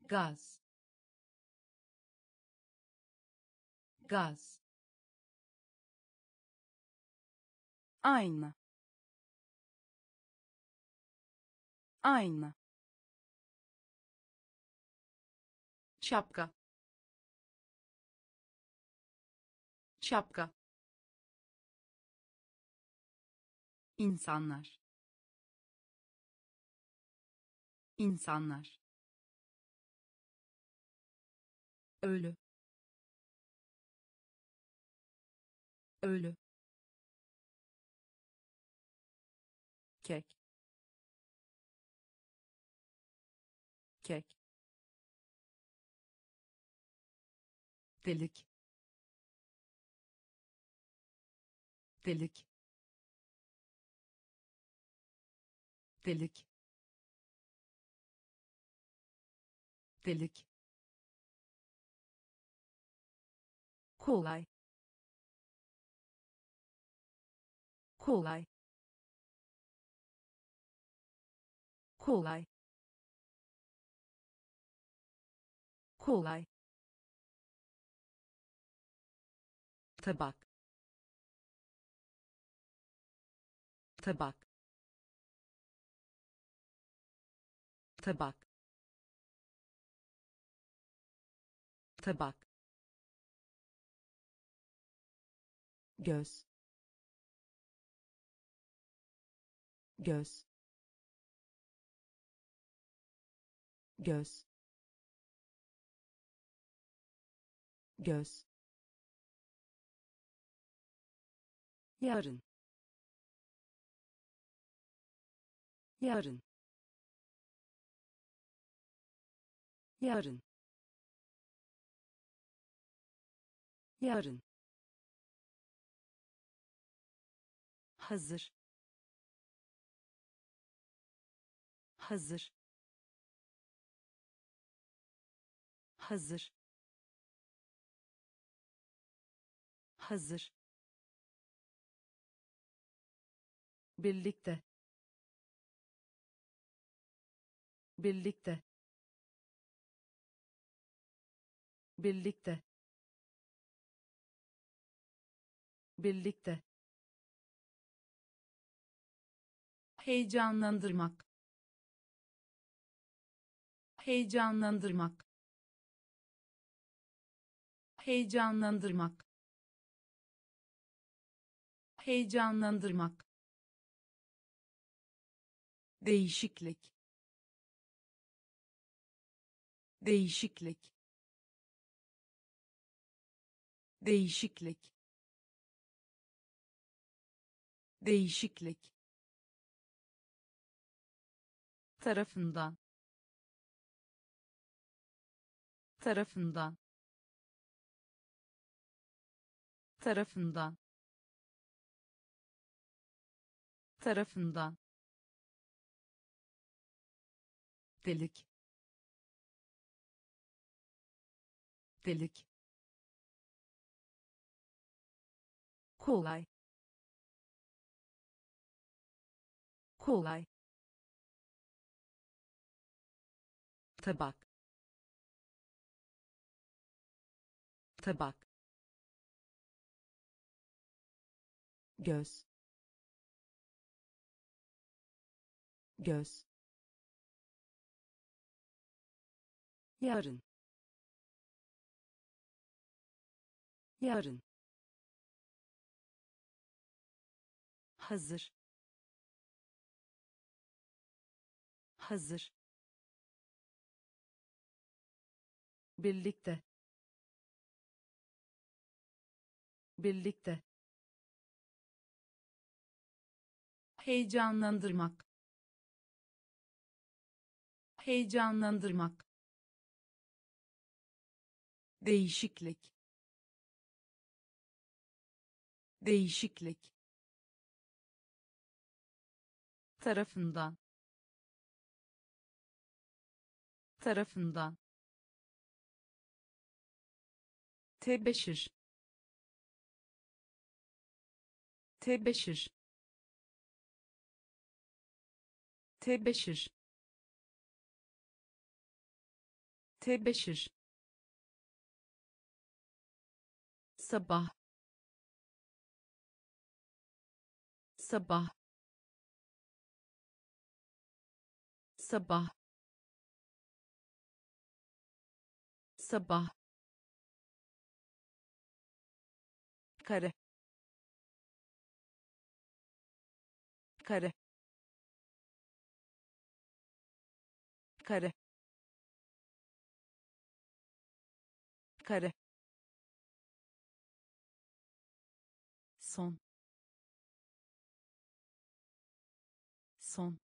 Speaker 1: Gaz. Gaz
Speaker 2: ayna ayna
Speaker 1: şapka. Şapka. İnsanlar. İnsanlar. Ölü. Ölü
Speaker 3: kek. Kek.
Speaker 1: Delik. Delik. Delik. Delik.
Speaker 3: Kolay. Kolay kolay. Kolay.
Speaker 1: Tabak. Tabak. Tabak. Tabak. Göz. Göz göz. Göz.
Speaker 3: Yarın. Yarın. Yarın. Yarın. Hazır. Hazır hazır. Hazır.
Speaker 1: Birlikte. Birlikte. Birlikte. Birlikte. Heyecanlandırmak. Heyecanlandırmak heyecanlandırmak. Heyecanlandırmak. Değişiklik. Değişiklik. Değişiklik. Değişiklik. Tarafından. Tarafından tarafından tarafından delik delik
Speaker 3: kolay kolay
Speaker 1: tabak tabak göz. Göz.
Speaker 3: Yarın. Yarın. Hazır. Hazır.
Speaker 1: Birlikte. Birlikte heyecanlandırmak. Heyecanlandırmak. Değişiklik. Değişiklik. Tarafından. Tarafından. Tebeşir. Tebeşir tebeşir tebeşir sabah. Sabah. Sabah. Sabah. Kare. Kare kare kare
Speaker 2: son. Son.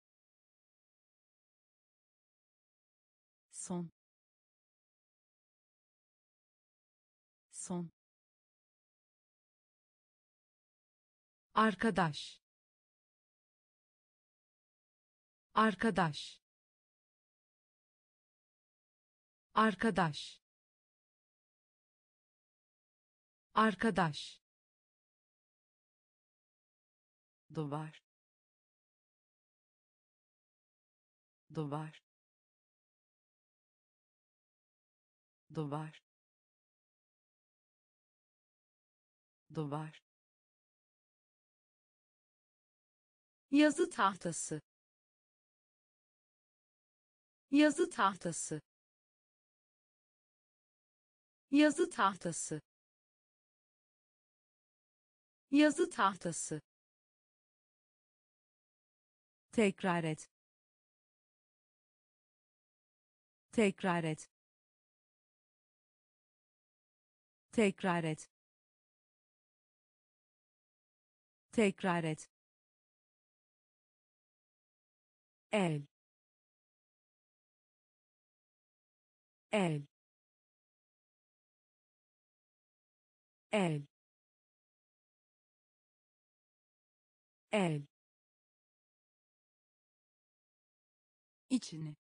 Speaker 2: Son. Son. Arkadaş. Arkadaş arkadaş. Arkadaş. Duvar. Duvar. Duvar. Duvar.
Speaker 1: Yazı tahtası. Yazı tahtası yazı tahtası. Yazı tahtası.
Speaker 2: Tekrar et. Tekrar et. Tekrar et. Tekrar et. El. El el. El. İçini.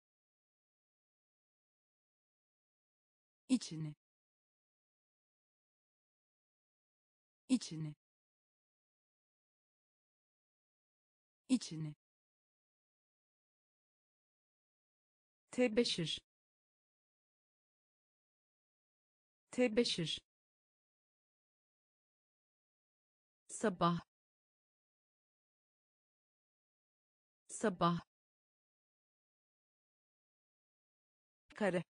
Speaker 2: İçini. İçini. İçini.
Speaker 1: Tebeşir. Tebeşir sabah. Sabah. Kare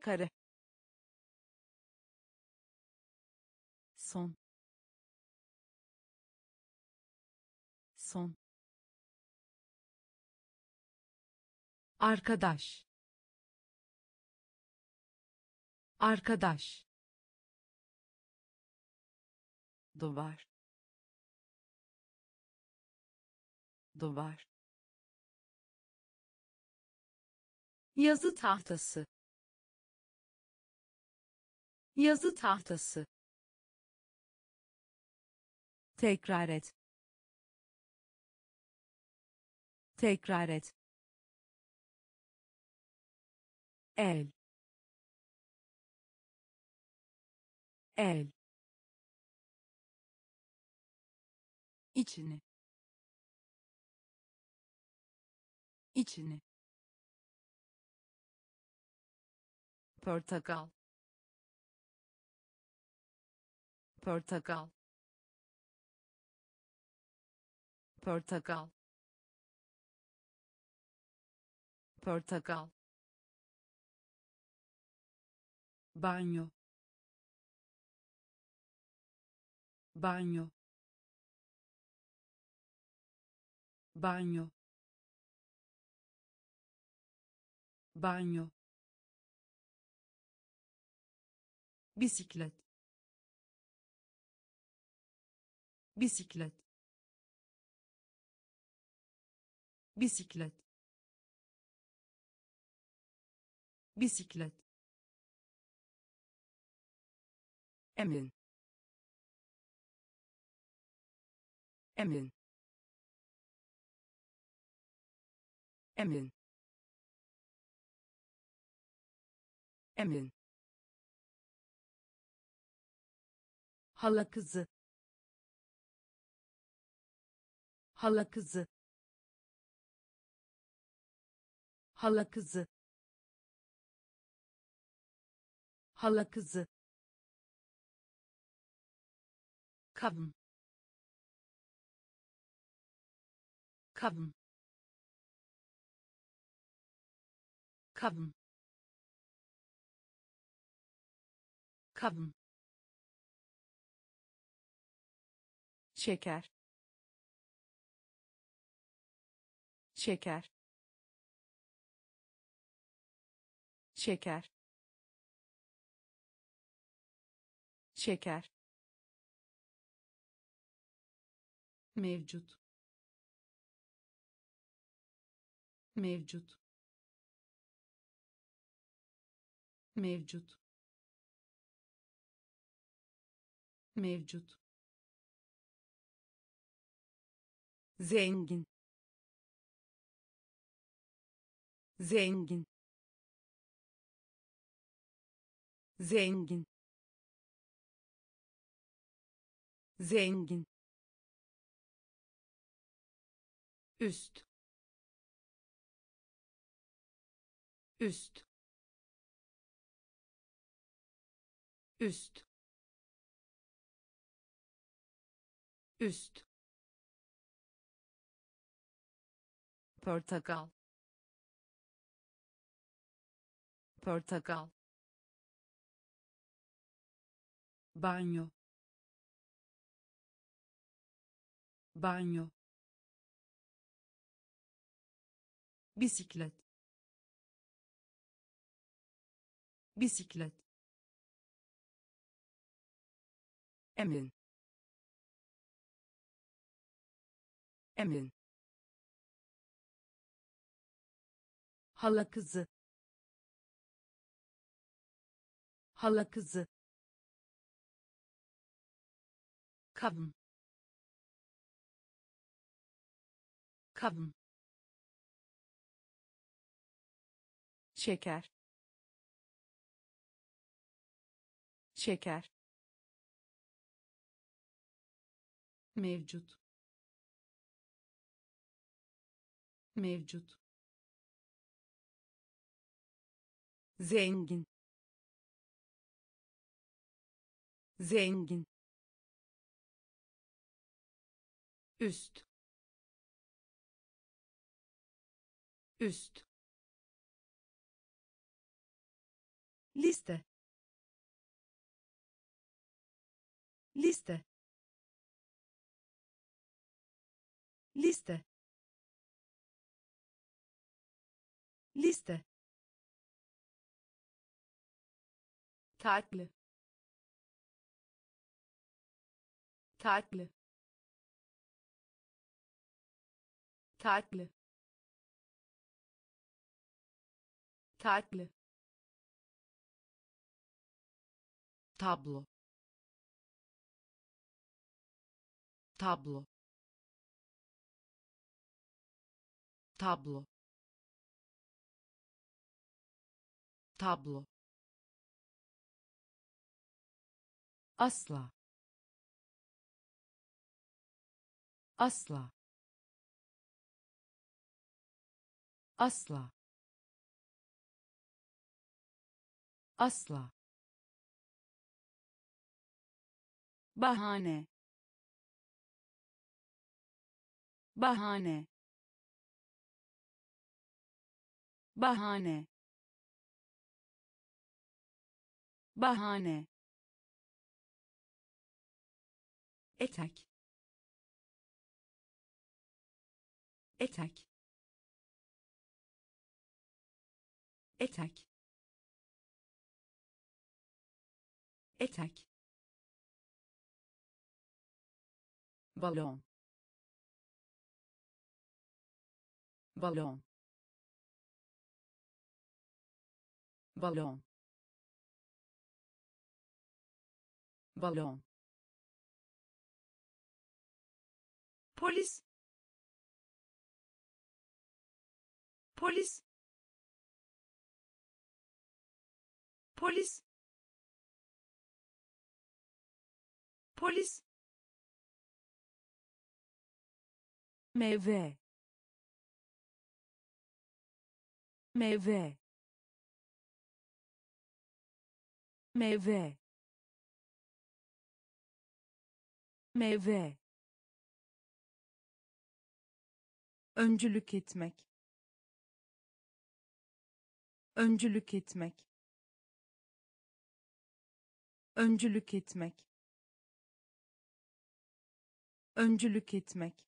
Speaker 1: kare
Speaker 2: son. Son. Arkadaş. Arkadaş duvar. Duvar.
Speaker 1: Yazı tahtası. Yazı tahtası.
Speaker 2: Tekrar et. Tekrar et. El. El içini. İçini.
Speaker 1: Portakal. Portakal. Portakal. Portakal.
Speaker 2: Banyo. Banyo banyo. Banyo. Bisiklet. Bisiklet. Bisiklet. Bisiklet. Emin emin emin emin
Speaker 1: hala kızı. Hala kızı. Hala kızı. Hala kızı. Kavun kavun kavun kavun
Speaker 3: şeker. Şeker. Şeker. Şeker.
Speaker 1: Mevcut. Mevcut mevcut. Mevcut. Zengin. Zengin. Zengin. Zengin. Üst. Üst üst. Üst. Portakal. Portakal. Banyo. Banyo. Bisiklet. Bisiklet
Speaker 2: emin emin
Speaker 1: hala kızı. Hala kızı. Kavun kavun
Speaker 3: şeker. Şeker
Speaker 1: mevcut. Mevcut. Zengin. Zengin. Üst. Üst. Liste. Liste liste. Liste. Tatlı tatlı tatlı tatlı tablo. Tablo tablo. Tablo.
Speaker 3: Asla. Asla. Asla. Asla. Bahane. Bahane bahane. Bahane.
Speaker 1: Etek. Etek. Etek. Etek.
Speaker 2: Balon. Balon balon. Balon.
Speaker 1: Polis. Polis. Polis. Polis.
Speaker 3: Meyve. Meyve meyve. Meyve. Öncülük etmek. Öncülük etmek. Öncülük etmek. Öncülük etmek.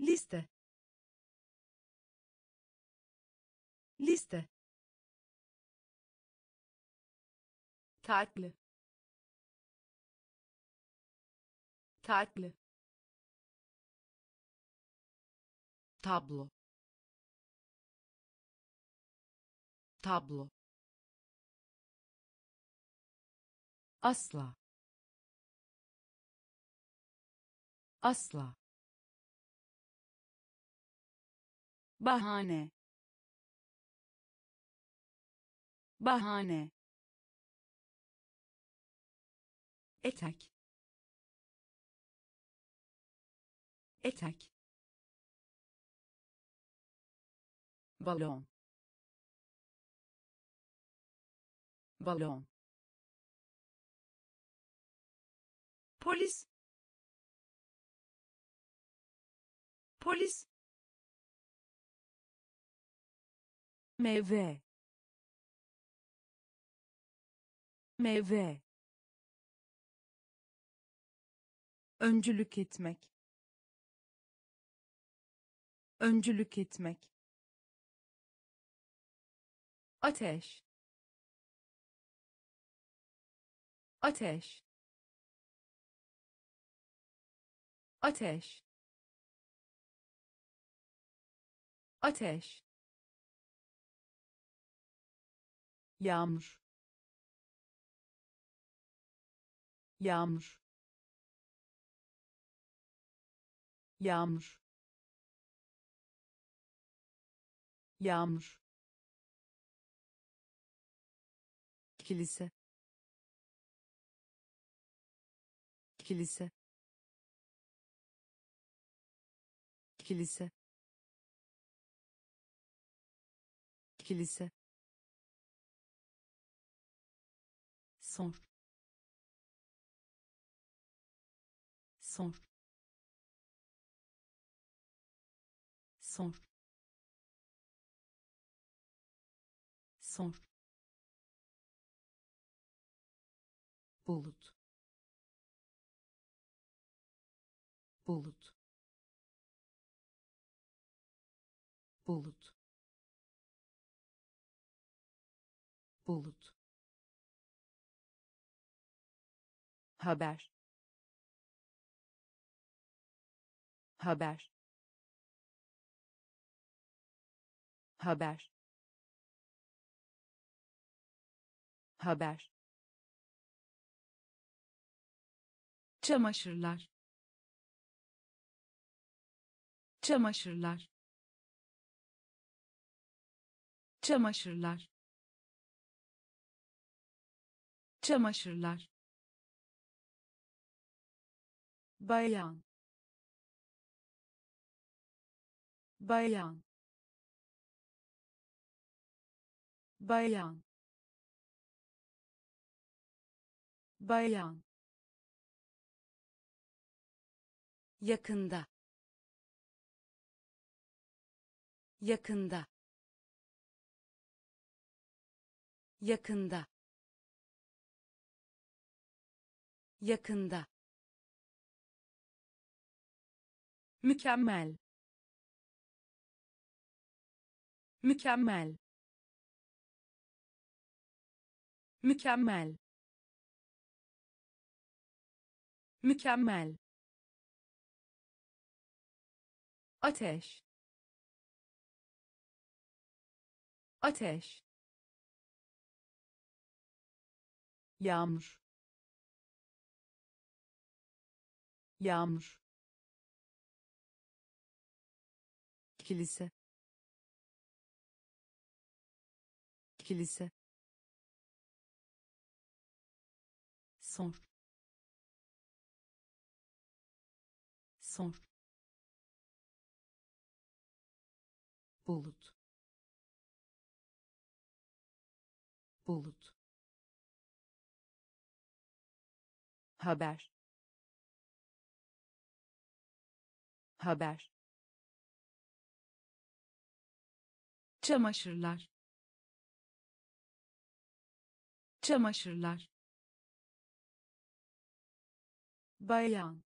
Speaker 2: Liste. Liste tatlı. Tatlı. Tablo. Tablo. Asla. Asla.
Speaker 3: Bahane. Bahane
Speaker 2: etek. Etek. Balon. Balon.
Speaker 1: Polis. Polis.
Speaker 3: Meyve. Meyve
Speaker 4: öncülük etmek. Öncülük etmek.
Speaker 2: Ateş. Ateş. Ateş. Ateş.
Speaker 4: Yağmur. Yağmur yağmur. Yağmur. Kilise. Kilise. Kilise. Kilise. Sor. Sor sor. Sor. Bulut. Bulut. Bulut. Bulut. Haber. Haber haber. Haber.
Speaker 3: Çamaşırlar. Çamaşırlar. Çamaşırlar. Çamaşırlar. Bayan. Bayan bayan. Bayan. Yakında. Yakında. Yakında. Yakında.
Speaker 4: Mükemmel. Mükemmel mükemmel. Mükemmel.
Speaker 2: Ateş. Ateş.
Speaker 4: Yağmur. Yağmur. Kilise. Kilise sor. Sor. Bulut. Bulut. Haber. Haber.
Speaker 1: Çamaşırlar. Çamaşırlar
Speaker 3: bayan.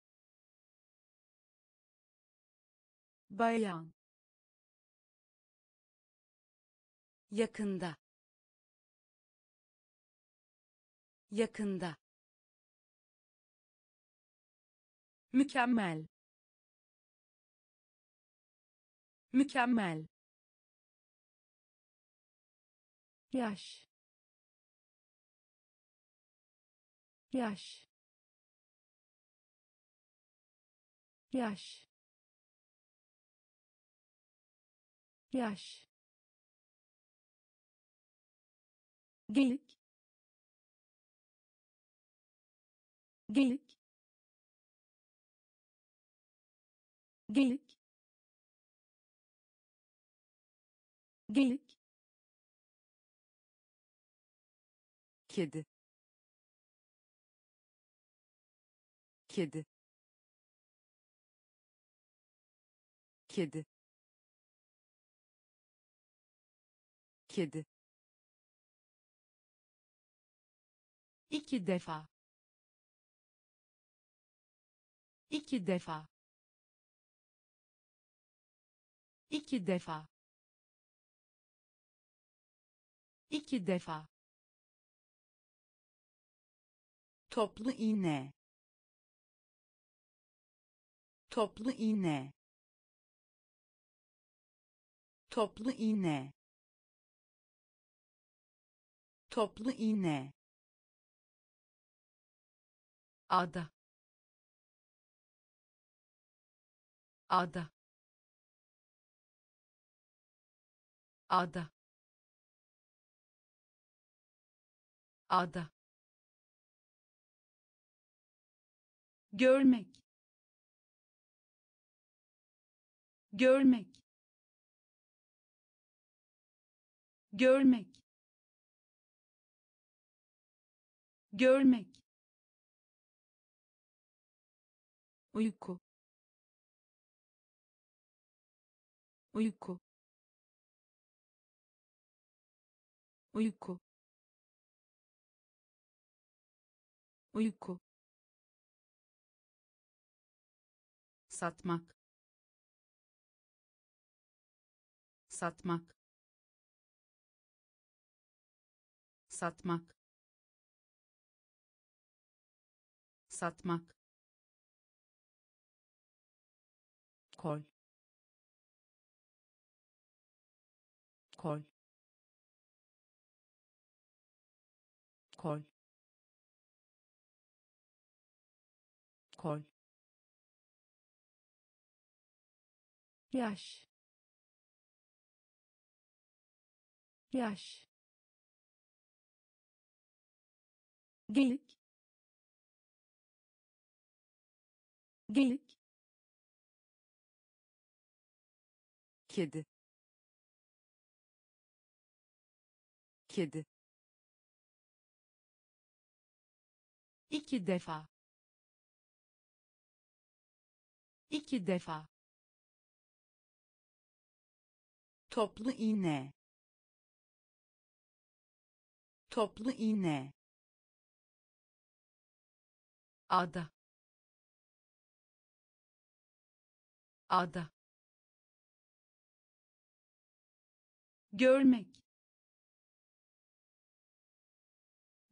Speaker 3: Bayan. Yakında. Yakında.
Speaker 1: Mükemmel. Mükemmel.
Speaker 2: Yaş. Yaş yaş. Yaş. Gelik. Gelik. Gelik. Gelik.
Speaker 4: Kedi. Kedi kedi. Kedi.
Speaker 3: İki defa. İki defa. İki defa. İki defa. Toplu iğne. Toplu iğne toplu iğne. Toplu iğne. Ada. Ada. Ada. Ada. Görmek. Görmek görmek. Görmek. Uyku. Uyku. Uyku. Uyku. Satmak. Satmak satmak. Satmak. Kol. Kol. Kol. Kol.
Speaker 2: Yaş. Yaş gelik. Gelik.
Speaker 4: Kedi. Kedi.
Speaker 3: İki defa. İki defa. Toplu iğne. Toplu iğne ada. Ada. Görmek.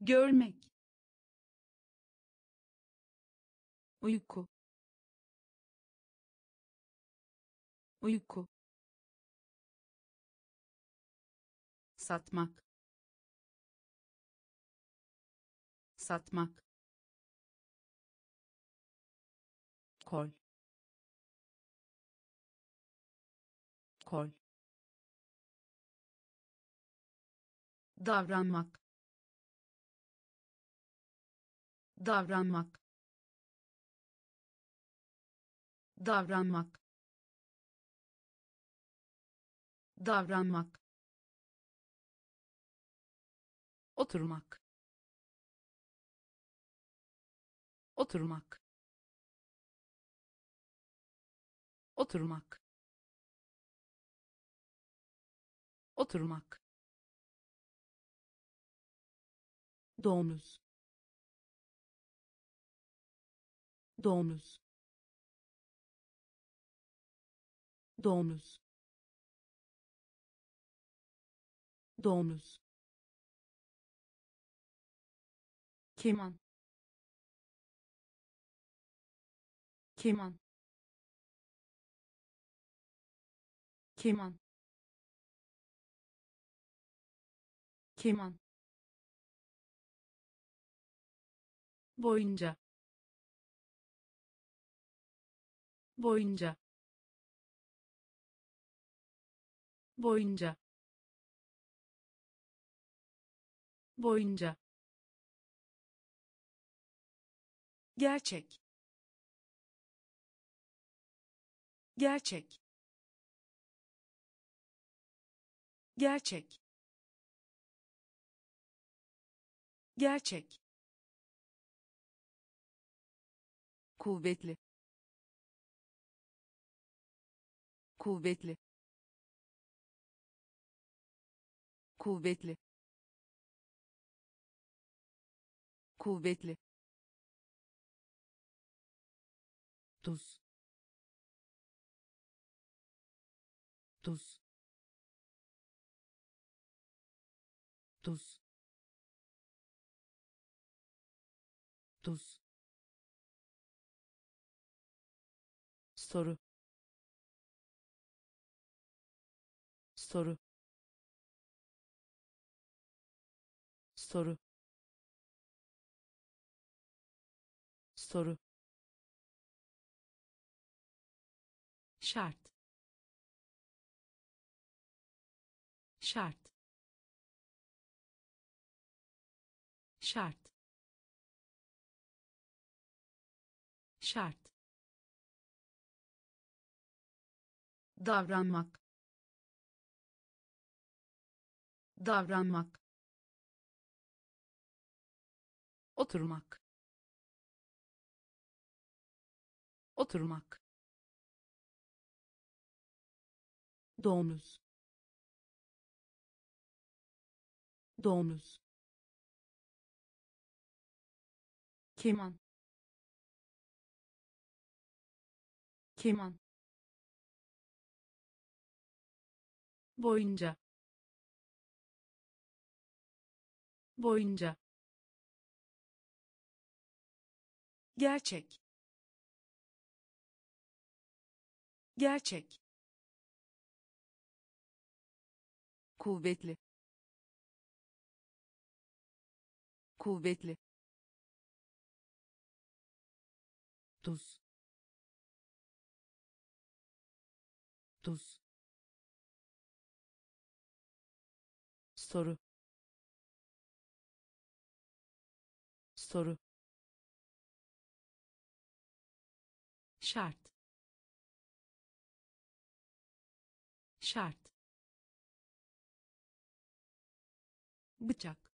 Speaker 3: Görmek. Uyku. Uyku. Satmak. Satmak kol. Kol. Davranmak. Davranmak. Davranmak. Davranmak. Oturmak. Oturmak oturmak. Oturmak. Domuz. Domuz. Domuz. Domuz. Keman. Keman keman. Keman. Boyunca. Boyunca. Boyunca. Boyunca. Gerçek. Gerçek gerçek. Gerçek.
Speaker 4: Kuvvetli. Kuvvetli. Kuvvetli. Kuvvetli. Tuz. Tuz tuz. Tuz. Soru. Soru. Soru. Soru.
Speaker 1: Şart. Şart şart. Şart.
Speaker 3: Davranmak. Davranmak.
Speaker 1: Oturmak. Oturmak. Domuz. Domuz keman. Keman. Boyunca. Boyunca. Gerçek. Gerçek.
Speaker 4: Kuvvetli. Kuvvetli tuz. Tuz. Soru. Soru.
Speaker 1: Şart. Şart. Bıçak.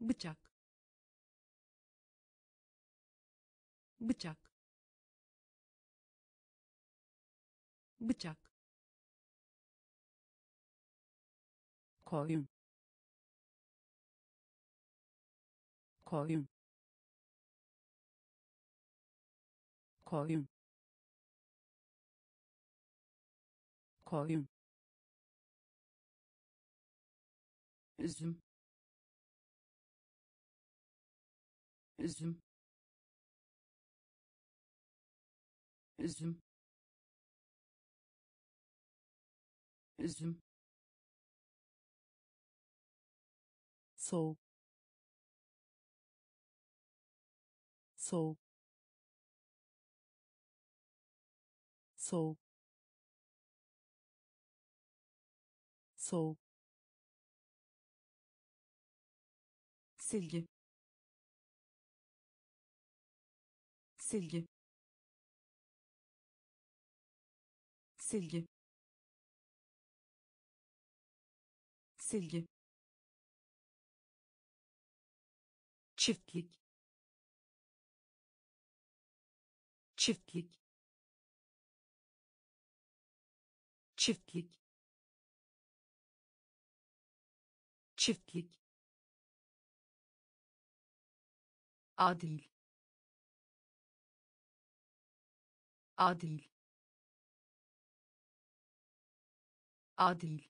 Speaker 1: Bıçak bıçak. Bıçak.
Speaker 4: Koyun. Koyun. Koyun. Koyun. Üzüm. Üzüm üzüm. Üzüm. Soğuk. Soğuk. Soğuk. Soğuk.
Speaker 1: Silgi. Silgi
Speaker 4: silgi. Silgi.
Speaker 3: Çiftlik. Çiftlik. Çiftlik. Çiftlik. Adil. Adil adil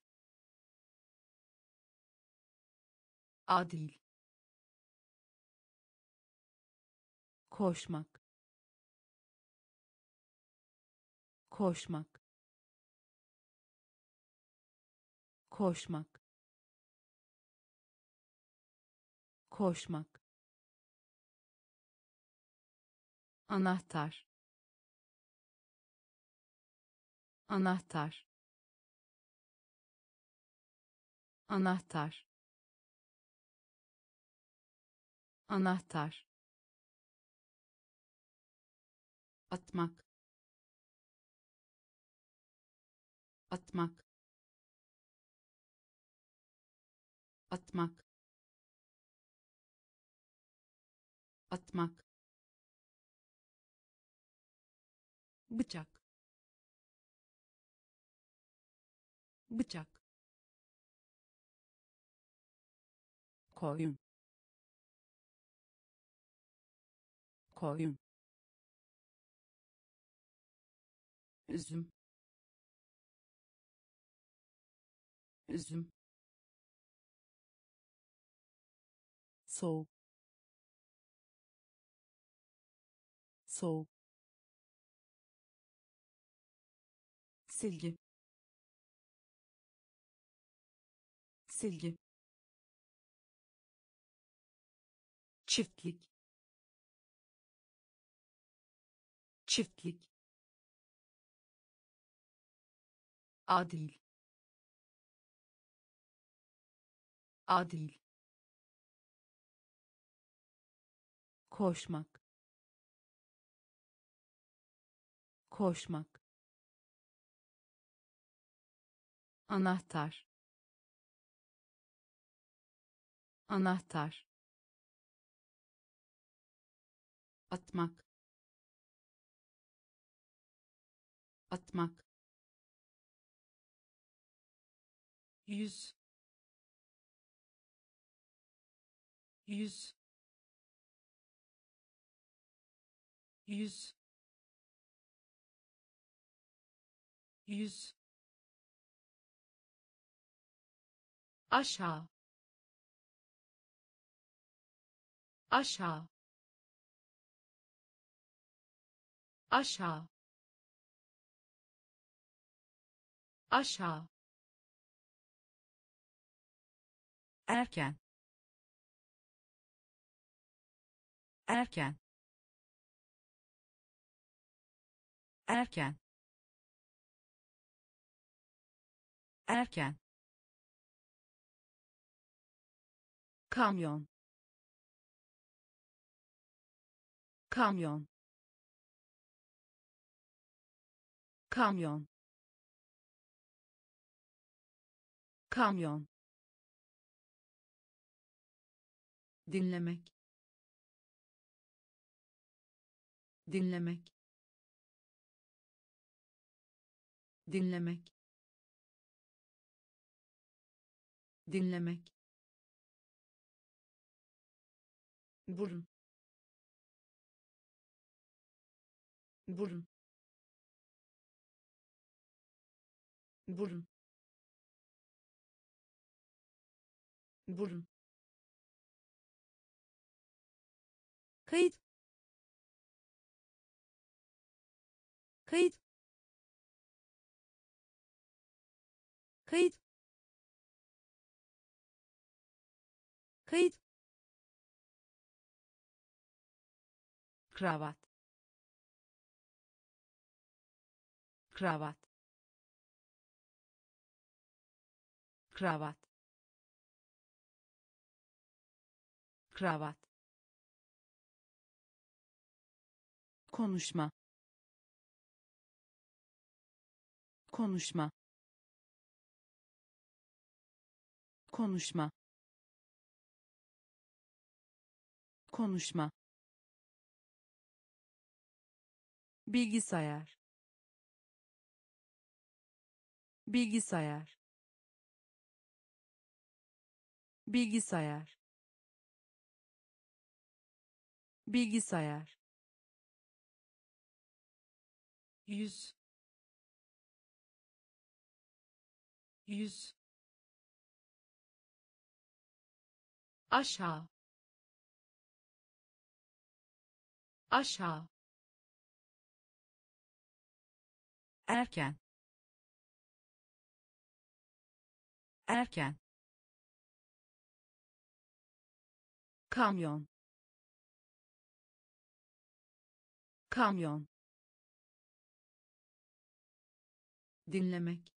Speaker 3: adil
Speaker 4: koşmak. Koşmak. Koşmak. Koşmak. Anahtar. Anahtar anahtar. Anahtar. Atmak. Atmak. Atmak. Atmak.
Speaker 1: Bıçak. Bıçak
Speaker 4: koyun. Koyun. Üzüm. Üzüm. Soğuk. Soğuk. Silgi. Silgi
Speaker 3: çiftlik. Çiftlik. Adil. Adil.
Speaker 4: Koşmak. Koşmak. Anahtar. Anahtar atmak. Atmak.
Speaker 3: Yüz. Yüz. Yüz. Yüz. Aşağı. Aşağı aşağı. Aşağı.
Speaker 4: Erken. Erken. Erken. Erken. Kamyon. Kamyon kamyon. Kamyon. Dinlemek. Dinlemek. Dinlemek. Dinlemek. Burun. Burun burun burun kayıt. Kayıt. Kayıt. Kayıt. Kravat. Kravat kravat. Kravat. Konuşma. Konuşma. Konuşma. Konuşma. Bilgisayar. Bilgisayar bilgisayar. Bilgisayar.
Speaker 3: Yüz. Yüz. Aşağı. Aşağı.
Speaker 4: Erken. Erken kamyon. Kamyon.
Speaker 3: Dinlemek.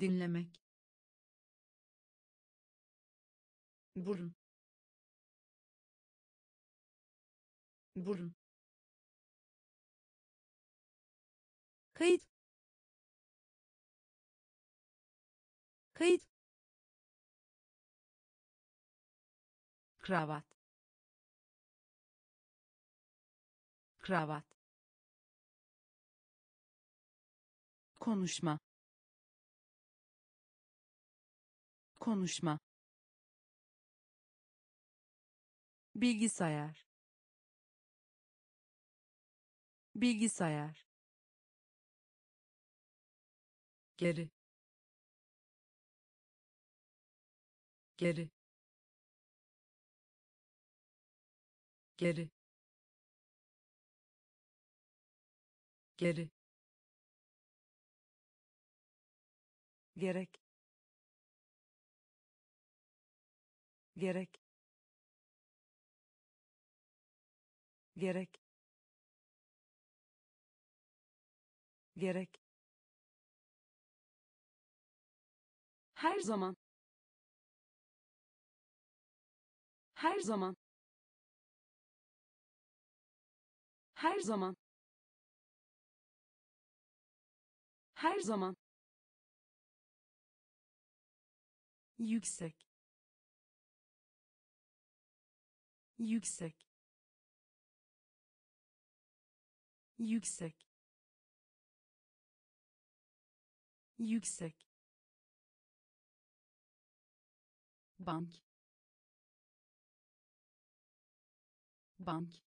Speaker 3: Dinlemek. Burun. Burun.
Speaker 2: Kayıt. Kayıt
Speaker 4: kravat. Kravat. Konuşma. Konuşma. Bilgisayar. Bilgisayar.
Speaker 3: Geri. Geri geri. Geri.
Speaker 2: Gerek. Gerek. Gerek. Gerek. Her zaman. Her zaman her zaman. Her zaman. Yüksek. Yüksek. Yüksek. Yüksek. Bank. Bank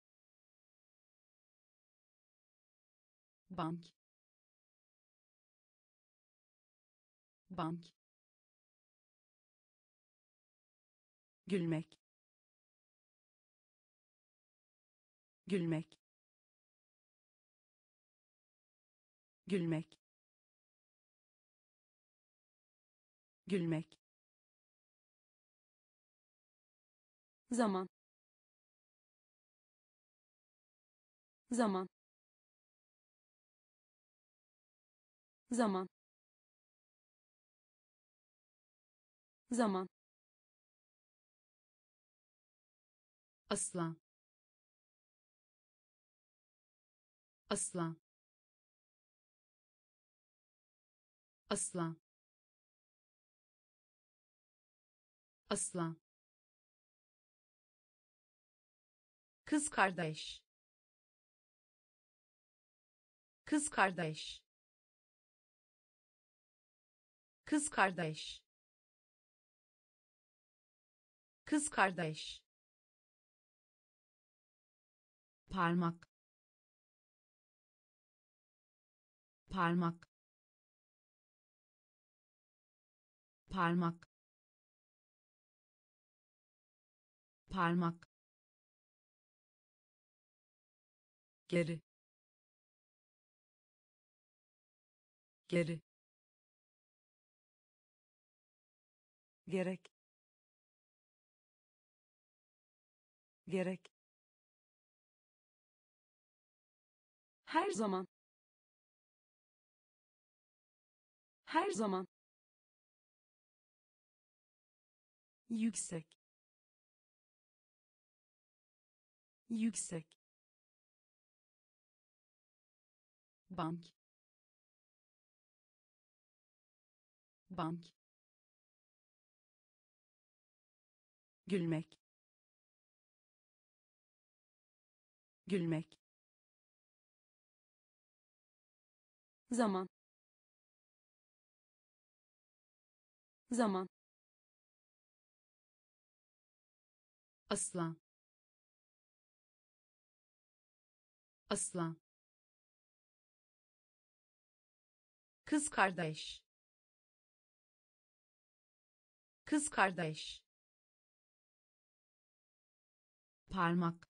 Speaker 2: bank. Bank. Gülmek. Gülmek. Gülmek. Gülmek. Zaman. Zaman zaman. Zaman.
Speaker 3: Aslan. Aslan. Aslan. Aslan. Kız kardeş. Kız kardeş kız kardeş. Kız kardeş. Parmak. Parmak. Parmak. Parmak. Geri. Geri
Speaker 2: gerek. Gerek. Her zaman. Her zaman. Yüksek. Yüksek.
Speaker 3: Bank. Bank
Speaker 4: gülmek. Gülmek. Zaman. Zaman.
Speaker 3: Aslan. Aslan. Kız kardeş. Kız kardeş parmak.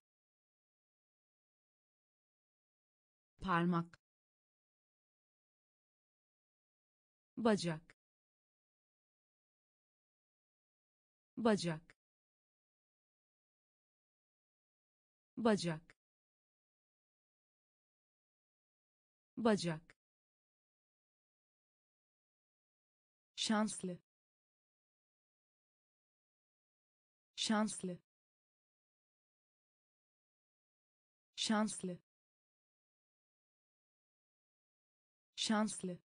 Speaker 3: Parmak. Bacak. Bacak. Bacak. Bacak. Şanslı. Şanslı şanslı. Şanslı.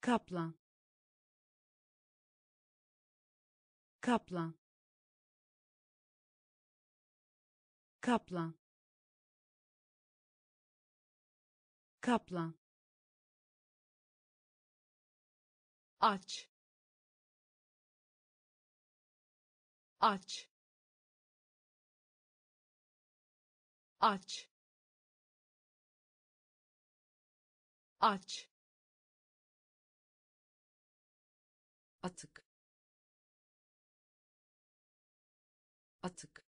Speaker 3: Kaplan. Kaplan. Kaplan. Kaplan. Aç. Aç aç. Aç.
Speaker 2: Atık. Atık.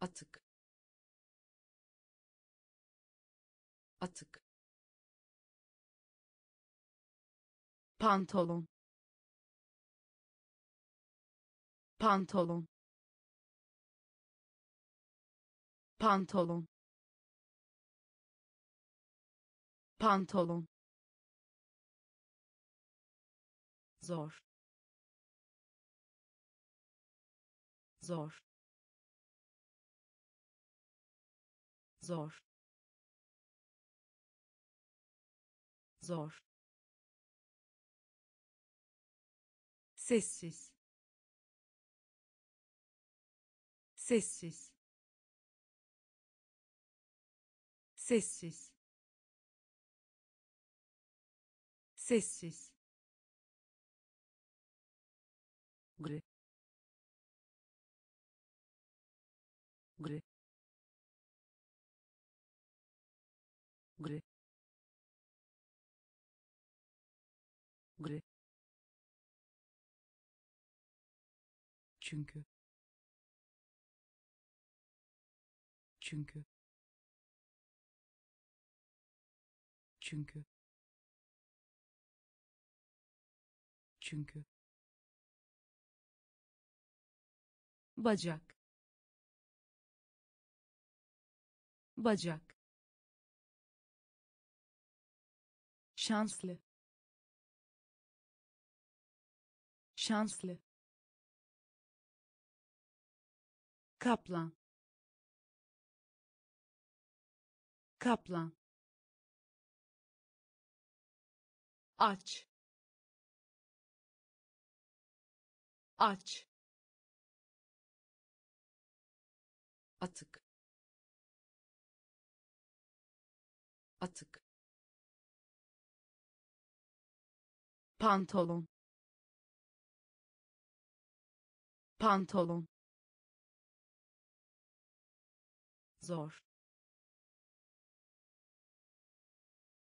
Speaker 2: Atık. Atık.
Speaker 4: Pantolon. Pantolon pantolon. Pantolon. Zor. Zor. Zor. Zor. Sessiz. Sessiz sessiz. Sessiz.
Speaker 2: Gri. Gri. Gri. Gri. Çünkü. Çünkü çünkü. Çünkü.
Speaker 3: Bacak. Bacak.
Speaker 4: Şanslı. Şanslı. Kaplan. Kaplan
Speaker 3: aç. Aç.
Speaker 2: Atık. Atık.
Speaker 4: Pantolon. Pantolon. Zor.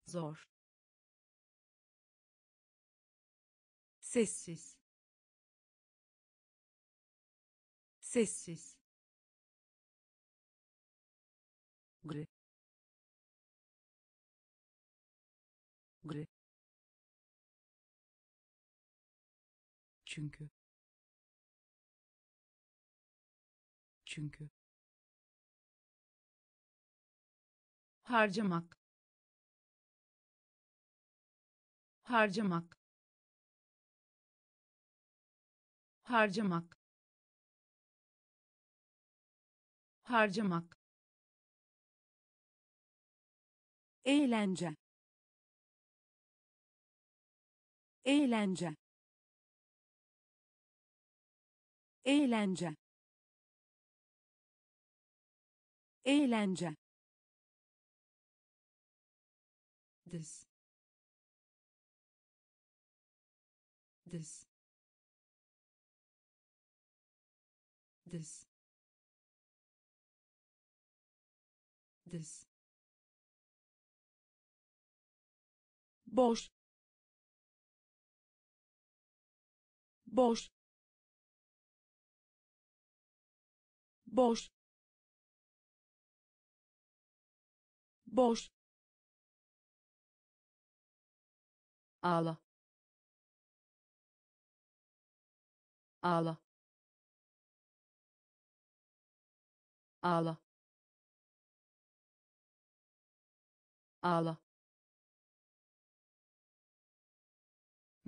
Speaker 4: Zor sessiz. Sessiz.
Speaker 2: Gri. Gri. Çünkü. Çünkü.
Speaker 3: Harcamak. Harcamak harcamak. Harcamak.
Speaker 4: Eğlence. Eğlence. Eğlence. Eğlence.
Speaker 2: Diz diz diz diz
Speaker 4: boş. Boş. Boş. Boş.
Speaker 2: Ağla. Ağla ağla. Ağla.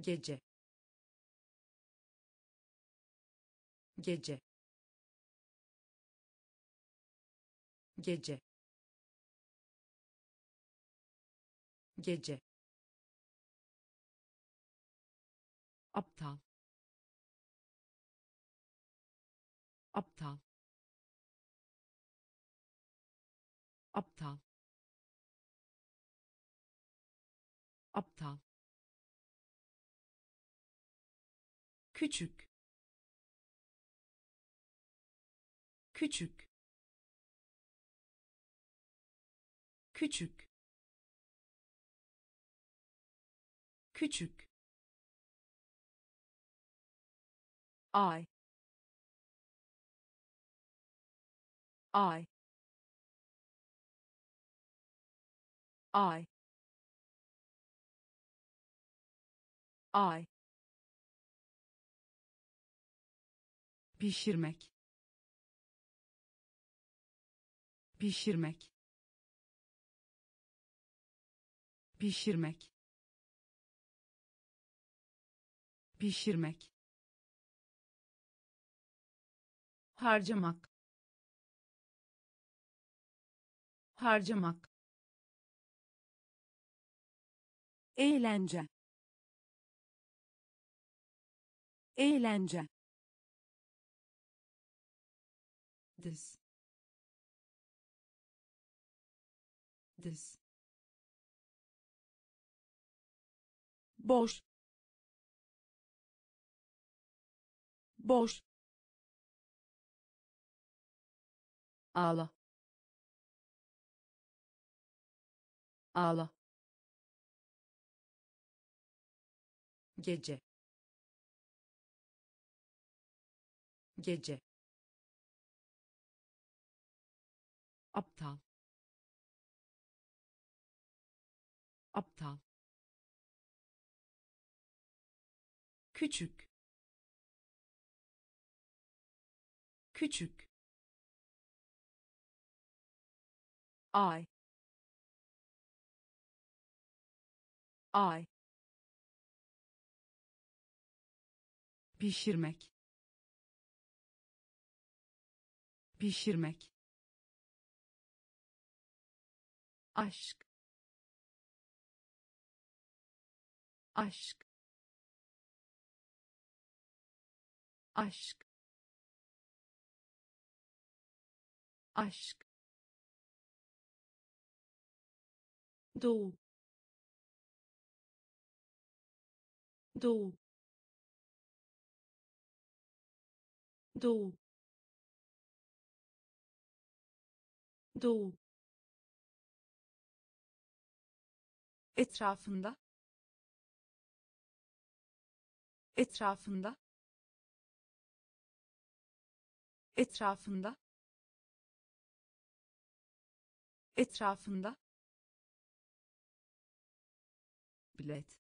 Speaker 2: Gece. Gece. Gece. Gece. Aptal. Aptal aptal. Aptal. Küçük. Küçük. Küçük. Küçük.
Speaker 4: Ay. Ay ay. Ay.
Speaker 2: Pişirmek. Pişirmek. Pişirmek. Pişirmek.
Speaker 3: Harcamak. Harcamak
Speaker 4: eğlence. Eğlence.
Speaker 2: Diz diz
Speaker 4: boş boş
Speaker 2: ağla. Ağla gece. Gece. Aptal. Aptal. Küçük. Küçük.
Speaker 4: Ay. Ay
Speaker 2: pişirmek pişirmek
Speaker 3: aşk aşk aşk aşk. Doğu. Doğu doğu doğu etrafında. Etrafında. Etrafında. Etrafında.
Speaker 2: Bilet.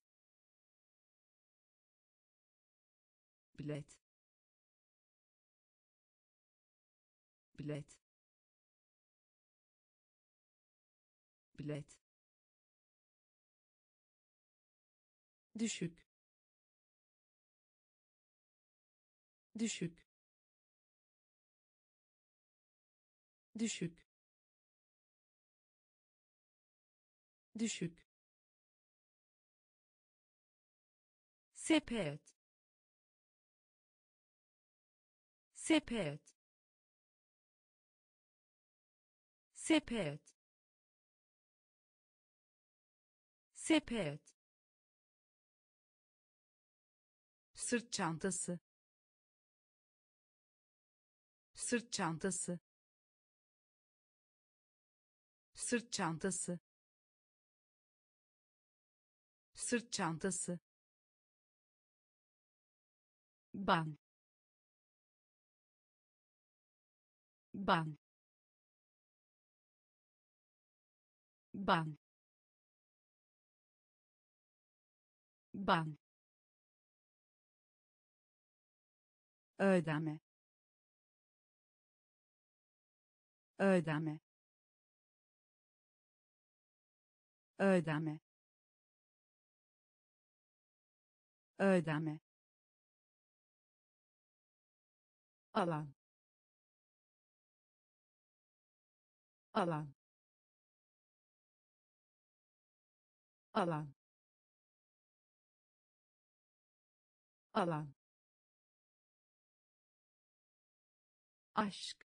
Speaker 2: Bilet bilet. Bilet. Düşük. Düşük.
Speaker 1: Düşük. Düşük. Sepet. Sepet sepet. Sepet. Sırt çantası. Sırt çantası. Sırt çantası. Sırt çantası. Ban ban ban. Ban.
Speaker 2: Ödeme. Ödeme. Ödeme. Ödeme.
Speaker 1: Alan. Alan alan. Alan. Aşk.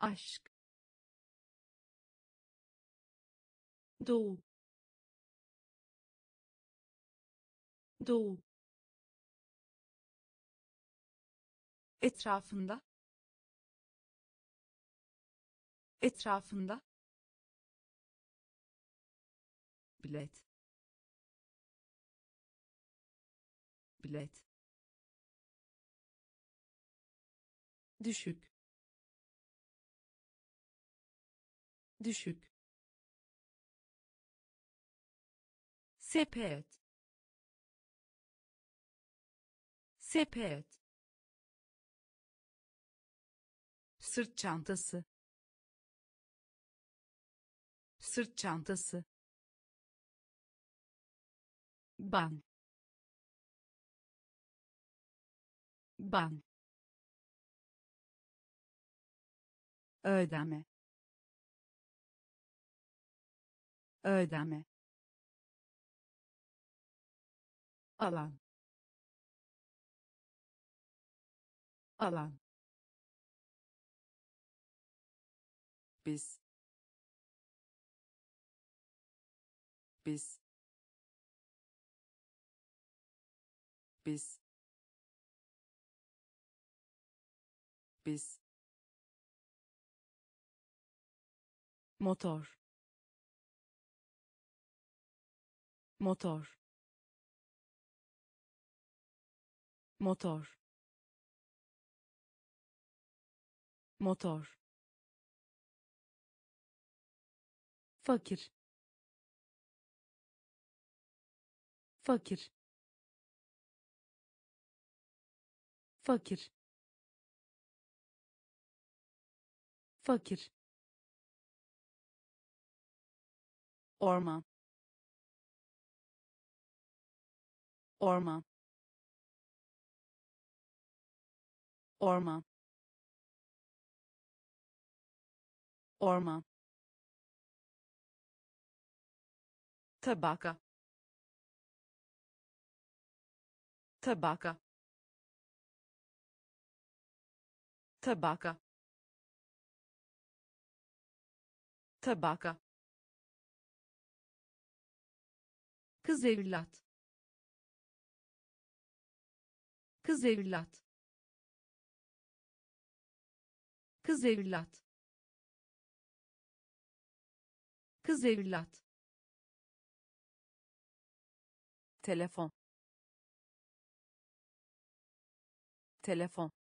Speaker 1: Aşk. Doğu. Doğu.
Speaker 3: Etrafında. Etrafında
Speaker 2: bilet. Bilet.
Speaker 1: Düşük. Düşük.
Speaker 3: Sepet. Sepet.
Speaker 2: Sırt çantası. Sırt çantası
Speaker 1: ban ban
Speaker 2: ödeme. Ödeme.
Speaker 1: Alan. Alan.
Speaker 2: Biz. Biz biz. Biz.
Speaker 1: Motor. Motor. Motor. Motor. Fakir. Fakir fakir. Fakir.
Speaker 2: Orman orman orman orman
Speaker 1: tabaka. Tabaka tabaka tabaka kız evlat. Kız evlat. Kız evlat. Kız evlat.
Speaker 2: Telefon. Telefon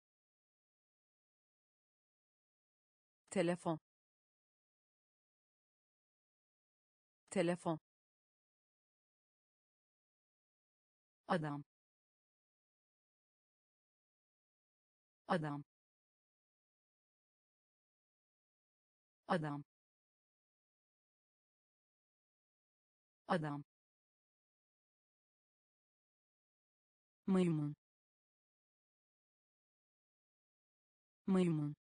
Speaker 2: telefon. Telefon. Adam. Adam. Adam. Adam. Maymun. Maymun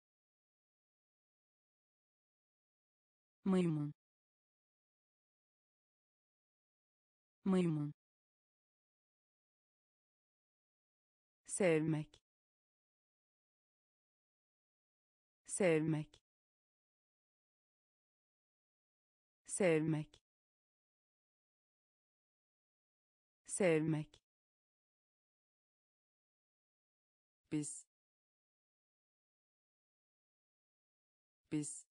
Speaker 2: maymun. Maymun. Sevmek. Sevmek. Sevmek. Sevmek. Biz. Biz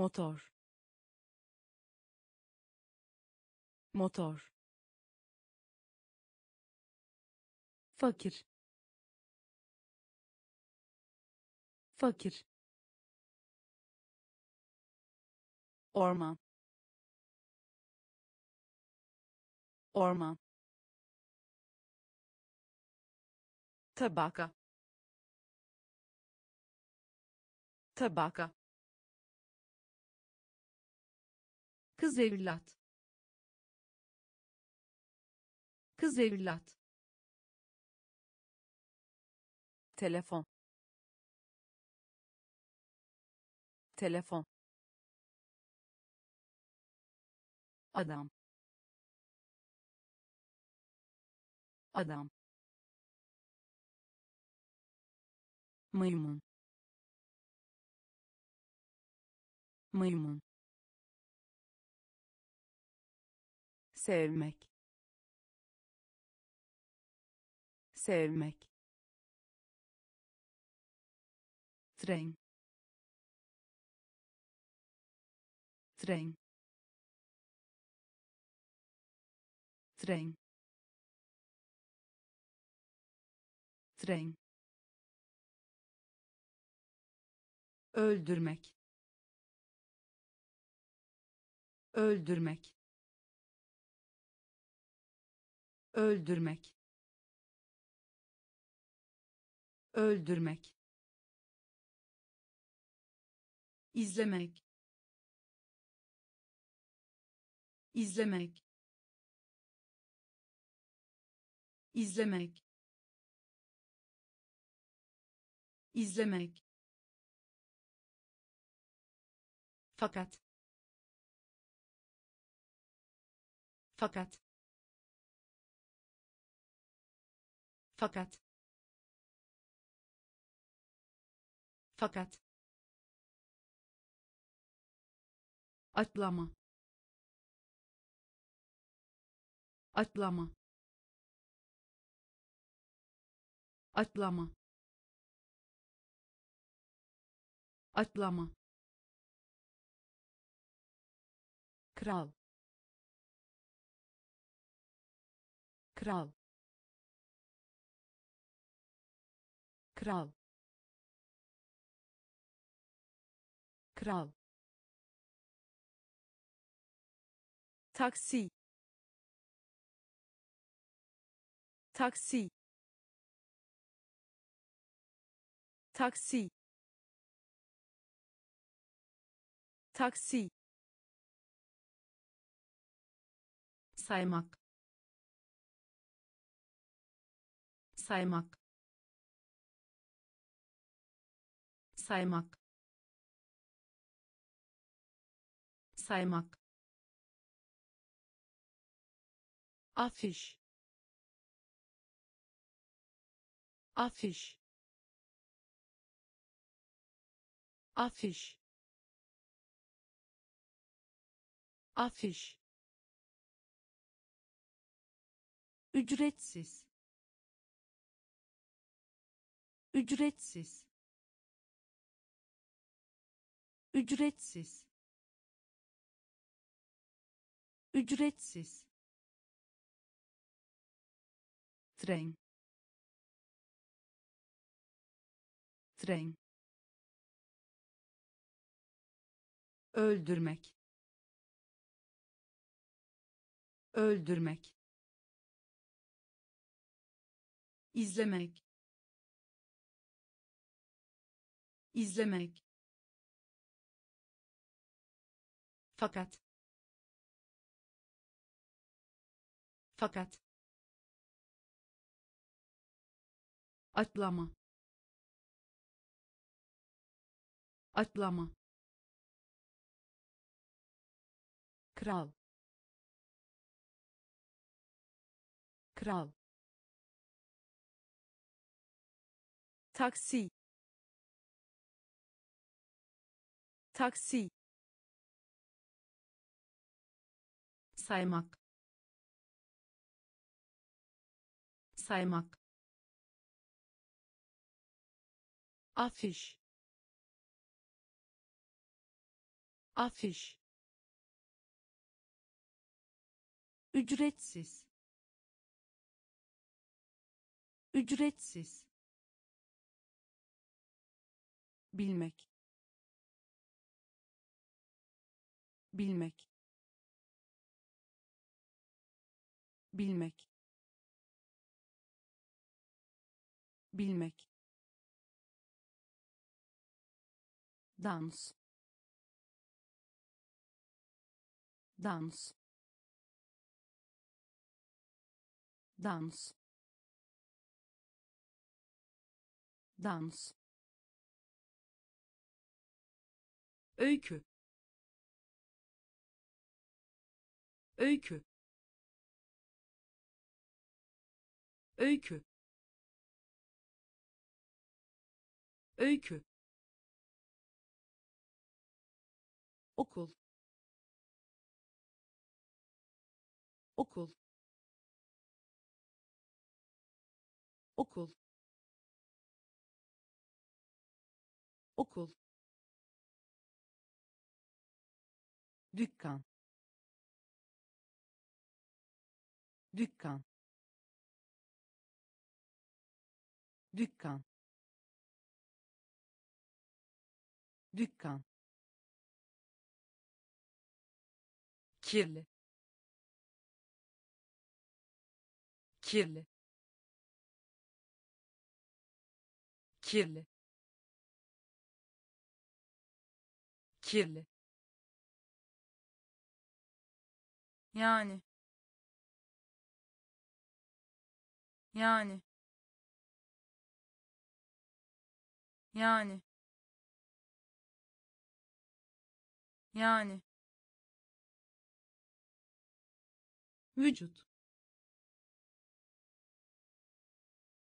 Speaker 2: motor. Motor. Fakir. Fakir. Orman orman tabaka. Tabaka
Speaker 1: Kız evlat. Kız evlat.
Speaker 2: telefon. Telefon. Adam. Adam. Maymun. Maymun sevmek. Sevmek. Tren. Tren. Tren. Tren. Öldürmek. Öldürmek öldürmek. Öldürmek. İzlemek. İzlemek. İzlemek. İzlemek. Fakat. Fakat fakat. Fakat. Atlama. Atlama. Atlama. Atlama. Kral. Kral kral. Kral. Taksi. Taksi. Taksi. Taksi.
Speaker 1: Saymak. Saymak saymak. Saymak. Afiş. Afiş. Afiş. Afiş. Ücretsiz. Ücretsiz ücretsiz. Ücretsiz. Tren. Tren. Öldürmek. Öldürmek. İzlemek. İzlemek fakat. Fakat. Atlama. Atlama.
Speaker 4: Kral. Kral.
Speaker 2: Taksi. Taksi
Speaker 1: saymak. Saymak.
Speaker 4: Afiş. Afiş. Ücretsiz. Ücretsiz. Bilmek. Bilmek bilmek. Bilmek. Dans. Dans. Dans. Dans.
Speaker 1: Öykü. Öykü öykü. Öykü. Okul. Okul. Okul. Okul.
Speaker 4: Dükkan. Dükkan dükkan. Dükkan.
Speaker 1: Kirli. Kirli. Kirli. Kirli.
Speaker 3: Yani. Yani yani. Yani.
Speaker 1: Vücut.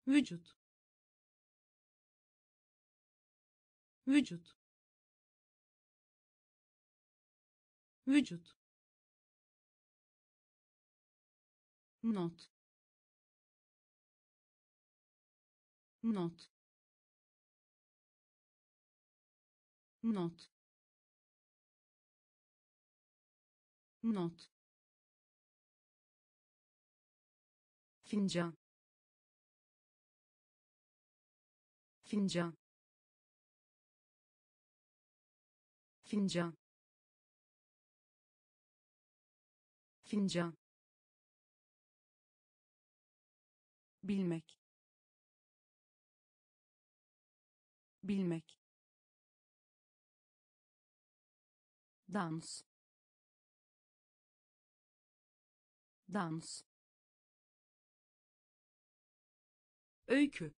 Speaker 1: Vücut. Vücut. Vücut. Not. Not not. Not. Fincan fincan fincan fincan
Speaker 4: bilmek. Bilmek dans. Dans.
Speaker 1: Öykü.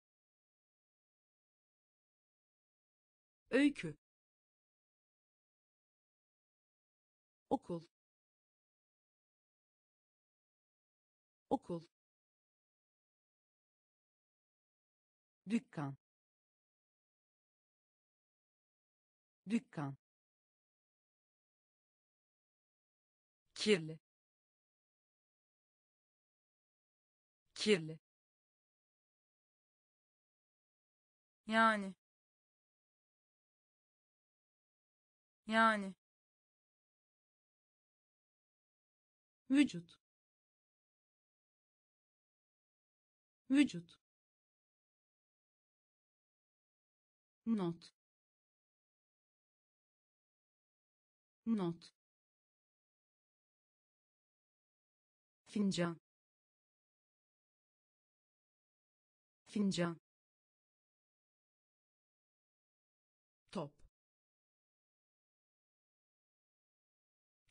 Speaker 1: Öykü. Okul. Okul.
Speaker 4: Dükkan. Dükkan
Speaker 1: kirli kirli.
Speaker 3: Yani yani.
Speaker 1: Vücut vücut. Not not fincan fincan top.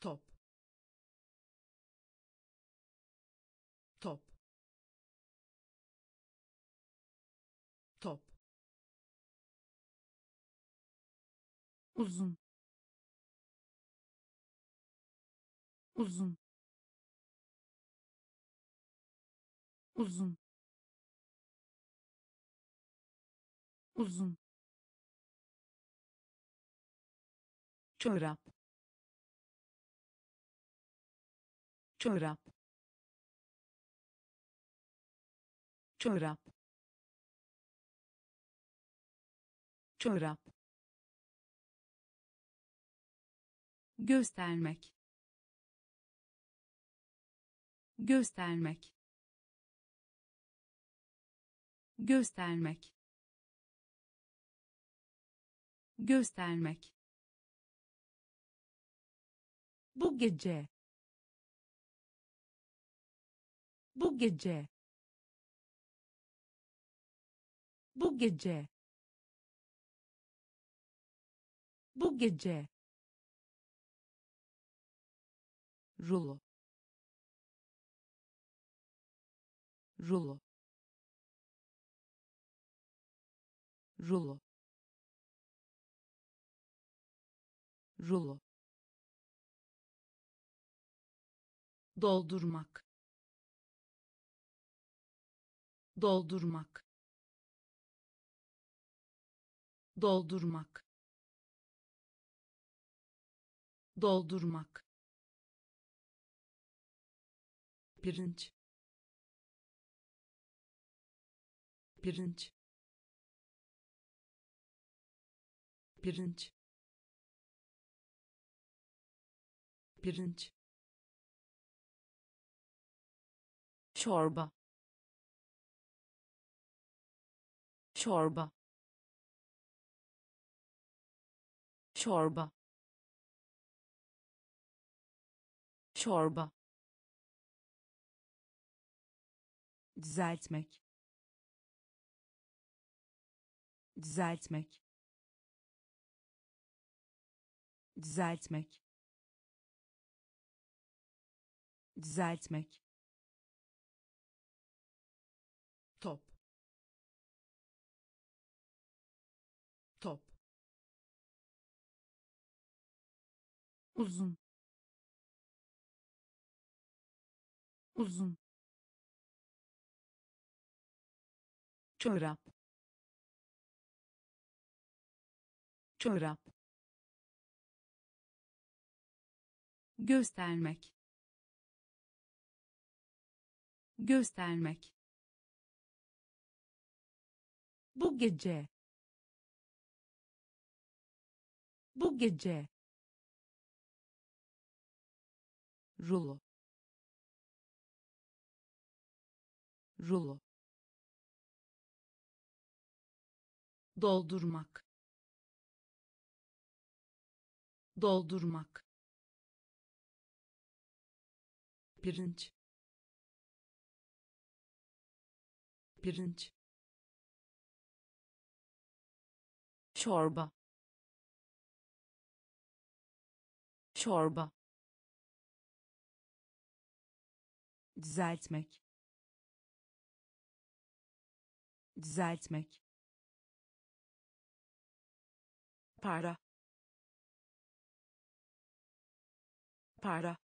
Speaker 1: Top. Top. Top.
Speaker 4: Uzun. Uzun uzun. Uzun. Çorap. Çorap. Çorap. Çorap. Göstermek. Göstermek göstermek. Göstermek. Bu gece. Bu gece. Bu gece. Bu gece. Rulo. Rulo rulo. Rulo.
Speaker 1: Doldurmak. Doldurmak. Doldurmak. Doldurmak. Pirinç. Pirinç pirinç. Pirinç.
Speaker 4: Çorba. Çorba. Çorba. Çorba. Düzeltmek. Düzeltmek düzeltmek. Düzeltmek.
Speaker 1: Top. Top.
Speaker 4: Uzun. Uzun. Çorap. Çorap
Speaker 1: göstermek. Göstermek.
Speaker 4: Bu gece. Bu gece. Rulo. Rulo.
Speaker 1: Doldurmak. Doldurmak pirinç. Pirinç.
Speaker 4: Çorba. Çorba. Düzeltmek. Düzeltmek. Para. Para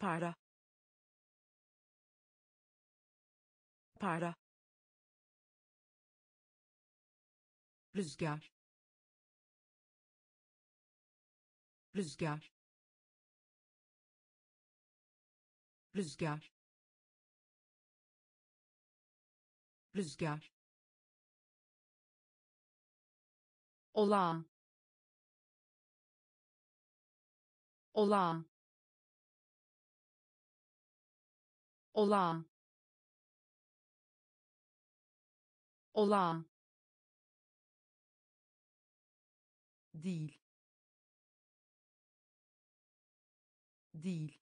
Speaker 4: para. Para.
Speaker 1: Rüzgar. Rüzgar. Rüzgar. Rüzgar.
Speaker 4: Olağan. Olağan olağan. Olağan. Değil. Değil.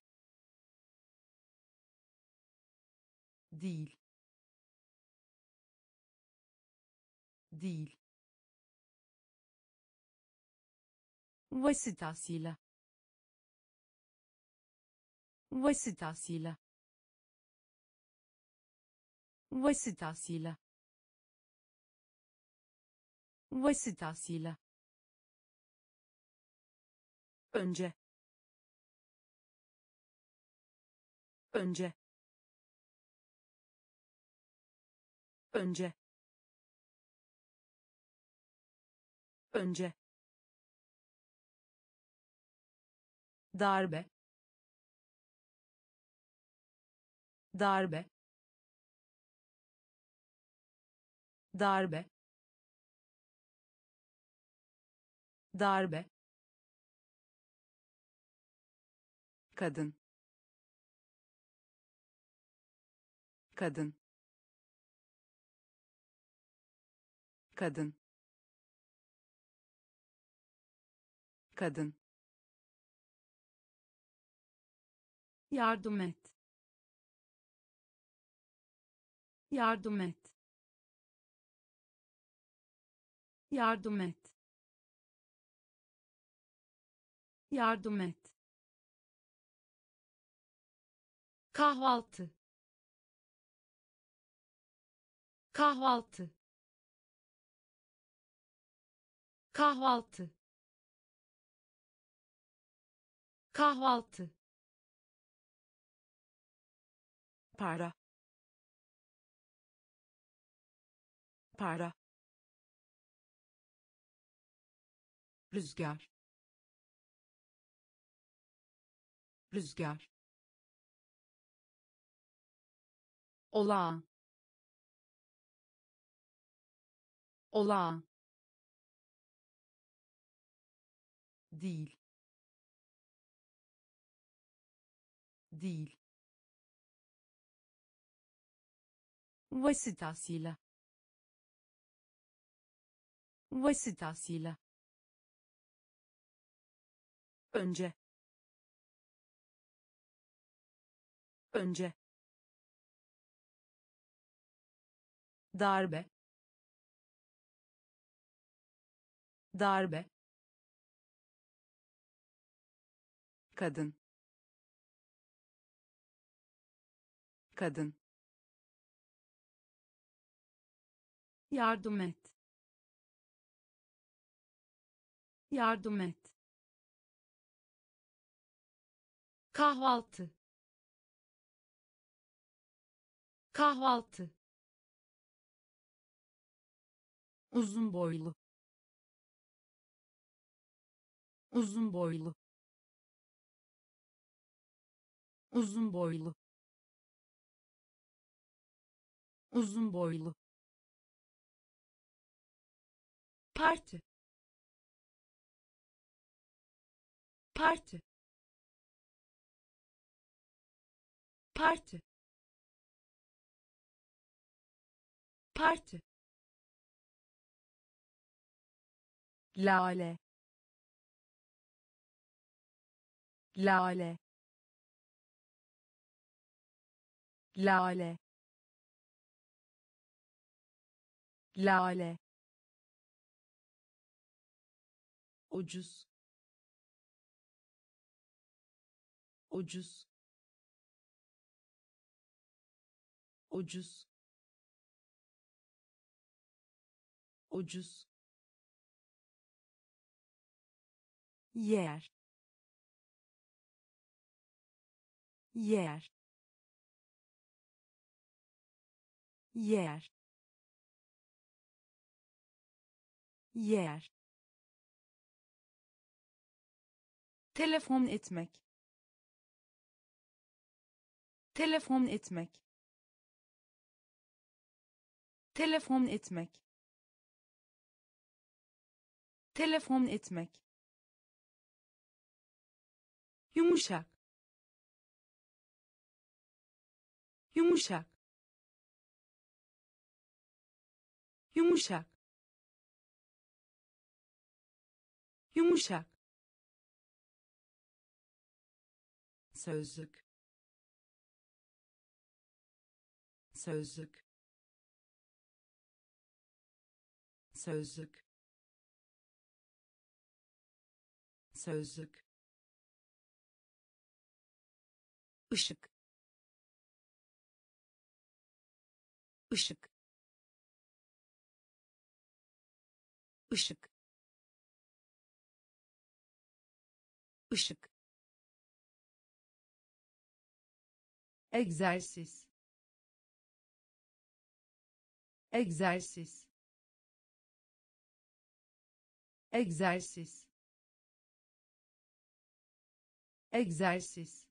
Speaker 4: Değil. Değil. Vasıtasıyla. Vasıtasıyla vasıtasıyla vasıtasıyla önce. Önce. Önce. Önce. Darbe. Darbe darbe. Darbe. Kadın. Kadın. Kadın. Kadın. Yardım et. Yardım et yardım et. Yardım et. Kahvaltı. Kahvaltı. Kahvaltı. Kahvaltı. Para. Para
Speaker 1: rüzgar. Rüzgar.
Speaker 4: Olağan. Olağan. Değil. Değil. Vasıtasıyla. Vasıtasıyla önce. Önce. Darbe. Darbe. Kadın. Kadın. Yardım et. Yardım et kahvaltı. Kahvaltı. Uzun boylu. Uzun boylu. Uzun boylu. Uzun boylu. Parti. Parti parti. Parti. Lale. Lale. Lale. Lale. Ucuz. Ucuz ucuz. Ucuz. Yer. Yer. Yer. Yer. Telefon etmek. Telefon etmek telefon etmek. Telefon etmek. Yumuşak. Yumuşak. Yumuşak. Yumuşak. Sözlük. Sözlük sözlük. Sözlük. Işık ışık ışık ışık egzersiz. Egzersiz egzersiz. Egzersiz.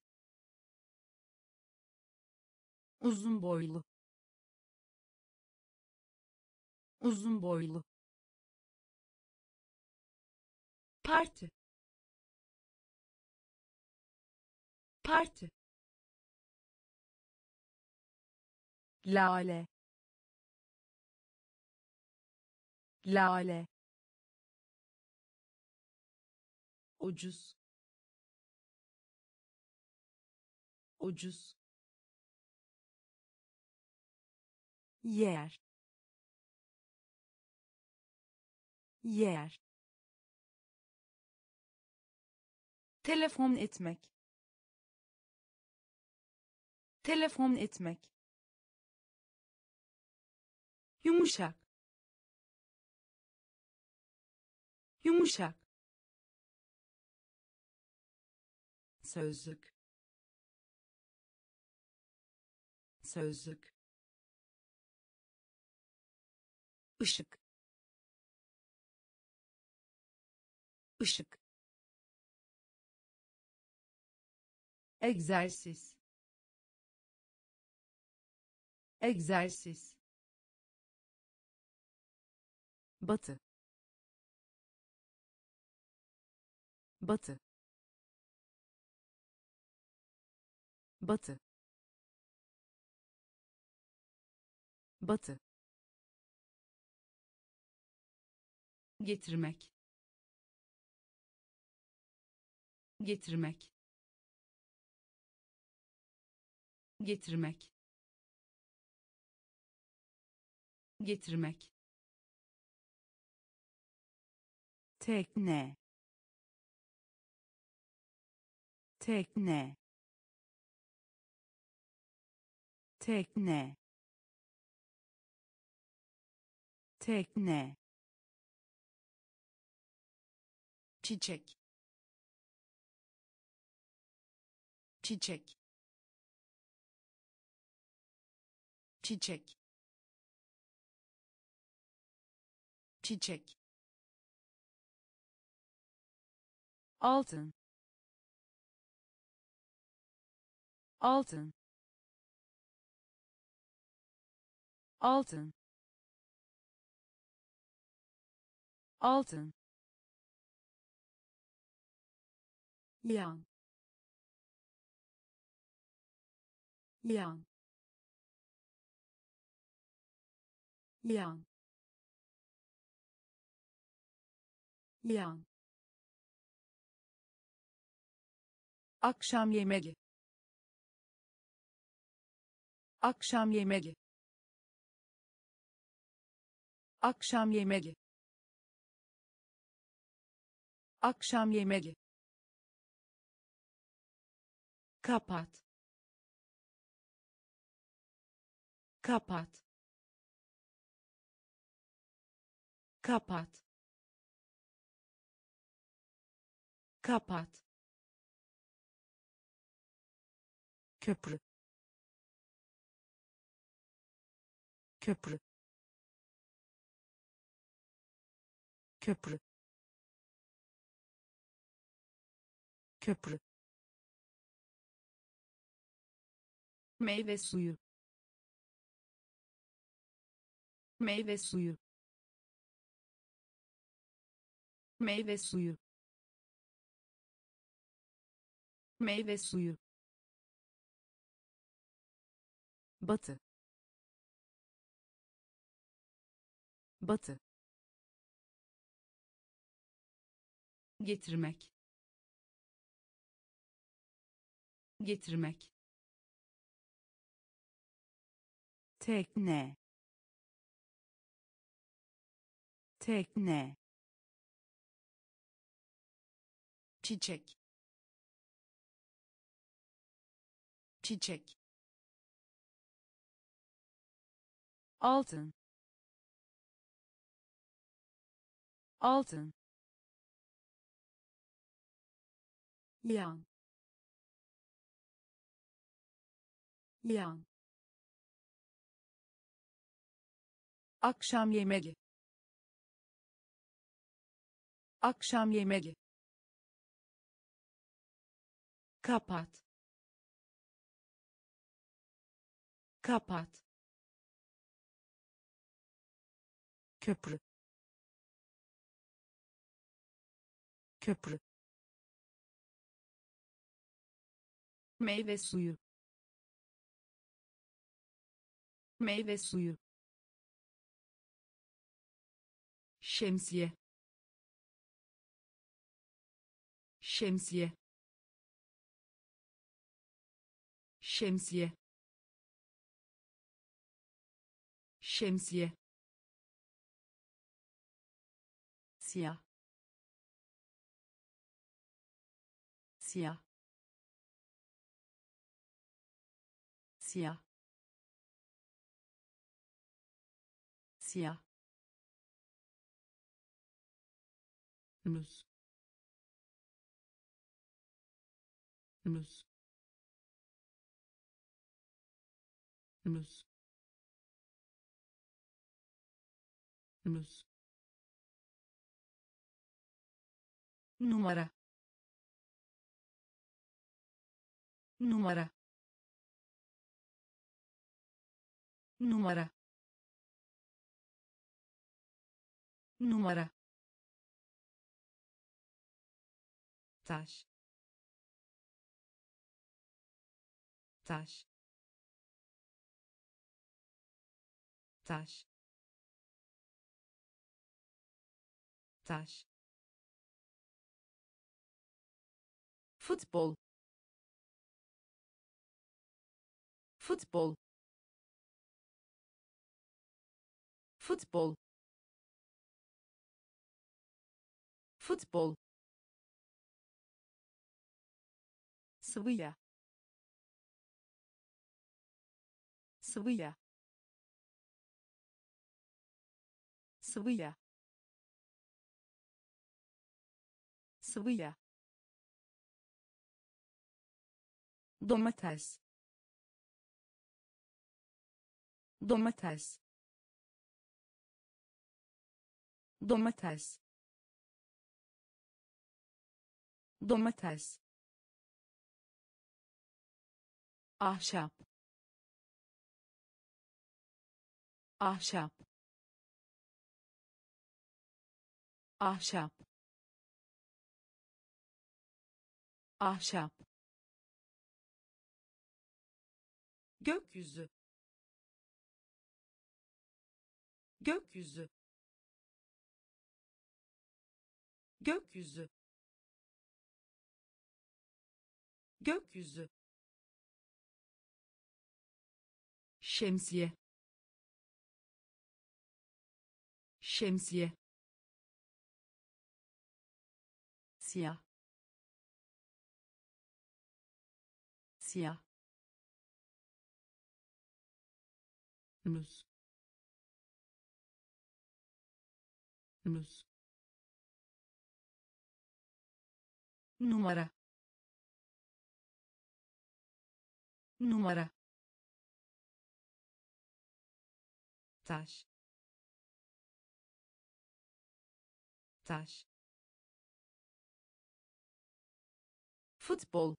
Speaker 4: Uzun boylu. Uzun boylu. Parti. Parti. Lale. Lale ucuz. Ucuz. Yer. Yer. Telefon etmek. Telefon etmek. Yumuşak. Yumuşak sözlük. Sözlük. Işık ışık egzersiz. Egzersiz. Batı. Batı batı. Batı. Getirmek. Getirmek. Getirmek. Getirmek. Tekne. Tekne tekne. Tekne. Çiçek. Çiçek. Çiçek. Çiçek. Altın. Altın altın. Altın. Yan. Yan. Yan. Yan. Akşam yemeği. Akşam yemeği akşam yemeği. Akşam yemeği. Kapat. Kapat. Kapat. Kapat. Köprü. Köprü köprü. Köprü. Meyve suyu. Meyve suyu. Meyve suyu meyve suyu batı. Batı getirmek getirmek tekne tekne çiçek çiçek altın altın yan yan akşam yemeği. Akşam yemeği. Kapat. Kapat. Köprü. Köprü meyve suyu. Meyve suyu. Şemsiye. Şemsiye. Şemsiye. Şemsiye. Siyah. Siyah siyah. Siyah. Muz. Muz. Muz. Muz. Numara. Numara numara. Numara. Taş. Taş. Taş. Taş. Futbol. Futbol futbol. Futbol. Sıvı yağ sıvı yağ sıvı yağ sıvı yağ domates. Domates domates. Domates. Ahşap. Ahşap. Ahşap. Ahşap. Gökyüzü. Gökyüzü gökyüzü. Gökyüzü. Şemsiye. Şemsiye. Siyah. Siyah. Muz. Muz numara numara taş taş futbol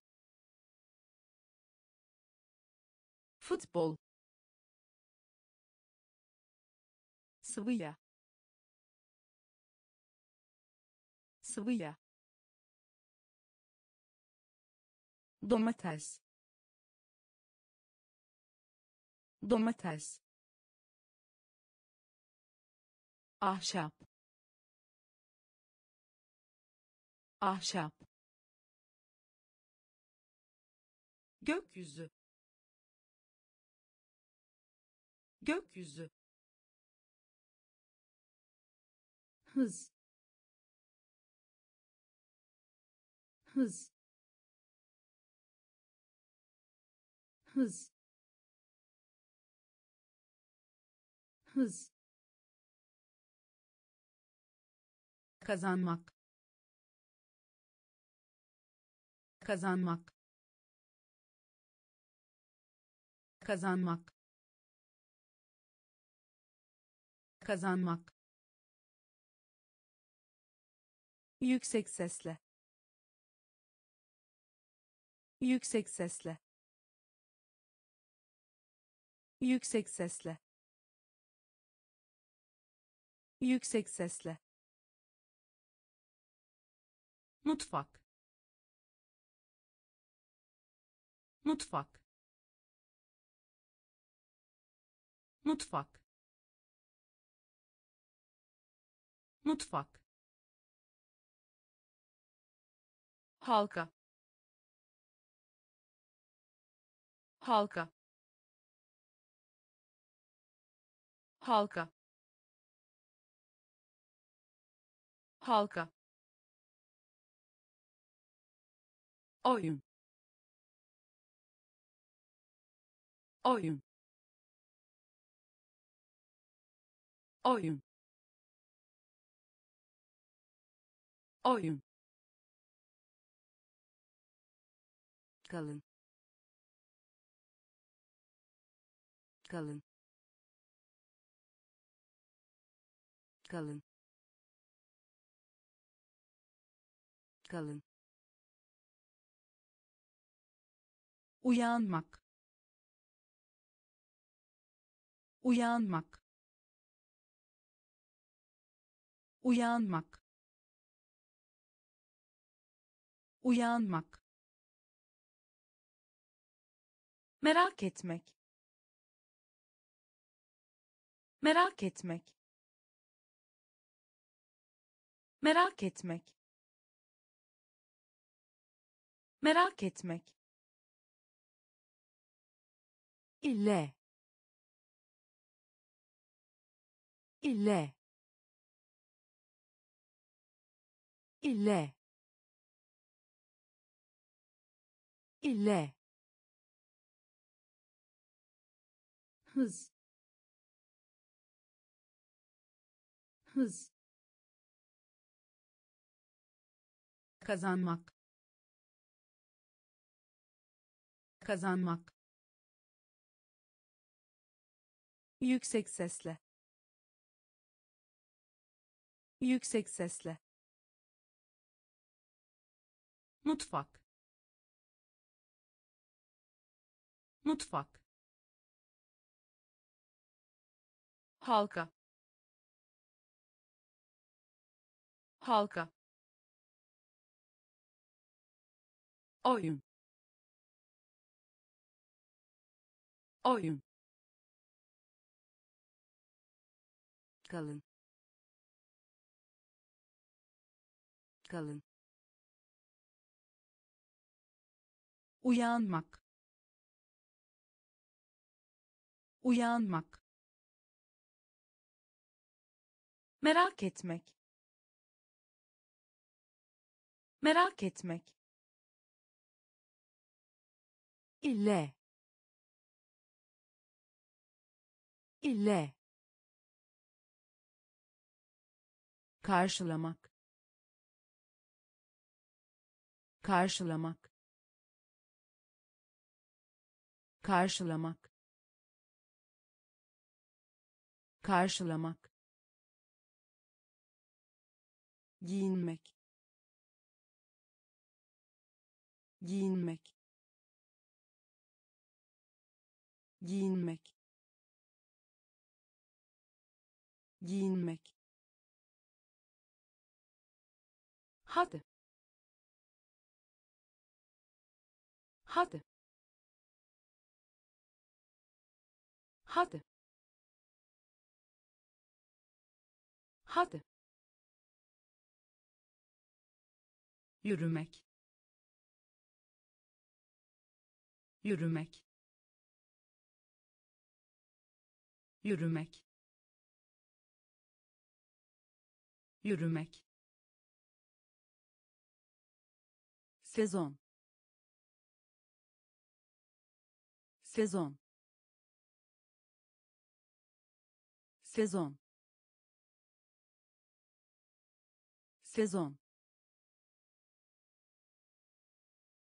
Speaker 4: futbol sıvı yağ domates. Domates. Ahşap. Ahşap. Gökyüzü. Gökyüzü. Hız. Hız hız. Hız. Kazanmak. Kazanmak. Kazanmak. Kazanmak.
Speaker 2: Yüksek sesle. Yüksek sesle yüksek sesle. Yüksek sesle.
Speaker 4: Mutfak. Mutfak. Mutfak. Mutfak. Halka. Halka halka. Halka. Oyun oyun oyun oyun kalın. Kalın kalın. Kalın.
Speaker 2: Uyanmak. Uyanmak. Uyanmak. Uyanmak. Merak etmek. Merak etmek merak etmek. Merak etmek.
Speaker 4: İle ile ile ile hız. Hız kazanmak. Kazanmak.
Speaker 2: Yüksek sesle. Yüksek sesle.
Speaker 4: Mutfak. Mutfak. Halka. Halka oyun. Oyun. Kalın. Kalın.
Speaker 2: Uyanmak. Uyanmak. Merak etmek. Merak etmek
Speaker 4: ile ile karşılamak. Karşılamak. Karşılamak. Karşılamak. Giyinmek. Giyinmek giyinmek. Giyinmek. Hadi. Hadi. Hadi. Hadi. Yürümek. Yürümek yürümek. Yürümek. Sezon. Sezon. Sezon. Sezon.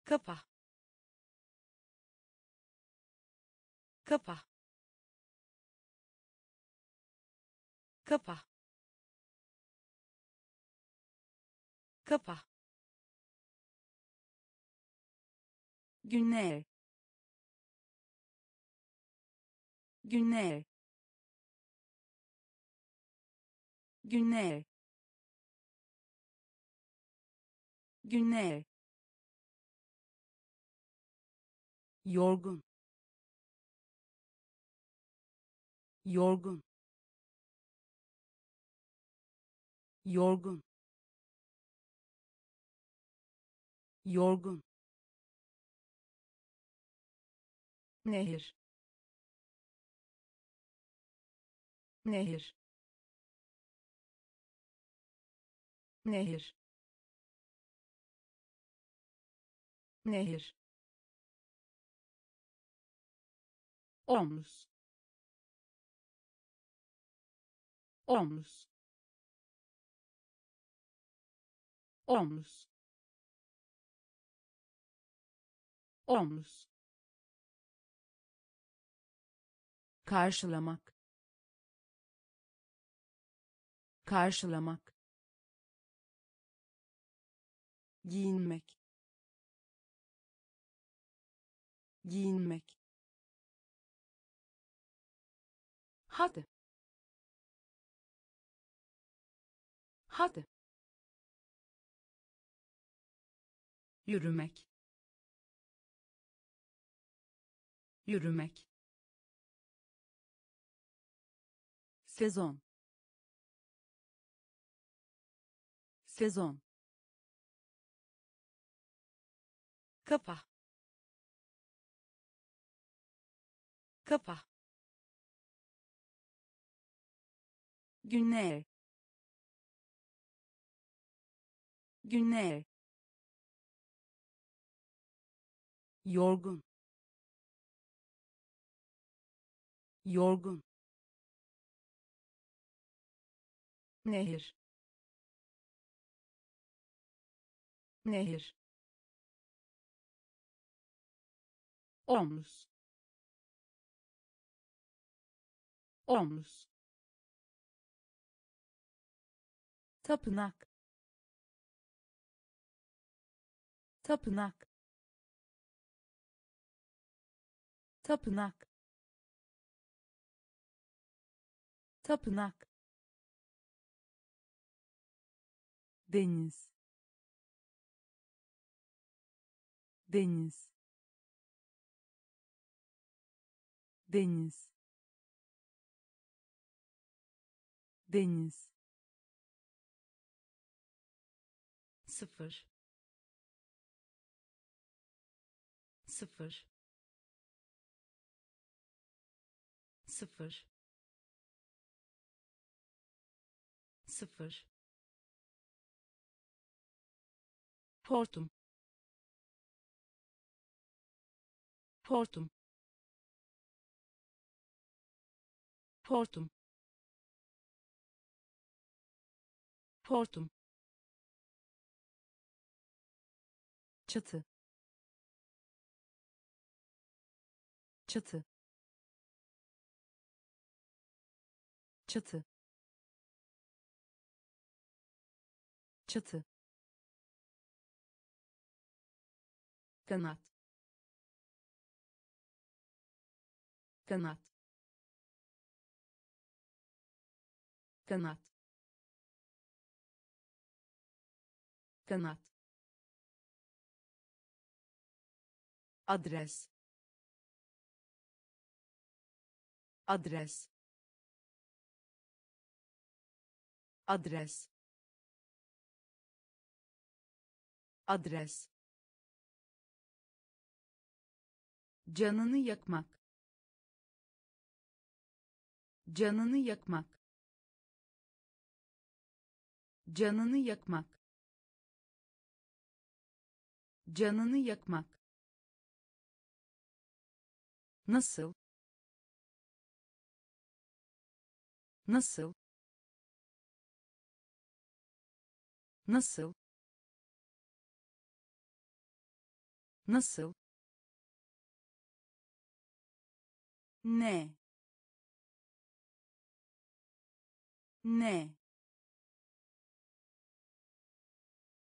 Speaker 2: Kapa. Kapa. Kapa. Kapa. Günler. Günler. Günler. Günler.
Speaker 4: yorgun yorgun yorgun. Yorgun.
Speaker 2: Nehir. Nehir. Nehir. Nehir.
Speaker 4: Omuz omuz omuz omuz karşılamak. Karşılamak. Giyinmek. Giyinmek. Hadi. Hadi yürümek yürümek sezon sezon
Speaker 2: Kapa. Kapa. Günler. Günler.
Speaker 4: Yorgun. Yorgun.
Speaker 2: Nehir. Nehir.
Speaker 4: omuz omuz
Speaker 2: tapınak. Tapınak tapınak. Tapınak.
Speaker 4: Deniz. Deniz. Deniz. Deniz.
Speaker 1: Sıfır. Sıfır sıfır. Sıfır. Hortum. Hortum. Hortum. Hortum.
Speaker 4: Çatı. Çatı çatı. Çatı.
Speaker 1: Kanat. Kanat. Kanat. Kanat. Adres. Adres adres adres canını yakmak canını yakmak canını yakmak canını yakmak nasıl
Speaker 4: nasıl nasıl nasıl
Speaker 1: ne ne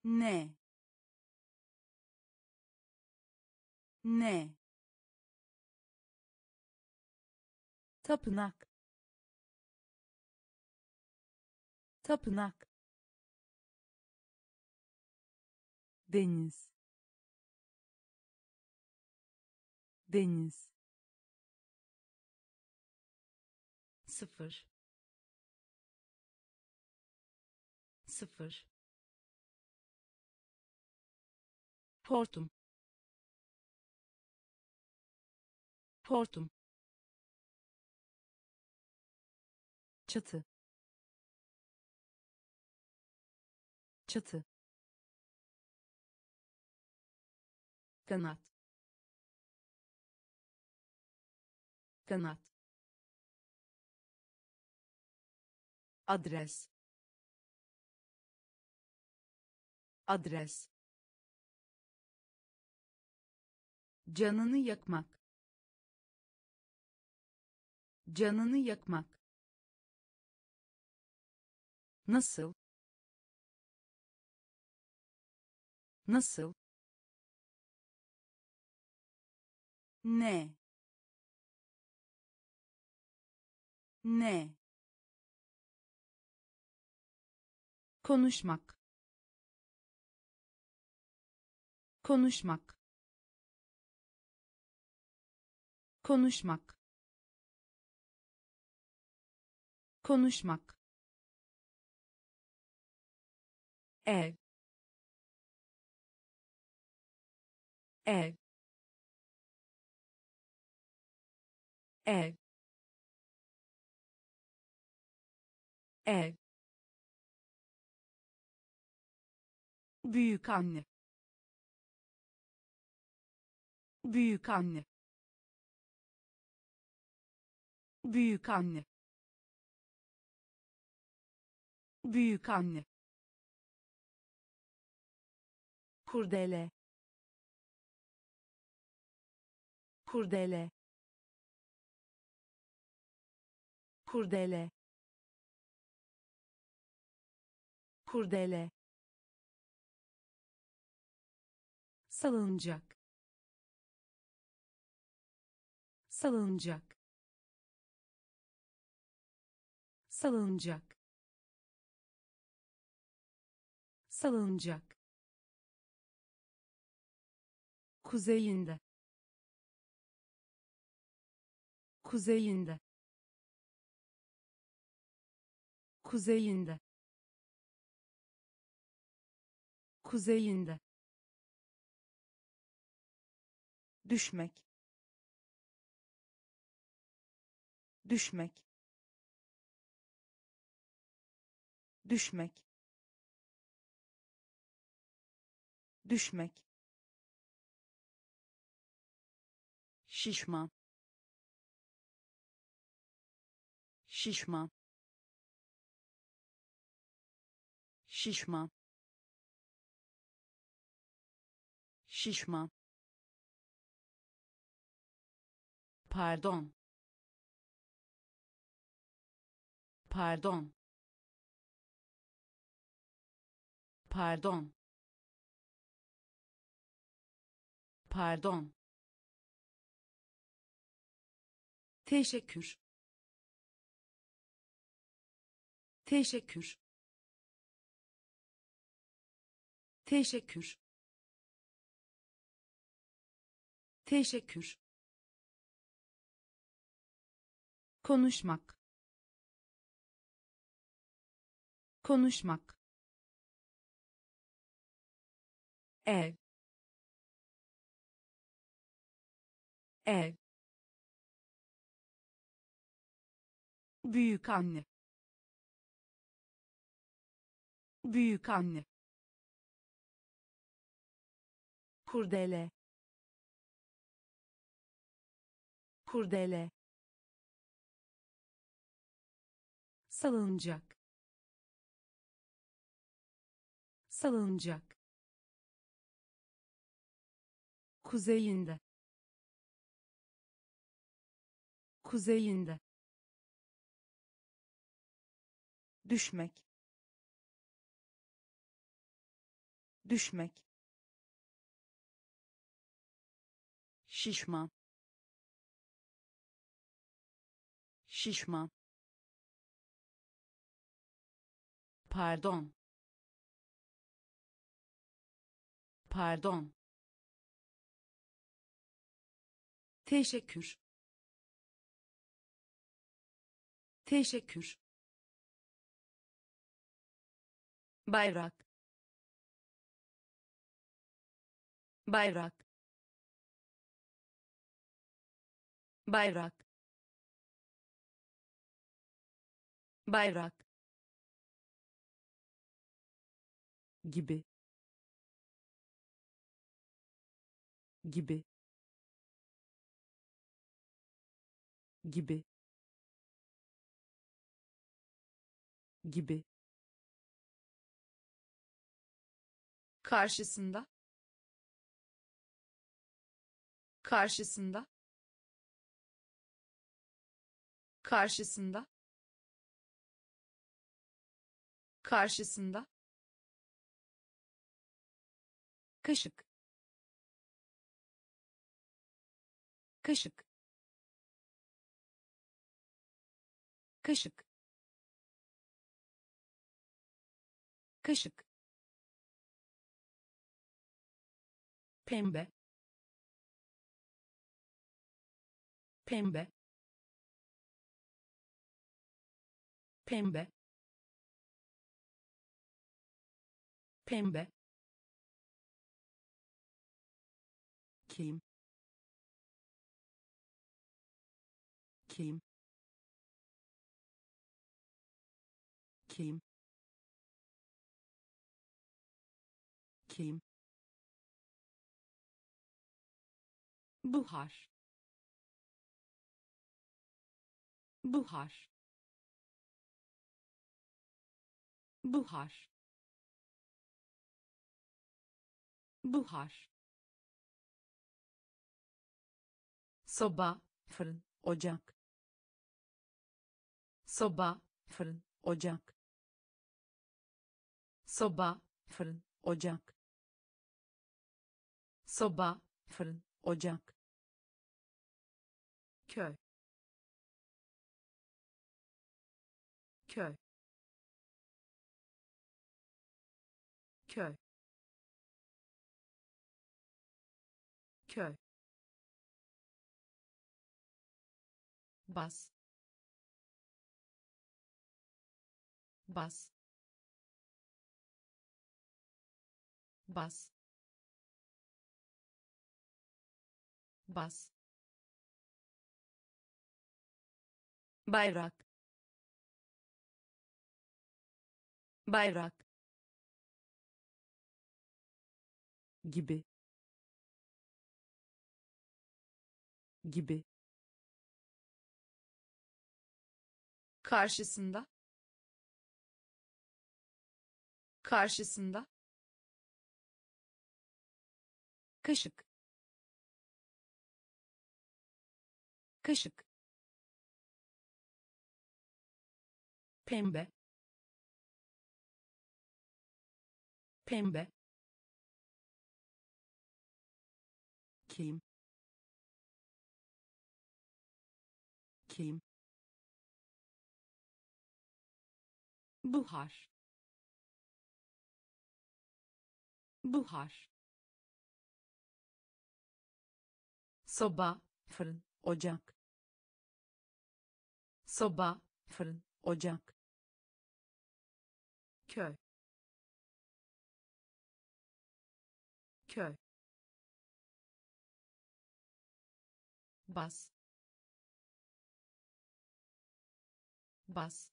Speaker 1: ne ne
Speaker 2: tapınak tapınak
Speaker 4: deniz. Deniz.
Speaker 1: Sıfır. Sıfır.
Speaker 2: Hortum. Hortum.
Speaker 4: Çatı. Çatı
Speaker 1: kanat. Kanat. Adres. Adres. Canını yakmak. Canını yakmak.
Speaker 4: Nasıl? Nasıl
Speaker 1: ne? Ne? Konuşmak. Konuşmak. Konuşmak. Konuşmak. Ev. Ev ev. Ev. Büyük anne. Büyük anne. Büyük anne. Büyük anne. Kurdele. Kurdele kurdele. Kurdele. Salıncak. Salıncak. Salıncak. Salıncak. Kuzeyinde. Kuzeyinde kuzeyinde. Kuzeyinde. Düşmek. Düşmek. Düşmek. Düşmek. Şişman. Şişman şişman şişman pardon. Pardon. Pardon. Pardon. Teşekkür. Teşekkür teşekkür. Teşekkür. Konuşmak. Konuşmak. Ev. Ev. Büyük anne. Büyük anne kurdele. Kurdele. Salıncak. Salıncak. Kuzeyinde. Kuzeyinde. Düşmek. Düşmek şişman şişman pardon. Pardon. Teşekkür. Teşekkür. Bayrak. Bayrak bayrak. Bayrak. Gibi. Gibi. Gibi. Gibi. Karşısında. Karşısında karşısında. Karşısında. Kaşık. Kaşık. Kaşık. Kaşık. Pembe. Pembe pembe. Pembe. Kim? Kim? Kim? Kim? Buhar. Buhar buhar. Buhar. Soba fırın ocak. Soba fırın ocak. Soba fırın ocak. Soba fırın ocak. Köy. Köy köy köy bas. Bas. Bas. Bas. Bayrak. Bayrak gibi. Gibi. Karşısında. Karşısında. Kaşık. Kaşık. Pembe. Pembe kim? Kim? Buhar. Buhar. Soba fırın ocak. Soba fırın ocak. Köy. Köy bas bas